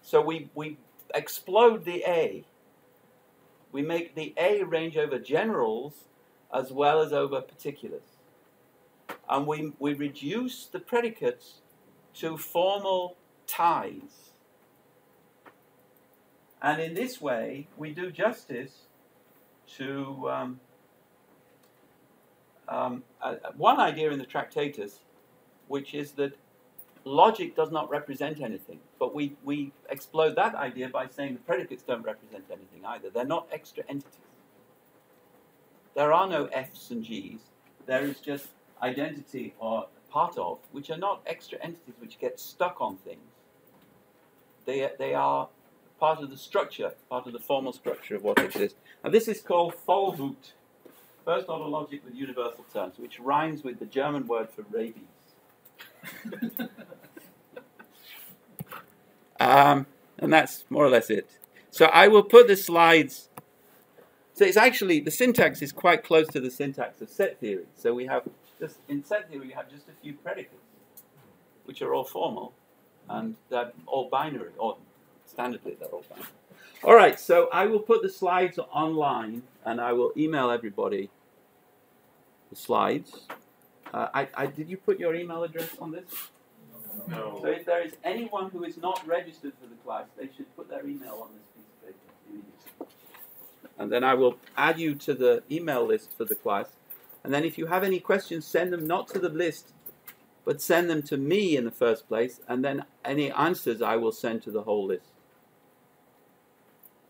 So we, we explode the A. We make the A range over generals as well as over particulars. And we, we reduce the predicates to formal ties. And in this way, we do justice to um, um, uh, one idea in the Tractatus, which is that logic does not represent anything. But we, we explode that idea by saying the predicates don't represent anything either. They're not extra entities. There are no F's and G's. There is just identity or part of, which are not extra entities which get stuck on things. They, they are part of the structure, part of the formal structure of what exists. And this is called FOLWUT, first order logic with universal terms, which rhymes with the German word for rabies. um, and that's more or less it. So I will put the slides. So it's actually, the syntax is quite close to the syntax of set theory. So we have just, in set theory, we have just a few predicates, which are all formal, and they're all binary, or standardly they're all binary. All right, so I will put the slides online, and I will email everybody the slides. Uh, I, I, did you put your email address on this? No. So if there is anyone who is not registered for the class, they should put their email on this piece of paper immediately. And then I will add you to the email list for the class. And then if you have any questions, send them not to the list, but send them to me in the first place. And then any answers I will send to the whole list.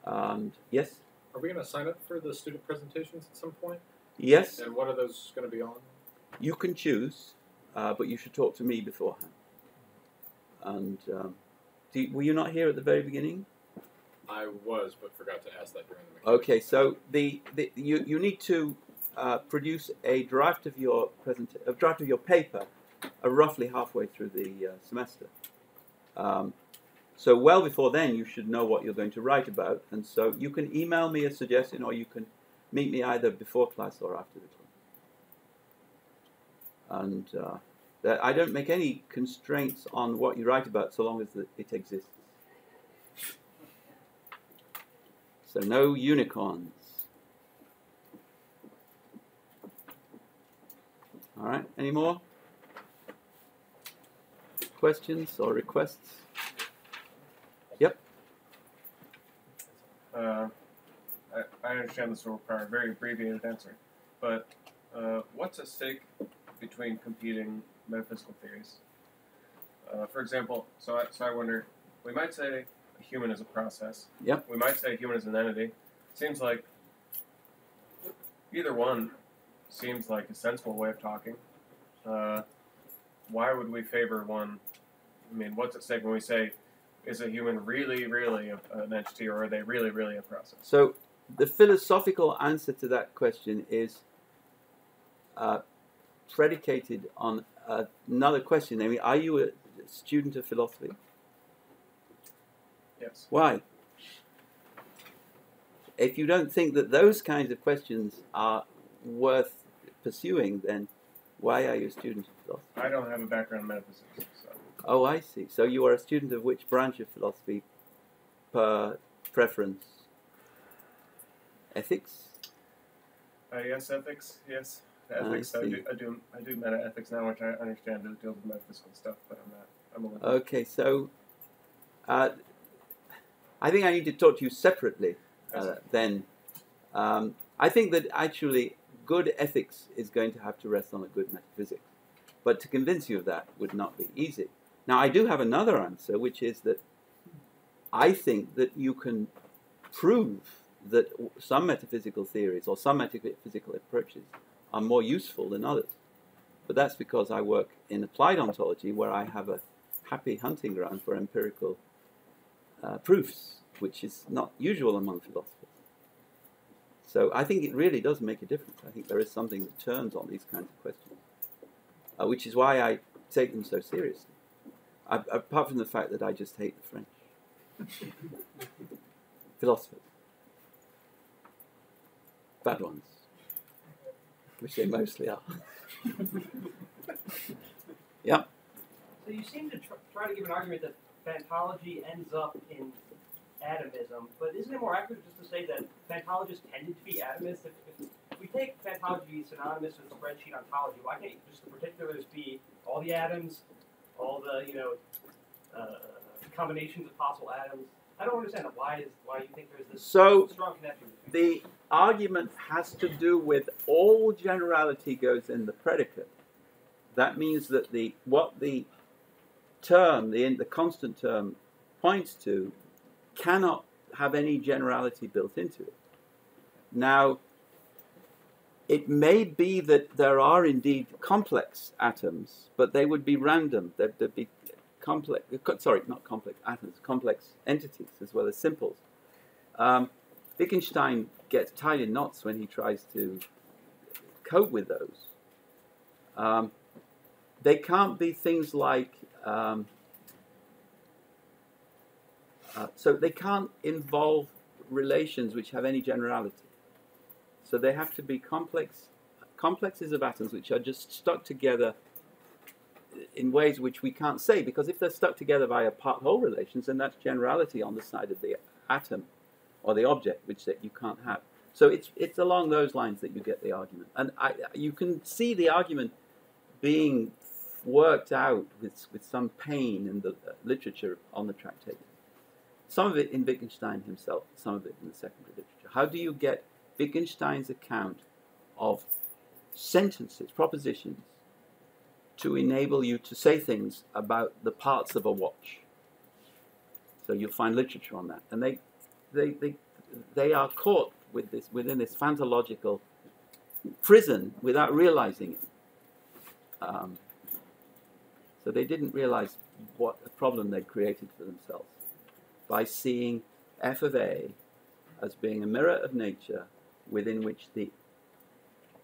And yes? Are we going to sign up for the student presentations at some point? Yes, And what are those going to be on? you can choose, uh, but you should talk to me beforehand. And um, do you- were you not here at the very beginning? I was, but forgot to ask that during the mechanics. Okay, so the, the you, you need to uh, produce a draft of your present a draft of your paper uh, roughly halfway through the uh, semester. Um, so well before then, you should know what you're going to write about, and so you can email me a suggestion, or you can meet me either before class or after the class. And I don't make any constraints on what you write about, so long as it exists. So no unicorns. All right. Any more questions or requests? Yep. Uh, I, I understand this will require a very abbreviated answer, but uh, what's at stake between competing metaphysical theories? Uh, for example, so I, so I wonder, we might say a human is a process. Yep. We might say a human is an entity. Seems like either one seems like a sensible way of talking. Uh, why would we favor one? I mean, what's at stake when we say, is a human really, really a, an entity, or are they really, really a process? So the philosophical answer to that question is uh, predicated on uh, another question. I mean, are you a student of philosophy? Yes. Why? If you don't think that those kinds of questions are worth pursuing, then why are you a student of philosophy? I don't have a background in metaphysics, so Oh, I see. So you are a student of which branch of philosophy per preference? Ethics? uh, yes, ethics. Yes, ethics. I, see. do. I do. I do meta ethics now, which I understand that it deals with metaphysical stuff, but I'm not. I'm a little. Okay, so uh, I think I need to talk to you separately uh, then. Um, I think that actually good ethics is going to have to rest on a good metaphysics. But to convince you of that would not be easy. Now, I do have another answer, which is that I think that you can prove that some metaphysical theories or some metaphysical approaches are more useful than others. But that's because I work in applied ontology where I have a happy hunting ground for empirical uh, proofs, which is not usual among philosophers. So I think it really does make a difference. I think there is something that turns on these kinds of questions, uh, which is why I take them so seriously. I, apart from the fact that I just hate the French philosophers, bad ones, which they mostly are. yeah. So you seem to tr- try to give an argument that fantology ends up in atomism, but isn't it more accurate just to say that fantologists tended to be atomists? If, if, if we take fantology synonymous with spreadsheet ontology, why can't just the particulars be all the atoms, all the you know uh, combinations of possible atoms? I don't understand why is why you think there's this So strong connection. between the argument has to do with all generality goes in the predicate. That means that the what the term, the the constant term, points to, cannot have any generality built into it. Now, it may be that there are indeed complex atoms, but they would be random. There'd, there'd be complex, sorry, not complex atoms, complex entities as well as simples. Um, Wittgenstein gets tied in knots when he tries to cope with those. Um, they can't be things like, um, uh, so they can't involve relations which have any generality. So they have to be complex, complexes of atoms which are just stuck together in ways which we can't say, because if they're stuck together via part-whole relations, then that's generality on the side of the atom or the object, which that you can't have. So it's it's along those lines that you get the argument, and I, you can see the argument being worked out with with some pain in the uh, literature on the tractate. Some of it in Wittgenstein himself, some of it in the secondary literature. How do you get Wittgenstein's account of sentences, propositions, to enable you to say things about the parts of a watch? So you'll find literature on that, and they they they they are caught with this within this fantological prison without realizing it. Um, so they didn't realize what a problem they'd created for themselves by seeing f of a as being a mirror of nature within which the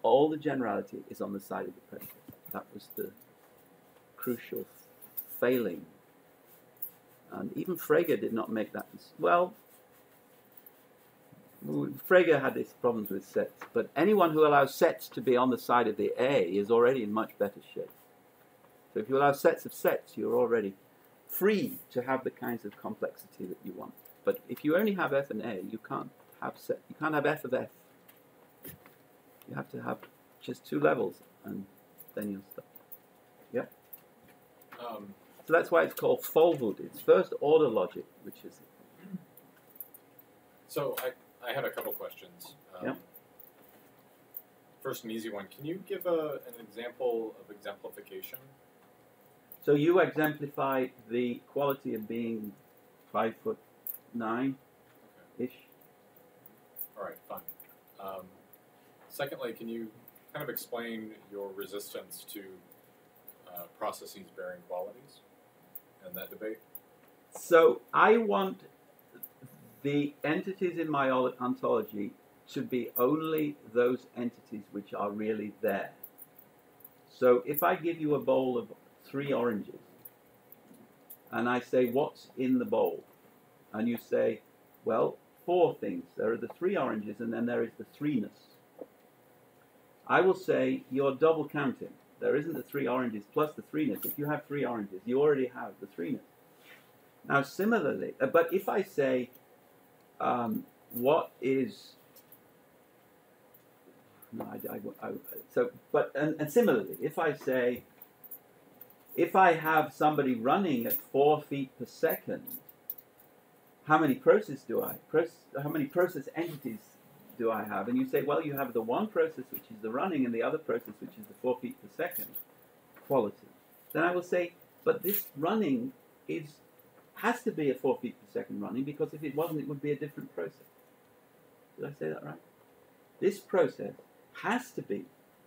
all the generality is on the side of the predicate. That was the crucial failing. And even Frege did not make that. Well, Frege had these problems with sets, but anyone who allows sets to be on the side of the A is already in much better shape. So if you allow sets of sets, you're already free to have the kinds of complexity that you want. But if you only have f and a, you can't have set. You can't have f of f. You have to have just two levels, and then you're stuck. Um, So that's why it's called FOLWUT. It's first order logic, which is so I, I had a couple questions. Um, Yeah. First, an easy one. Can you give a, an example of exemplification? so you exemplify the quality of being five foot nine ish. All right, fine. Um, secondly, can you kind of explain your resistance to uh, processes bearing qualities and that debate? So I want the entities in my ontology should be only those entities which are really there. So if I give you a bowl of three oranges, and I say, What's in the bowl? And you say, Well, four things. There are the three oranges, and then there is the threeness. I will say, You're double counting. There isn't the three oranges plus the threeness. If you have three oranges, you already have the threeness. Now, similarly, uh, but if I say, um, What is no, I, I, I, so, but and, and similarly, if I say, if I have somebody running at four feet per second, how many process do I? Process, how many process entities do I have? And you say, well, you have the one process which is the running, and the other process which is the four feet per second quality. Then I will say, but this running is has to be a four feet per second running because if it wasn't, it would be a different process. Did I say that right? This process has to be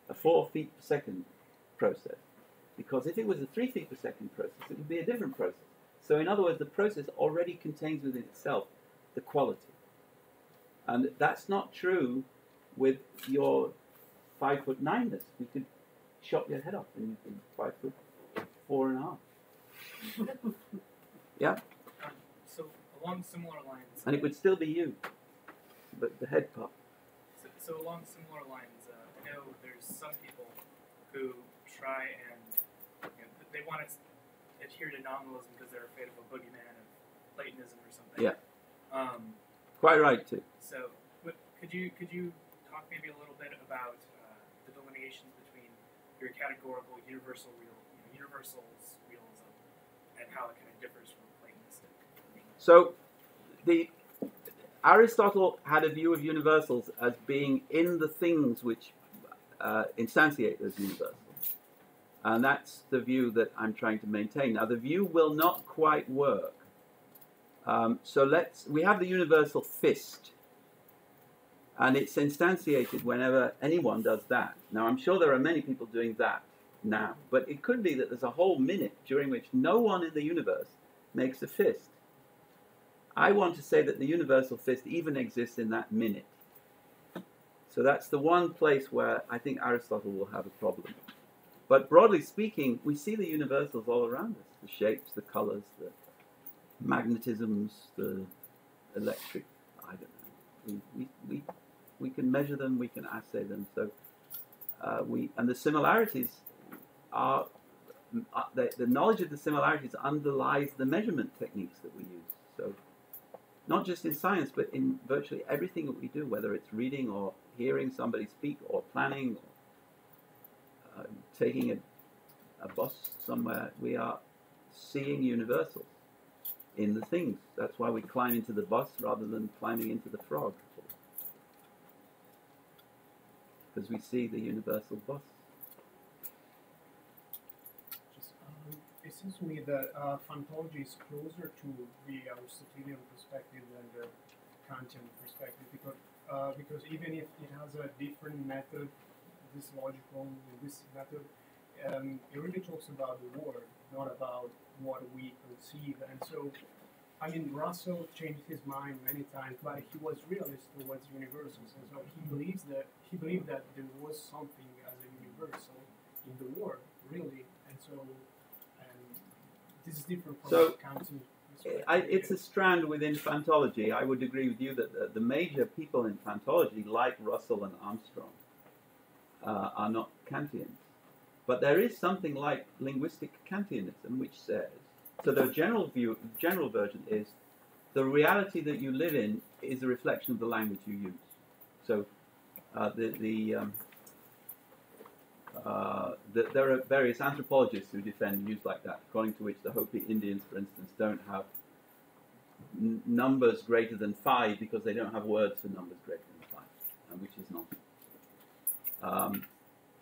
a four feet per second process. Because if it was a three feet per second process, it would be a different process. So, in other words, the process already contains within itself the quality. And that's not true with your five foot nineness. You could chop your head off and you'd be five foot four and a half. yeah? So along similar lines. And it would still be you, but the head part. So, so along similar lines, uh, I know there's some people who try and you know, they want to adhere to nominalism because they're afraid of a boogeyman of Platonism or something. Yeah. Um, Quite right too. so could you could you talk maybe a little bit about uh, the delineations between your categorical universal real you know, universals realism and how it kind of differs from? So, the Aristotle had a view of universals as being in the things which uh, instantiate those universals. And that's the view that I'm trying to maintain. Now, the view will not quite work. Um, so let's, we have the universal fist, and it's instantiated whenever anyone does that. Now, I'm sure there are many people doing that now, but it could be that there's a whole minute during which no one in the universe makes a fist. I want to say that the universal fist even exists in that minute. So that's the one place where I think Aristotle will have a problem. But broadly speaking, we see the universals all around us the shapes, the colors, the magnetisms, the electric, I don't know. We, we, we, we can measure them, we can assay them. So uh, we, and the similarities are, uh, the, the knowledge of the similarities underlies the measurement techniques that we use. So not just in science, but in virtually everything that we do, whether it's reading or hearing somebody speak or planning or uh, taking a, a bus somewhere, we are seeing universals in the things. That's why we climb into the bus rather than climbing into the frog. Because we see the universal bus. Just, to me that uh, is closer to the Aristotelian perspective than the Kantian perspective because uh, because even if it has a different method, this logical this method, um, it really talks about the word, not about what we conceive. And so, I mean, Russell changed his mind many times, but he was realist towards universals, and so he believes that he believed that there was something as a universal in the world, really, and so. This is different from So, Kantian I, it's a strand within fantology. I would agree with you that the, the major people in fantology, like Russell and Armstrong, uh, are not Kantians. But there is something like linguistic Kantianism, which says so. The general view, general version is the reality that you live in is a reflection of the language you use. So uh, the the, um, uh, the there are various anthropologists who defend views like that, according to which the Hopi Indians, for instance, don't have numbers greater than five because they don't have words for numbers greater than five, and which is not. Um,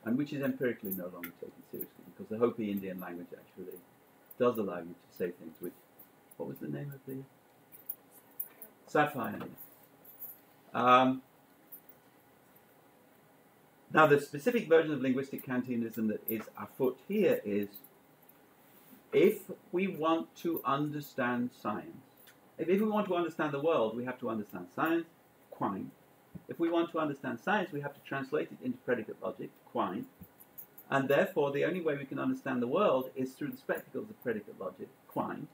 and which is empirically no longer taken seriously because the Hopi Indian language actually does allow you to say things which, what was the name of the Sapir? Um, now, the specific version of linguistic Kantianism that is afoot here is if we want to understand science, if, if we want to understand the world, we have to understand science, quine. If we want to understand science, we have to translate it into predicate logic, quine. And therefore, the only way we can understand the world is through the spectacles of predicate logic, Quine.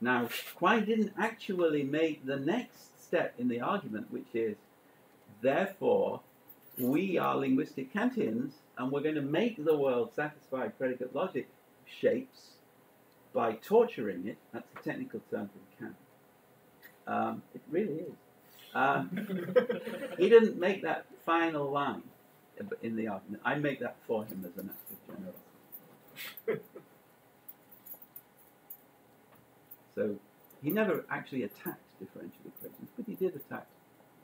Now, Quine didn't actually make the next step in the argument, which is, therefore, we are linguistic Kantians, and we're going to make the world satisfy predicate logic shapes by torturing it. That's a technical term from Kant. Um, it really is. Um, he didn't make that final line in the argument. I make that for him as an act of generosity. so he never actually attacked differential equations, but he did attack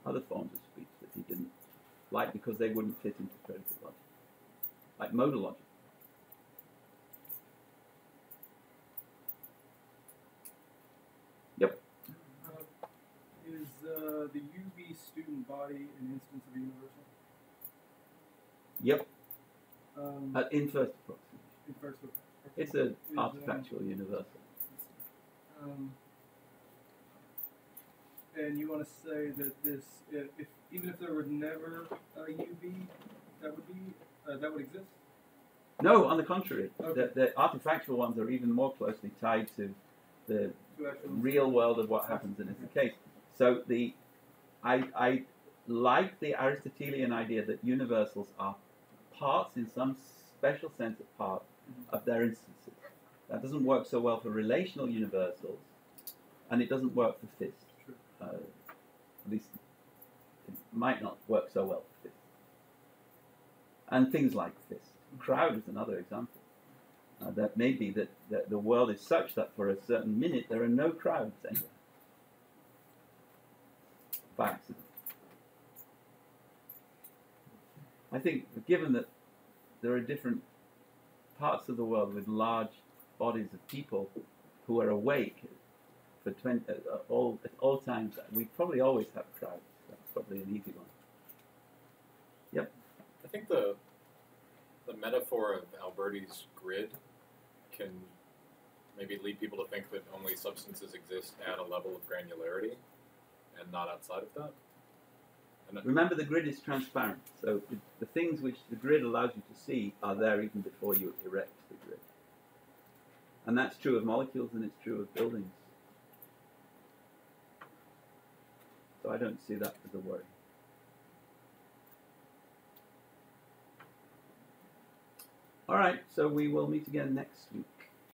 other forms of speech that he didn't like because they wouldn't fit into predicate logic, like modal logic. Um, is uh, the UB student body an instance of a universal? Yep, Um, uh, inverse approximation. in first look. It's an um, artifactual universal. Um, and you want to say that this, if, if even if there were never a UB, that would be uh, that would exist. No, on the contrary, Okay. the, the artifactual ones are even more closely tied to the real world of what happens in this case. So the I, I like the Aristotelian idea that universals are parts in some special sense of part of their instances. That doesn't work so well for relational universals, and it doesn't work for Fist. Uh, at least might not work so well for Fist. And things like this. Crowd is another example. Uh, that may be that, that the world is such that for a certain minute there are no crowds anywhere. By accident. I think, given that there are different parts of the world with large bodies of people who are awake for 20, uh, uh, all, at all times, we probably always have crowds. Probably an easy one. Yep. I think the the metaphor of Alberti's grid can maybe lead people to think that only substances exist at a level of granularity and not outside of that. And Remember, the grid is transparent, so the, the things which the grid allows you to see are there even before you erect the grid. And that's true of molecules and it's true of buildings. So I don't see that as a worry. All right, so we will meet again next week.